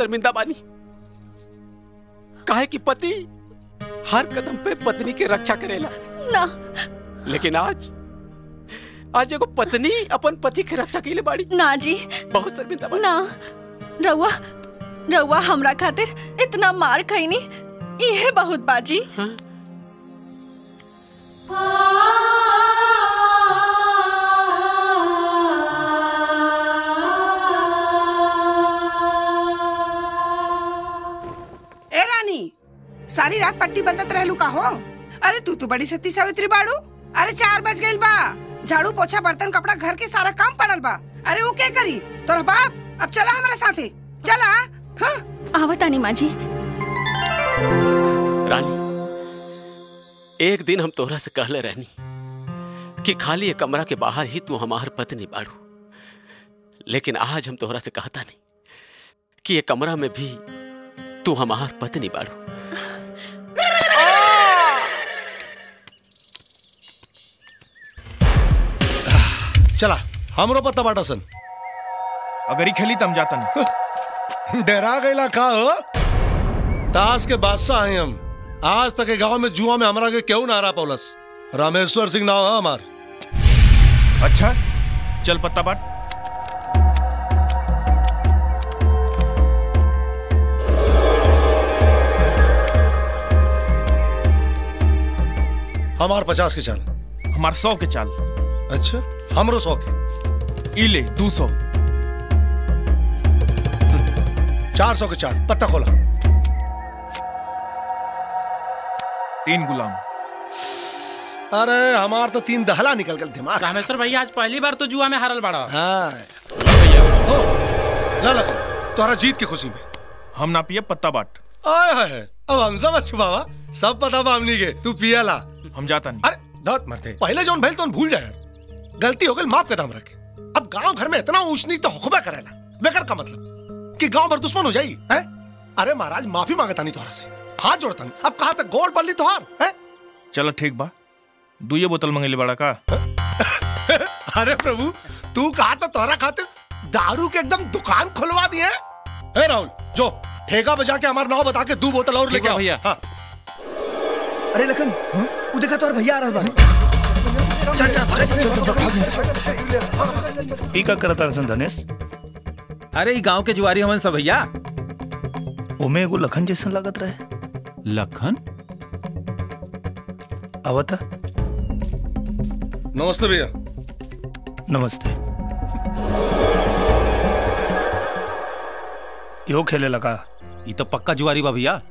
शर्मिंदा बानी। काहे कि पति हर कदम पे पत्नी के रक्षा करेला। ना। लेकिन आज आज एगो पत्नी अपन पति के रक्षा के लिए बाड़ी। ना जी। बहुत शर्मिंदा बानी। ना। रउआ रउआ हमरा खातिर इतना मार खैनी इहे बहुत बाजी। ए सारी रात पट्टी बंदत रहलू का हो अरे तू तो बड़ी सती सावित्री बाड़ू। अरे चार बज गइल बा। झाड़ू पोछा बर्तन कपड़ा घर के सारा काम पड़ल बा। अरे वो क्या करी? तोरा बाप? अब चला हमारे साथे। चला। हाँ? आवत आनी माँ जी रानी एक दिन हम तोहरा से कहले रहनी कि खाली एक कमरा के बाहर ही तू हमार पत्नी बाड़ू। लेकिन आज हम तोहरा से कहता नहीं कि ये कमरा में भी तू हमार पत्नी बाड़ू। चला हमरो पता बाटा सन। अगर ही खेली तम जाता नहीं डरा गईला का हो? ताश के बादशाह हैं हम। आज तक के गाँव में जुआ में हमरा के क्यों ना हरा पौलस? रामेश्वर सिंह नाम है हमार। अच्छा चल पत्ता बाट। हमार पचास के चाल। हमार सौ के चाल। अच्छा। हमरो सौ के ई ले दू सौ। चार सौ के चार पत्ता खोला। तीन गुलाम। अरे हमार तो तीन दहला निकल गए दिमाग। रामेश्वर भैया आज पहली बार तो जुआ में हारल बाड़ा। हाँ। ओ, ला ला तुम्हारा जीत की खुशी में। हम ना पिए पत्ता बाट। आए हाय अब हम समझ बाबा। सब पता बा हमनी के तू पिया ला। हम जाता नहीं। अरे दांत मरते पहले जोन भइल तो भूल जा यार गलती हो गई माफ़ कर दाम रखे। अब गाँव घर में इतना ऊंच नीच तो हुक्मा करेला बेकार का मतलब कि गाँव भर दुश्मन हो जाई है? अरे महाराज माफ़ी माँगता नहीं तोहरा से। हाथ जोड़ता नहीं। अब कहा तक गोड़ पल्ली तोहार है? चलो ठीक बा। दुइये बोतल मंगेली बड़ा का। अरे प्रभु तू कहा तो तोहरा खातिर दारू के एकदम दुकान खुलवा दिए हे? राहुल जो ठेका बजा के हमारा नाव बता के दो बोतल और लेके आओ। भैया। हाँ। अरे लखन वो देखा तो भैया आ रहा बा का करता धनेश। अरे ई गाँव के जुआरी हमन सब भैया। ओमे एगो लखन जैसन लागत रहे। लखन? आवता नमस्ते भैया। नमस्ते। यो खेले लगा। ई तो पक्का जुआरी बा भैया।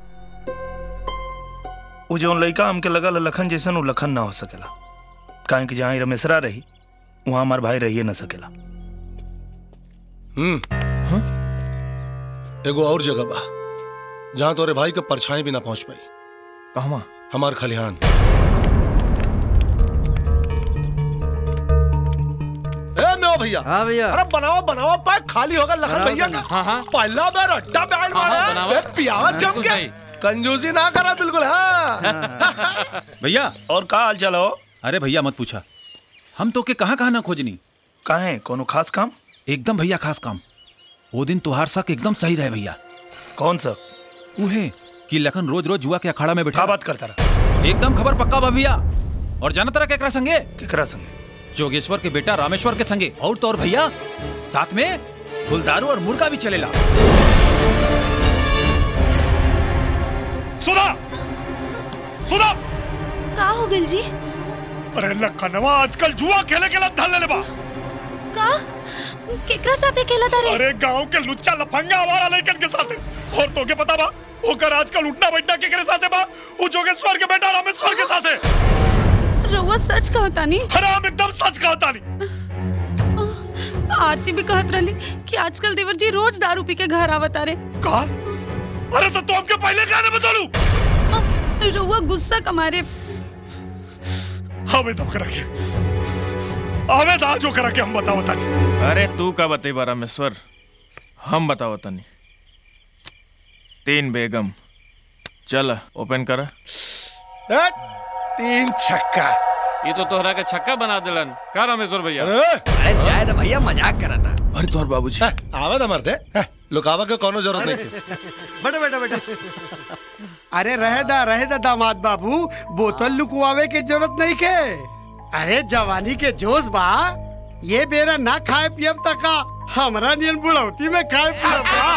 वो जो लड़का हमके लगा लखन जैसन वो लखन ना हो सकेला। काहे कि जहाँ रमेशरा रही वहाँ हमार भाई रहिए ना सकेला हम्म एगो और जगह बा जहाँ तोरे भाई के परछाई भी ना पहुँच पाई कहवा हमार खलिहान भैया हाँ भैया अरे बनाओ बनाओ पाए खाली होगा लखन भैया का हाँ, हाँ। पहला बार अड्डा बैल हाँ, हाँ, मारा बनाओ। जम के कंजूसी ना करा बिल्कुल हाँ भैया और का हाल चलो अरे भैया मत पूछा। हम तो के कहाँ कहाँ ना खोजनी। काहे कोनो खास काम? एकदम भैया खास काम। वो दिन तुहार सक एकदम सही रहे भैया। कौन सा? उहे कि लखन रोज रोज जुआ के अखाड़ा में बैठा। बात करता रहा? एकदम खबर पक्का बा भैया। और जाना तरह केकरा संगे? केकरा संगे? जोगेश्वर के बेटा रामेश्वर के संगे। और तो और भैया साथ में गुलदारू और मुर्गा भी चलेला। सुना! सुना! का हो गिल जी अरे लखनवा आजकल जुआ खेले के लत धल ले बा। का? केकरा साथे खेला तारे अरे गाँव के लुच्चा लफंगा हमारा लेकर के साथे। और तो के पता बा ओकर आजकल उठना बैठना के करे साथे बा? वो जोगेश्वर के बेटा रामेश्वर के साथे। रउआ सच कहता नहीं अरे हम एकदम सच कहता नहीं आरती भी कहत रही कि आजकल देवर जी रोज दारू पी के घर आवत रे। का? अरे तो तुम के पहले कहने बतलू। रउआ गुस्सा कमारे हमें करा के। हमें दाज जो करा के हम बताओ तानी। अरे तू का बतेबा रामेश्वर हम बताओ तनी। तीन बेगम। चल ओपन कर। ए, तीन छक्का। ये तो तोहरा के छक्का बना दिलन। का रामेश्वर भैया। अरे जाए तो भैया मज़ाक करा था। अरे तोहर बाबूजी। आवा था मरते लुकावा के कोनो ज़रूरत नहीं बेटा बेटा बेटा अरे रहे दा रहे दा दामाद बाबू बोतल लुकवावे के ज़रूरत नहीं के। अरे जवानी के जोश बा ये बेरा ना खाए पियब तक हमरा नियन बुढ़ौती में खाए पियब बा।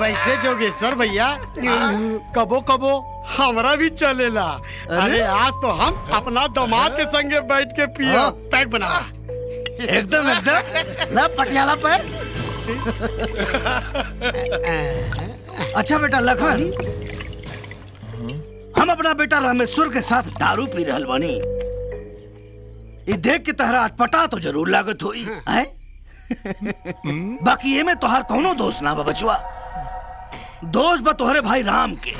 वैसे जोगेश्वर भैया कबो कबो हमारा भी चलेला। अरे। आज तो हम अपना दामाद के संगे बैठ के पिया हाँ। पैक बना। एकदम एकदम। ला पटियाला पर अच्छा बेटा लखन। हम अपना बेटा रामेश्वर के साथ दारू पी रहल बानी। ये देख के तहरा अटपटा तो ज़रूर लागत होई हैं। बाकी ये में तोहार कोनो दोष ना बा बचवा दोष बा तोहरे भाई राम के।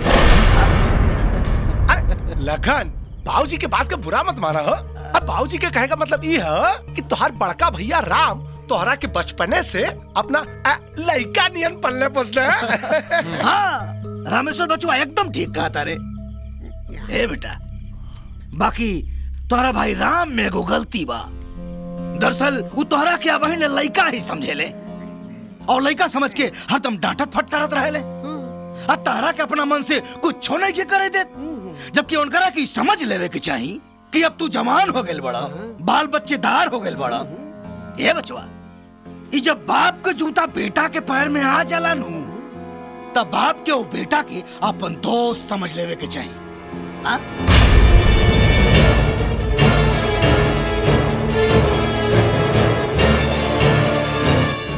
अरे लखन बाबूजी के बात का बुरा मत माना हो? अब बाबूजी के कहे का मतलब ये है कि तोहार बड़का भैया राम तोहरा के बचपने से अपना लइका नियन पल्ले पोसले, हैं। रामेश्वर बचवा एकदम ठीक कहा तारे ए बेटा, बाकी तोहरा भाई राम में एगो गलती बा। दरअसल वो तोहरा के अब ने लइका ही समझेले। और लइका समझ के हरदम डांटत फटकारत रहेले। आ तोहरा के अपना मन से कुछ नहीं के करे दे जबकि उनकरा की समझ लेवे के चाही कि अब तू जवान हो गेल बड़ा, बाल बच्चेदार हो गेल बड़ा। ए बचवा जब बाप के जूता बेटा के पैर में आ जाला नू तब बाप के वो बेटा के अपन दोस्त समझ लेवे के चाहिए हाँ?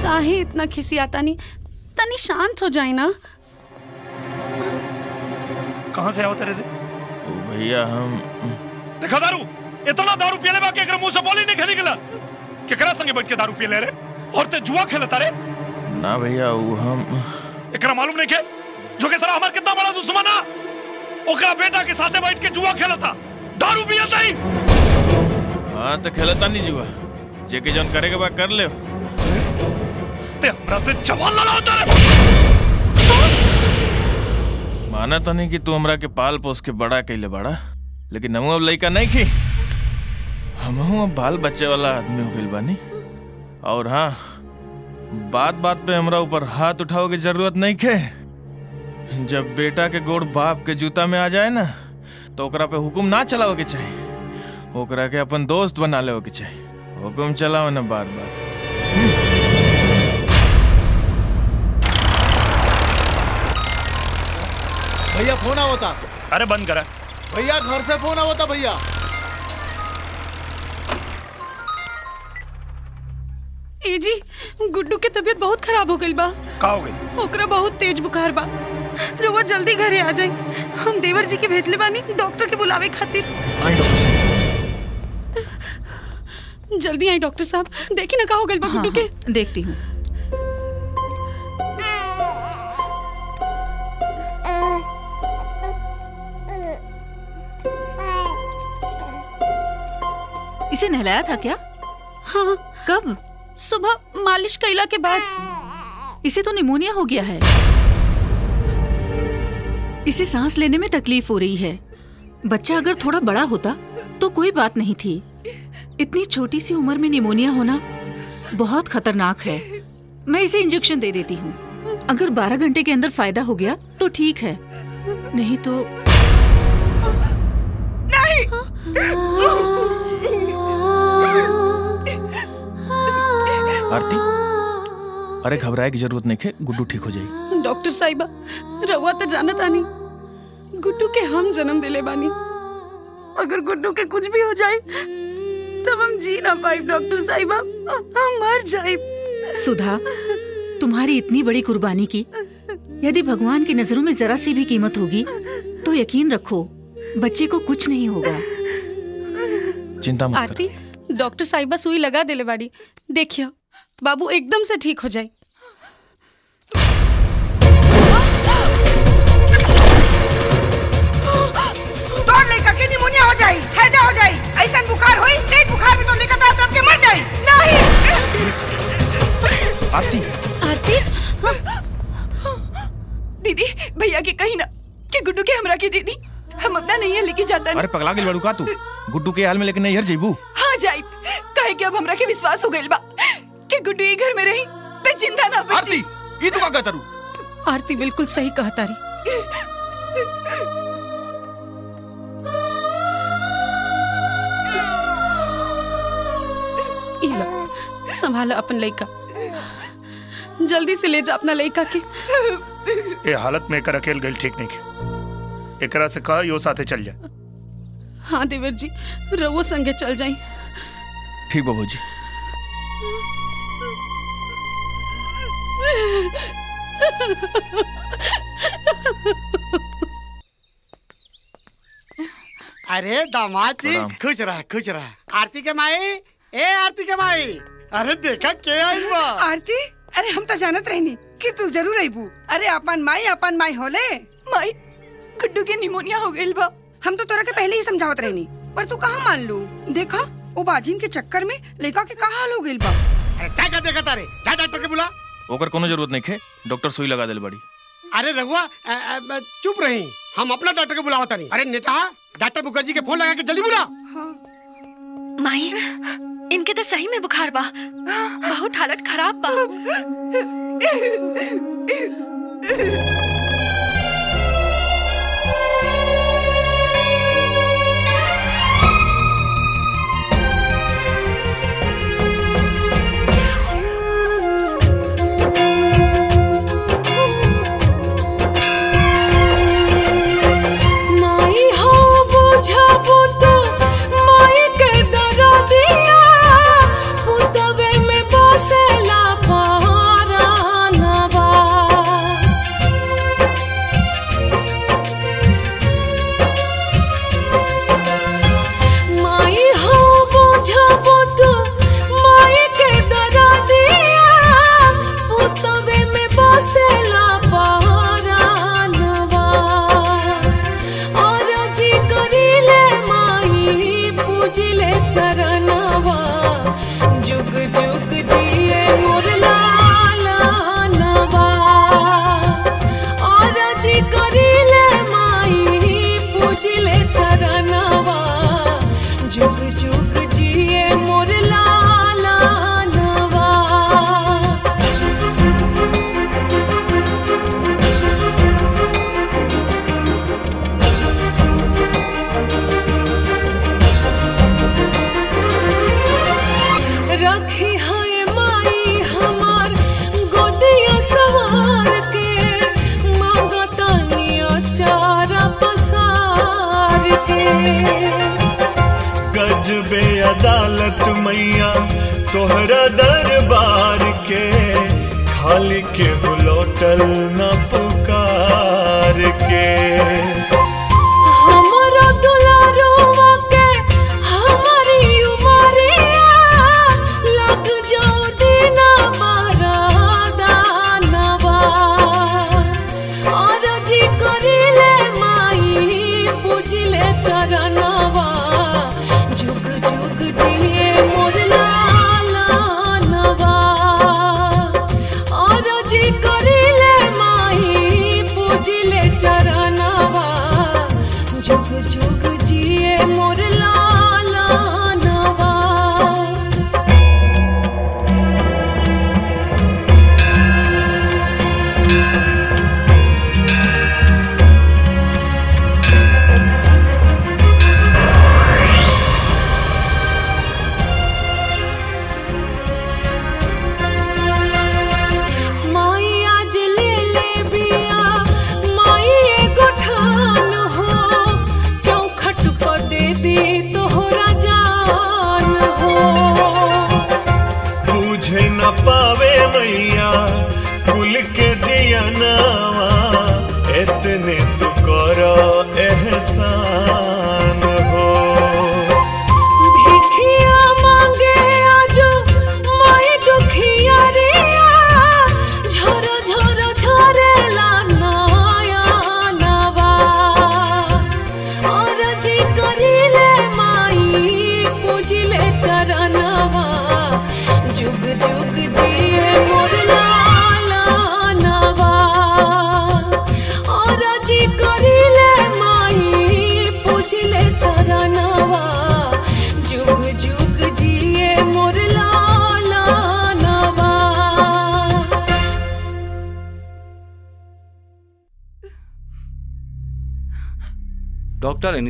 काहे इतना खिसियाता नहीं? तनी शांत हो जाए ना। कहाँ से आवत रे रे ओ भैया हम देखा दारू? इतना दारू पियले बा के एकरा मुँह से बोली नहीं खेली गला। केकरा संगे बैठ के दारू पी ले रे? और ते जुआ खेलता रे। ना भैया वो हम एकरा मालूम नहीं के जो के सारा हमार कितना बड़ा दुश्मन है ओकरा बेटा के साथे बैठ के जुआ खेलता। दारू पियता ही। हाँ तो खेलता नहीं जुआ। जे के जौन करे के बाद कर ले ते हमरा से जवान लड़ाता रे। माना तो नहीं कि तू हमरा के पाल पोस के बड़ा कैले बड़ा लेकिन हमू अब लड़का नहीं की। हमहू अब बाल बच्चे वाला आदमी हो गइल बानी। और हाँ बात बात पे हमरा ऊपर हाथ उठाओ की ज़रूरत नहीं खे। जब बेटा के गोड़ बाप के जूता में आ जाए ना तो ओकरा पे हुकुम ना चलाओ के चाहिए ओकरा के अपन दोस्त बना ले के चाहिए हुकुम चलाओ ना बार बार भैया फ़ोन आवता। अरे बंद करा। भैया घर से फ़ोन आवता भैया। ए जी गुड्डू के तबीयत बहुत खराब हो गई बा। का हो गई? ओकरा बहुत तेज बुखार बा। रुआ जल्दी घरे आ जाए हम देवर जी के भेजले बानी डॉक्टर के बुलावे खातिर। आई डॉक्टर जल्दी आई डॉक्टर साहब। देखी ना का हो गई बा गुड्डू के। देखती हूँ। इसे नहलाया था क्या? हाँ। कब? सुबह मालिश कैला के बाद। इसे तो निमोनिया हो गया है। इसे सांस लेने में तकलीफ़ हो रही है। बच्चा अगर थोड़ा बड़ा होता तो कोई बात नहीं थी। इतनी छोटी सी उम्र में निमोनिया होना बहुत खतरनाक है। मैं इसे इंजेक्शन दे देती हूँ। अगर 12 घंटे के अंदर फ़ायदा हो गया तो ठीक है। नहीं तो आरती? अरे घबराए की ज़रूरत नहीं है गुड्डू ठीक हो जाएगी। डॉक्टर साहिबा रउआ तो जानत आनी। गुड्डू के हम जन्म दिले बानी। अगर गुड्डू के कुछ भी हो जाए तब हम जी ना पाए डॉक्टर साहिबा। हम मर जाए। सुधा तुम्हारी इतनी बड़ी कुर्बानी की। यदि भगवान की नज़रों में जरा सी भी कीमत होगी तो यकीन रखो बच्चे को कुछ नहीं होगा। चिंता मत कर। आरती डॉक्टर साहिबा सुई लगा दिले बाड़ी। देखियो बाबू एकदम से ठीक हो जाए। तोड़ लेकर के निमोनिया हो जाई हैजा हो जाई। ऐसा बुखार होई तेज बुखार में तो लेकर तड़प तड़प मर जाई। नहीं। आरती। आरती? दीदी भैया के कहीं ना कि गुड्डू के हमरा के दीदी। हम अपना नहीं है लेके जाता अरे पगला गेल बड़ू का तू। गुड्डू के हाल में लेकिन नहीं हर जेबू। हाँ जाई। काहे कि अब हमरा के विश्वास हो गइल बा। कि गुड्डू ये घर में रही? तो ज़िंदा ना बची। आरती ये तू का कहता आरती बिल्कुल सही कहता रही संभालो अपन लड़का जल्दी से ले जा अपना लड़का के। ये हालत में एकर अकेल गई ठीक नहीं के एकरा से कहा यो साथे चल जाए हाँ देवर जी रवो संगे चल जाए। ठीक बाबू जी अरे दामाद जी खुश रहा खुश रहा। आरती के माई? ए आरती के माई। अरे देखा के आई बा आरती? अरे हम तो जानत रहनी कि तू ज़रूर आईबू अरे अपन माई अपन माई होले। माई गुड्डू के निमोनिया हो गइल बा। हम तो तोरा के पहले ही समझावत रहनी पर तू कहाँ मान लू? देखा वो बाजिन के चक्कर में लड़का के कहा हाल हो गइल बा? अरे क्या क्या देखा तारे। जा डॉक्टर के बुला। ओकर कोनो ज़रूरत नहीं है डॉक्टर सुई लगा दिल बड़ी। अरे रघुआ चुप रही। हम अपना डॉक्टर के बुलावा तारी अरे नेता डॉक्टर मुखर्जी के फ़ोन लगा के जल्दी बुला। माई इनके तो सही में बुखार बा। बहुत हालत खराब बा। तोहरा दरबार के खाली के लौटल न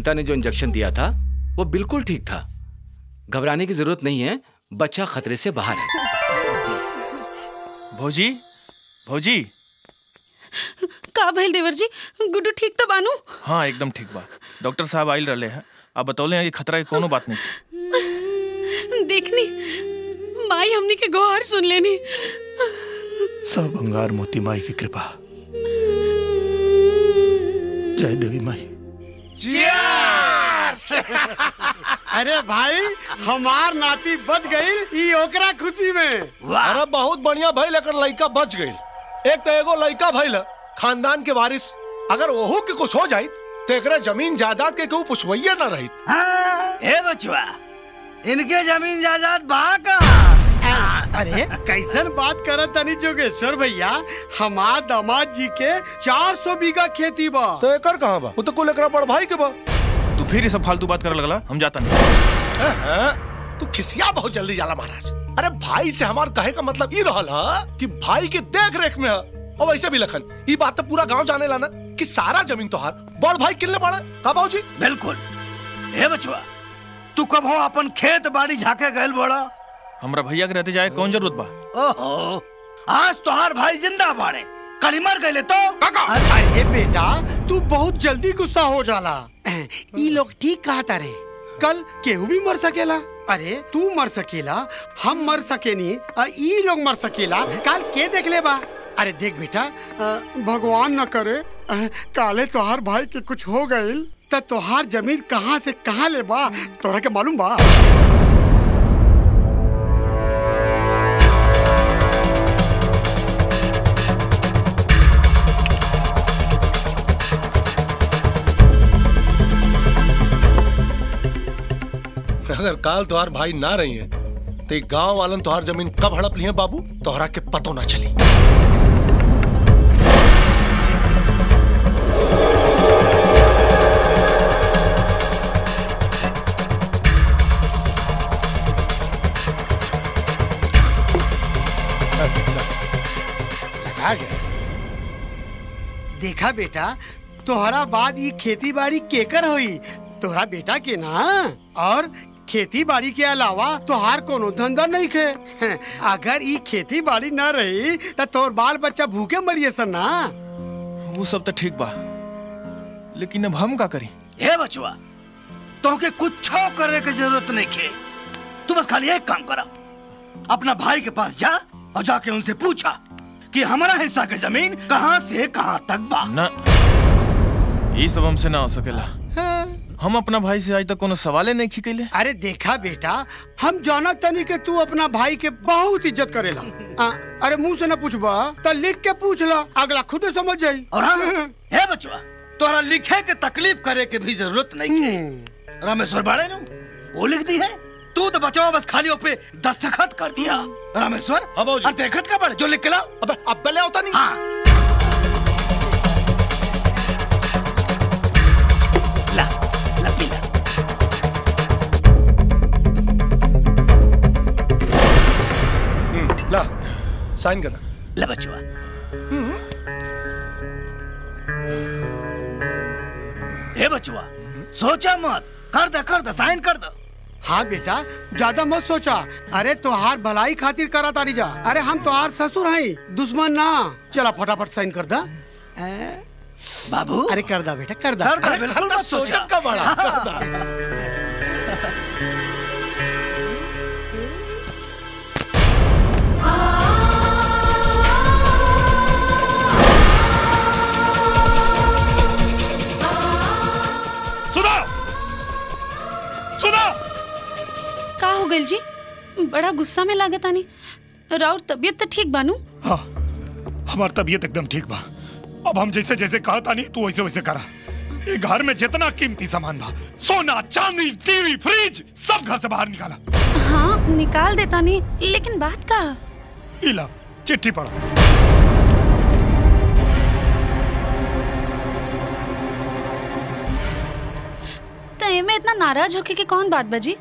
अनीता ने जो इंजेक्शन दिया था वो बिल्कुल ठीक था। घबराने की ज़रूरत नहीं है बच्चा खतरे से बाहर है। भौजी भौजी। का भइल देवर जी गुड्डू ठीक तो बानू? हाँ एकदम ठीक बा। डॉक्टर साहब आइल रहे हैं। आप बतौले हैं कि खतरा की कोनो बात नहीं। देखनी माई हमनी के गुहार सुन लेनी। सब अंगार मोती माई की कृपा। जय देवी माई। अरे भाई हमार नाती बच गई ई ओकरा खुशी में। अरे बहुत बढ़िया भाई लेकर लड़का बच गई एक तो एगो लड़का भइल खानदान के वारिस। अगर ओहू के कुछ हो जाई तो एकरा ज़मीन जायदाद के केहू पुछवैया न रही हाँ, ए बचवा इनके ज़मीन जायदाद बहा अरे कैसन बात करत तनी जोगेश्वर भैया हमार दामाद जी के 400 बीघा खेती बा। तो एकर कहाँ बा? वो तो कुल एकरा बड़ भाई के बा। तू फिर ये सब फालतू बात करे लगला? हम जाता नहीं। तू खिसिया बहुत जल्दी जाला महाराज। अरे भाई से हमार कहे का मतलब ये रहल हा कि भाई के देख रेख में है। और वैसे भी लखन ये बात तो पूरा गाँव जाने ला ना कि सारा ज़मीन तोहार। बड़ भाई किल्ले पड़ा का बाबूजी? बिल्कुल। ए बचवा तू कब हो अपन खेत बाड़ी झाके गए बड़ा? हमरा भैया के रहते जाए कौन ज़रूरत बा? ओहो आज तोहार भाई ज़िंदा बाड़े। कली मर गए तो? अरे बेटा तू बहुत जल्दी गुस्सा हो जाला। ई लोग ठीक कहा रे कल केहू भी मर सकेला? अरे तू मर सकेला हम मर सकेनी ई लोग मर सकेला कल के देख ले बा? अरे देख बेटा भगवान न करे काले तोहार भाई के कुछ हो गइल त तोहार ज़मीन कहाँ से कहाँ ले बा तोरा के मालूम बा? अगर काल तोहार भाई ना रही है तो गाँव वालन तुहार ज़मीन कब हड़प ली है, बाबू? तोहरा के पतो ना चली। देखा बेटा, तोहरा बाद ये खेती बाड़ी केकर हुई? तोहरा बेटा के ना? और खेती बाड़ी के अलावा तोहार कोनो धंधा नहीं खे। अगर ई खेती बाड़ी न रही तो तोर बाल बच्चा भूखे मरिए सन ना। वो सब तो ठीक बा लेकिन अब हम का करी? ए बचवा तोहके कुछ करे के ज़रूरत नहीं खे। तू बस खाली एक काम करा अपना भाई के पास जा और जाके उनसे पूछा कि हमारा हिस्सा के ज़मीन कहाँ से कहाँ तक बा। ना ये सब हमसे ना हो सकेला। हम अपना भाई से आज तक कोनो सवाले नहीं की कैले अरे देखा बेटा हम जाना तनी के तू अपना भाई के बहुत इज़्ज़त करेला। आ, अरे मुँह से न पूछबा तो लिख के पूछ ला अगला खुद समझ जाई। और हाँ हे बचवा तोरा लिखे के तकलीफ़ करे के भी ज़रूरत नहीं है रामेश्वर बाड़े नु वो लिख दी है? तू तो बचाओ बस खाली पे दस्तखत कर दिया। रामेश्वर अब देखत का बड़े जो लिख के लाओ। अबे अब पहले होता नहीं हाँ। साइन कर। ले बचवा हे बचवा सोचा मत। कर दे कर दे साइन कर दे। हाँ बेटा ज़्यादा मत सोचा। अरे तोहार भलाई खातिर करा तारी जा। अरे हम तोहार ससुर हैं दुश्मन ना। चला फटाफट साइन कर दा। बाबू। अरे कर दा बेटा कर दा। कर दा, बिल्कुल मत सोचा। का बड़ा कर दा। का हो गइल जी? बड़ा गुस्सा में लागत आनी राउर तबीयत तो ठीक बानू हाँ हमार तबीयत एकदम ठीक बा। अब हम जैसे जैसे कहा था नहीं तू वैसे वैसे करा। ये घर में जितना कीमती सामान बा सोना चांदी टीवी फ्रिज सब घर से बाहर निकाला। हाँ निकाल देता नहीं लेकिन बात का? इला चिट्ठी पढ़ो। तो एमे इतना नाराज़ होके के कौन बात बजी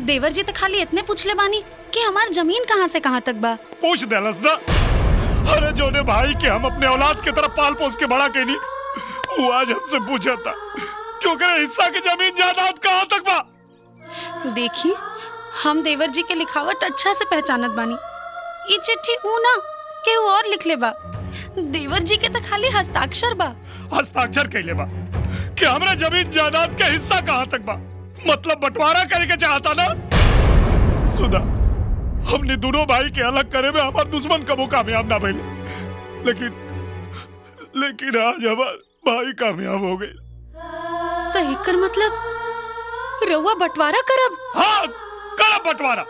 देवर जी तो खाली इतने पूछले बानी कि हमार ज़मीन कहाँ से कहाँ तक बा। पूछ देलस ना अरे जोने भाई के हम अपने औलाद की तरफ़ पाल पोस के बड़ा के नहीं वो आज हमसे पूछा था क्योंकि हिस्सा की ज़मीन जायदाद कहाँ तक बा? देखी हम देवर जी के लिखावट अच्छा से पहचानत बानी। ई चिट्ठी ऊ ना के और लिख ले बा। देवर जी के तो खाली हस्ताक्षर बा। हस्ताक्षर कैले बा कि हमरा ज़मीन जायदाद का हिस्सा कहाँ तक बा? मतलब बंटवारा करे के चाहता ना? सुधा हमने दोनों भाई के अलग करे में हमार दुश्मन कबो कामयाब ना भइल। लेकिन लेकिन आज हमार भाई कामयाब हो गए तो एकर मतलब रउआ बंटवारा करब? हाँ करब बंटवारा।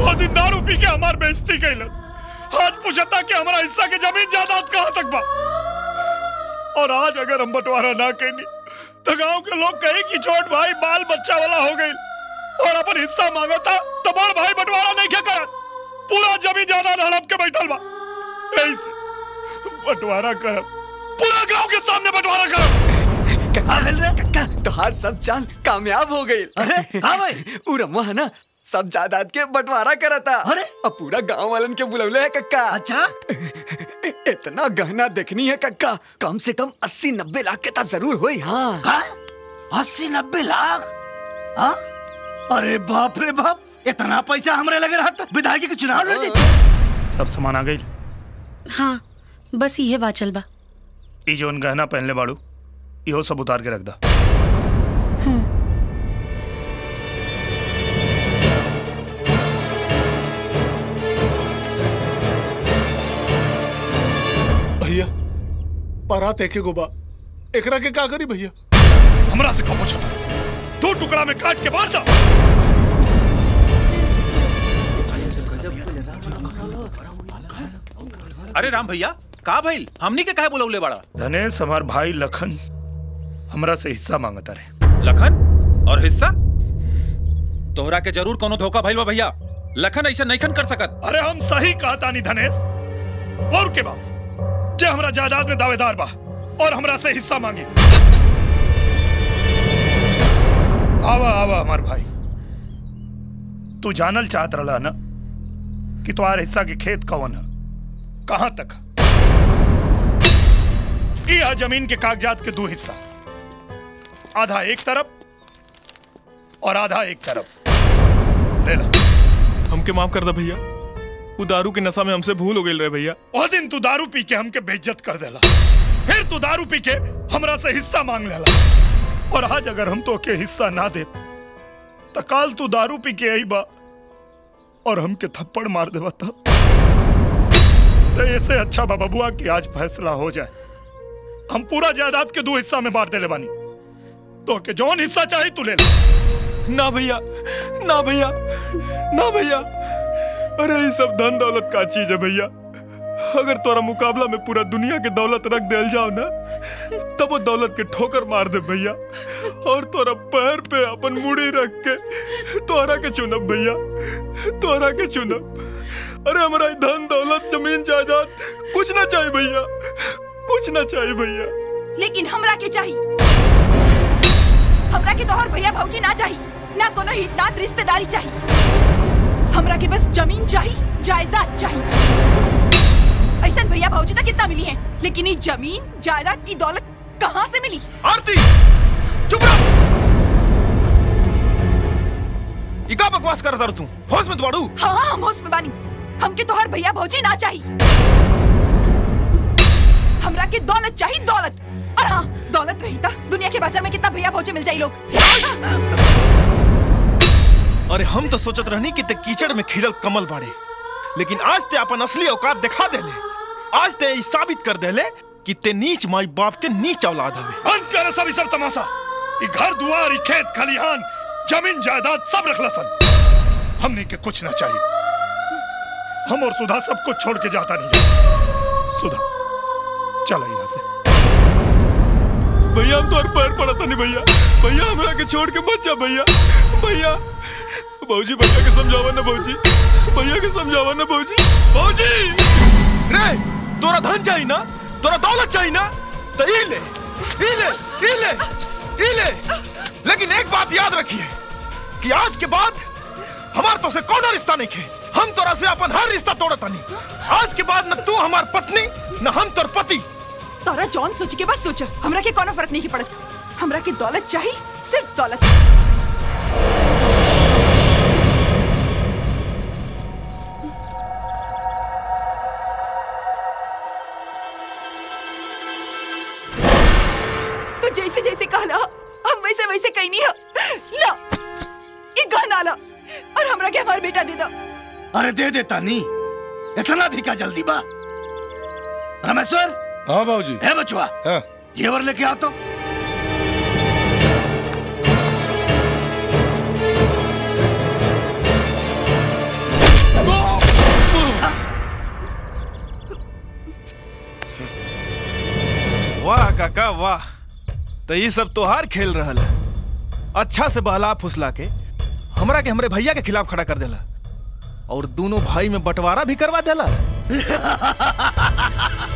वो दिन दारू पी के हमार बेइज्जती कैलस आज पूछता कि हमारा हिस्सा के ज़मीन जायदाद कहाँ तक बा? और आज अगर हम बंटवारा ना कैनी तो गाँव के लोग कहे कि छोट भाई बाल बच्चा वाला हो गई और अपन हिस्सा मांगा था तो बड़ भाई बंटवारा नहीं क्या करा पूरा ज़मीन ज़्यादा हड़प के बैठल बा। ऐसे बंटवारा करब पूरा गाँव के सामने बंटवारा कर तो हर सब चाल कामयाब हो गई अरे हाँ भाई। उ रमुआ है ना सब जायदाद के बंटवारा करता। अरे! अब पूरा गाँव वालन के बुलौले है कक्का। अच्छा? इतना गहना देखनी है कक्का। कम से कम अस्सी नब्बे लाख के तो ज़रूर हुई हाँ। अस्सी नब्बे लाख? हाँ? अरे बाप रे बाप! इतना पैसा हमारे लगे रहा तो विधायक के चुनाव लड़ जाते सब सामान आ गई? हाँ बस ये बाचल बा। ई जोन गहना पहनले बाड़ू इहो सब उतार के रख दा। बारात एके गोबा एकरा के का करी भैया? हमरा से कब पूछता दो टुकड़ा में काट के मार दो। अरे राम भैया का भइल? हमनी के काहे बुलौले बड़ा? धनेश हमार भाई लखन हमरा से हिस्सा माँगता रहे। लखन? और हिस्सा? तोहरा के ज़रूर कोनो धोखा भइल बा भैया। लखन ऐसा नहीं खन कर सकत। अरे हम सही कहता नहीं धनेश। और के बा जे हमरा जायदाद में दावेदार बा, और हमरा से हिस्सा मांगे। आवा आवा, हमार भाई। तू जानल चाहत रहा ना कि तुम्हारे हिस्सा के खेत कौन है? कहाँ तक? यह ज़मीन के कागजात के दो हिस्सा। आधा एक तरफ़ और आधा एक तरफ़। ले ला। हमके माफ़ कर दे भैया। वो दारू के नशा में हमसे भूल हो गई रहे भैया। वो दिन तू दारू पी के हमके बेइज्जत कर देला। फिर तू दारू पी के हमरा से हिस्सा मांग लेला। और आज अगर हम तो के हिस्सा ना दे तो काल तू दारू पी के आई बा और हमके थप्पड़ मार देवा तब। तो ऐसे अच्छा बा बबुआ कि आज फैसला हो जाए। हम पूरा जायदाद के दो हिस्सा में बांट देले बानी। तो के जौन हिस्सा चाहे तू ले। ना भैया ना भैया ना भैया। अरे, ये सब धन दौलत का चीज़ है भैया। अगर तोरा मुकाबला में पूरा दुनिया के दौलत रख दिल जाओ ना, तब वो दौलत के ठोकर मार दे भैया। और तोरा पैर पे अपन मुड़ी रख के, तोरा के चुनब भैया, तोरा के चुनब। अरे, हमारा धन दौलत, ज़मीन, जायदाद, कुछ ना चाहिए भैया, कुछ ना चाहिए भैया। लेकिन हमरा के चाहिए हमरा के तोहर भैया भौजी ना चाहिए ना कोनो हितनात रिश्तेदारी चाहिए हमरा के बस ज़मीन चाहिए जायदाद चाहिए ऐसा भैया भौजी तक कितना मिली है लेकिन ये ज़मीन जायदाद की दौलत कहाँ से मिली? आरती चुप रह। इका बकवास कर रहा तू? होश में दौड़ू हाँ हाँ हम होश में बानी। हमके तोहर भैया भौजी ना चाहिए हमरा के दौलत चाहिए दौलत। और हाँ दौलत रही था दुनिया के बाज़ार में कितना भैया भौजी मिल जाए लोग। अरे हम तो सोचत रहनी कि ते कीचड़ में खिलल कमल बाड़े। लेकिन आज ते अपन असली औकात दिखा देले। आज ते ई साबित कर देले कि ते नीच माई बाप के नीच औलाद हवे। बंद कर सब सब तमाशा। ये घर दुआर ये खेत खलिहान ज़मीन जायदाद सब रख लसन। हमने के कुछ ना चाहिए। हम और सुधा सब कुछ छोड़ के जाता नहीं जाए। सुधा चलो यहाँ से। भैया हम तो पैर पड़ता नहीं भैया। भैया हमरा के छोड़ के मत जा भैया। भैया भौजी, भैया के समझावा ना भौजी। भैया के समझावा ना भौजी। भौजी! रे, तोरा धन चाहिए ना? तोरा दौलत चाहिए ना? तो ई ले ई ले ई ले ई ले। लेकिन एक बात याद रखिए कि आज के बाद हमार तो से कौन रिश्ता नहीं खे हम तोरा से अपन हर रिश्ता तोड़ता नहीं आज के बाद न तू हमार पत्नी, न हम तोर पति। तोरा जौन सोच के बस सोच, हमरा के कोनो फ़र्क नहीं पड़त। हमरा के दौलत चाहिए सिर्फ़ दौलत। कहला हम वैसे वैसे कहीं नहीं हो। ला ये गहना ला और हमरा के हमार बेटा दे दो। अरे दे देता नहीं इतना भी का जल्दी बा? रमेश्वर? हाँ बाबूजी। है बचवा हाँ। जेवर लेके आ तो। वाह काका वाह। तो ये सब तोहार खेल रहल है। अच्छा से बहला फुसला के हमरा के हमरे भैया के खिलाफ खड़ा कर देला। और दोनों भाई में बंटवारा भी करवा देला।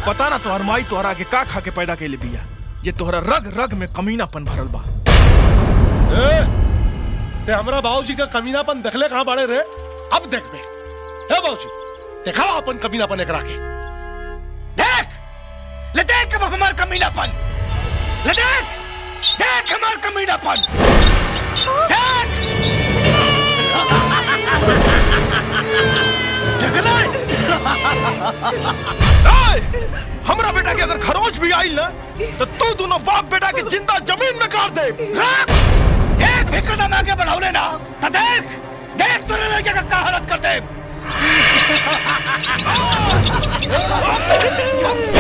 पता ना तोहर माई तोहरा के का खा के पैदा कैले बिया जे तोहरा रग रग में कमीनापन भरल बा। ए, ते हमरा बाबूजी का कमीनापन देखले कहाँ बाड़े रे? अब देख बे। हे बाबूजी दिखाओ अपन कमीनापन एकरा के। देख! ले देख हमार कमीनापन। ले देख देख हमार कमीनापन देख हमरा बेटा के अगर खरोच भी आई ना तो तू दोनों बाप बेटा के ज़िंदा ज़मीन में काट दे। देख भी कदम आगे बढ़ाओ ना तो देख देख तूने लड़के का क्या हालत कर दे।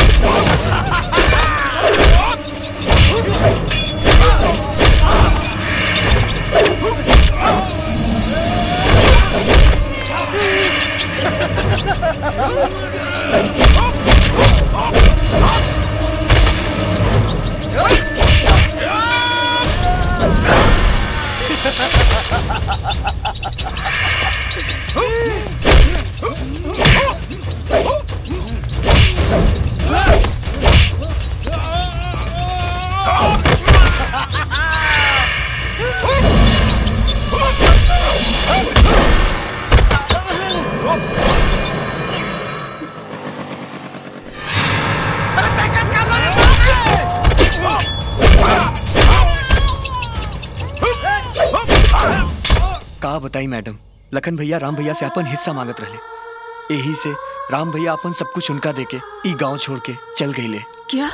भैया राम भैया से अपन हिस्सा मांगत रहे यही से राम भैया अपन सब कुछ उनका देके ई गाँव छोड़ के चल गई ले क्या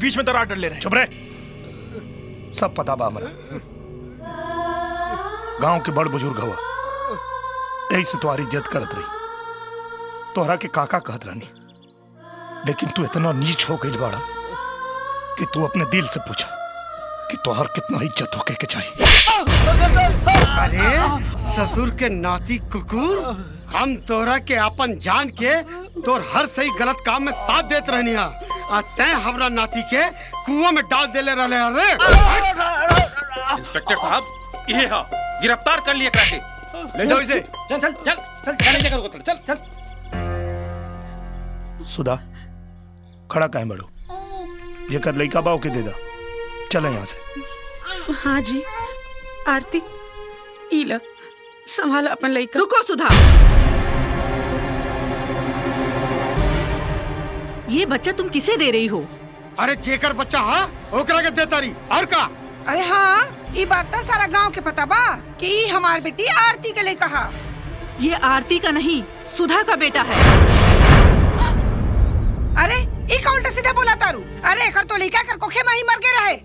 बीच में दरार डाल ले रहे चुप रहे। सब पता बा हमरा गाँव के बड़ बुज़ुर्ग हवा यही से तुम्हारी इज़्ज़त करत रही। तोहरा के काका कहत रहनी। लेकिन तू इतना नीच हो गई बाड़ा कि तू अपने दिल से पूछा कि तोहर कितना इज़्ज़त होके के चाहिए अरे ससुर के नाती कुकुर हम तोरा के अपन जान के तोर हर सही गलत काम में साथ देत रहनी हा आ तैं हमरा नाती के कुआँ में डाल देले रहले अरे इंस्पेक्टर साहब ये हा गिरफ़्तार कर लिए कराटे ले जाओ इसे। चल चल चल चल चल चल चल चल चल। सुधा खड़ा काहे बड़ो जेकर लइका बाव के दे दा चले यहाँ से। हाँ जी आरती इला संभाला अपन लइका रुको सुधा। ये बच्चा तुम किसे दे रही हो? अरे जेकर बच्चा हा? ओकरा के देता रही और का? अरे हाँ ये बात तो सारा गाँव के पता बा कि ई हमार बेटी आरती के लिए कहा। ये आरती का नहीं सुधा का बेटा है। अरे ई का उल्टा सीधा बोला तारू? अरे एकर तो लइका कर कोखे में ही मर के रहे।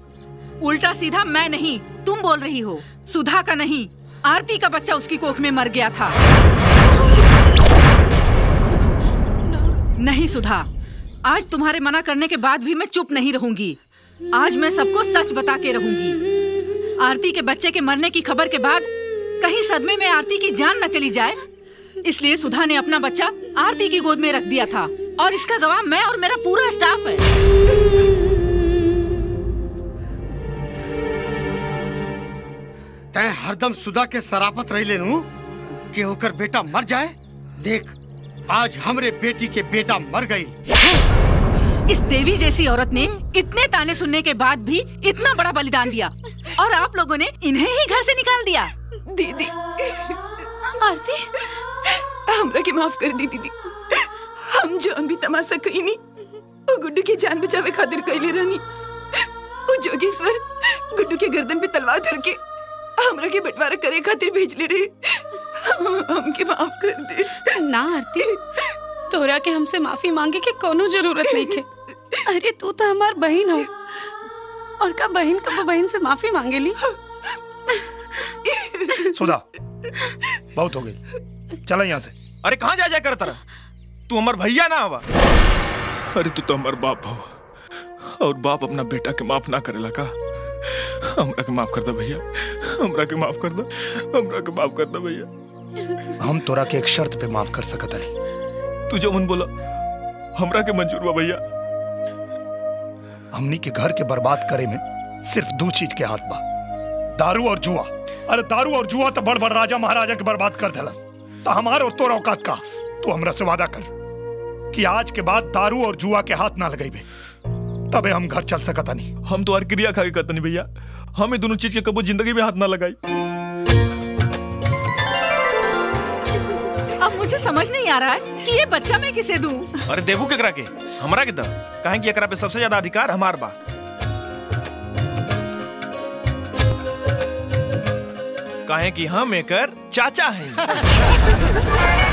उल्टा सीधा मैं नहीं तुम बोल रही हो। सुधा का नहीं आरती का बच्चा उसकी कोख में मर गया था। नहीं सुधा। आज तुम्हारे मना करने के बाद भी मैं चुप नहीं रहूँगी। आज मैं सबको सच बता के रहूँगी। आरती के बच्चे के मरने की खबर के बाद कहीं सदमे में आरती की जान न चली जाए। इसलिए सुधा ने अपना बच्चा आरती की गोद में रख दिया था और इसका गवाह मैं और मेरा पूरा स्टाफ है। तै हरदम सुधा के सरापत रही लेनू कि होकर बेटा मर जाए। देख आज हमरे बेटी के बेटा मर गई। इस देवी जैसी औरत ने इतने ताने सुनने के बाद भी इतना बड़ा बलिदान दिया और आप लोगों ने इन्हें ही घर से निकाल दिया। दीदी आरती हमरा के माफ़ कर दी दीदी। हम जो भी तमाशा कही नहीं। वो गुड्डू की जान बचावे खातिर कैले रहनी। वो जोगेश्वर गुड्डू के गर्दन पे तलवार धर के हमरा के बंटवारा करे खातिर भेज ले रहे। हमके माफ़ कर दे। ना आरती। तोरा के हमसे माफ़ी मांगे के कोनो ज़रूरत नहीं के। अरे तू तो हमार बहन हो। और का बहन कब बहन से माफ़ी मांगे ली सुधा बहुत हो गई। चला यहाँ से। अरे कहाँ जा जा कर तरह तू हमार भैया ना हवा। अरे तू तो हमार बाप हो। और बाप अपना बेटा के माफ़ ना करेला का? हमरा के माफ़ कर दे भैया। हमरा के माफ़ कर दे। हमरा के माफ़ कर दे भैया। हम तोरा के एक शर्त पे माफ़ कर सकत हनी तू जो मन बोला हमरा के मंजूर बा भैया। हमनी के घर के बर्बाद करे में सिर्फ़ दो चीज़ के हाथ बा। दारू और जुआ। अरे दारू और जुआ तो बड़ बड़ राजा महाराजा के बर्बाद कर देलस। तो हमार और तोरा औकात का? तू हमरा से वादा कर कि आज के बाद दारू और जुआ के हाथ ना लगेबे तबे हम घर चल सकत हनी। हम तो क्रिया खा के कहते नहीं भैया। हमें दोनों चीज़ के कबू ज़िंदगी में हाथ ना लगाई। मुझे समझ नहीं आ रहा है कि ये बच्चा मैं किसे दूँ? अरे देवू केकरा के। हमारा के दम। कहें कि एकरा पे सबसे ज़्यादा अधिकार हमार बा। कहें कि हम एकर चाचा हैं।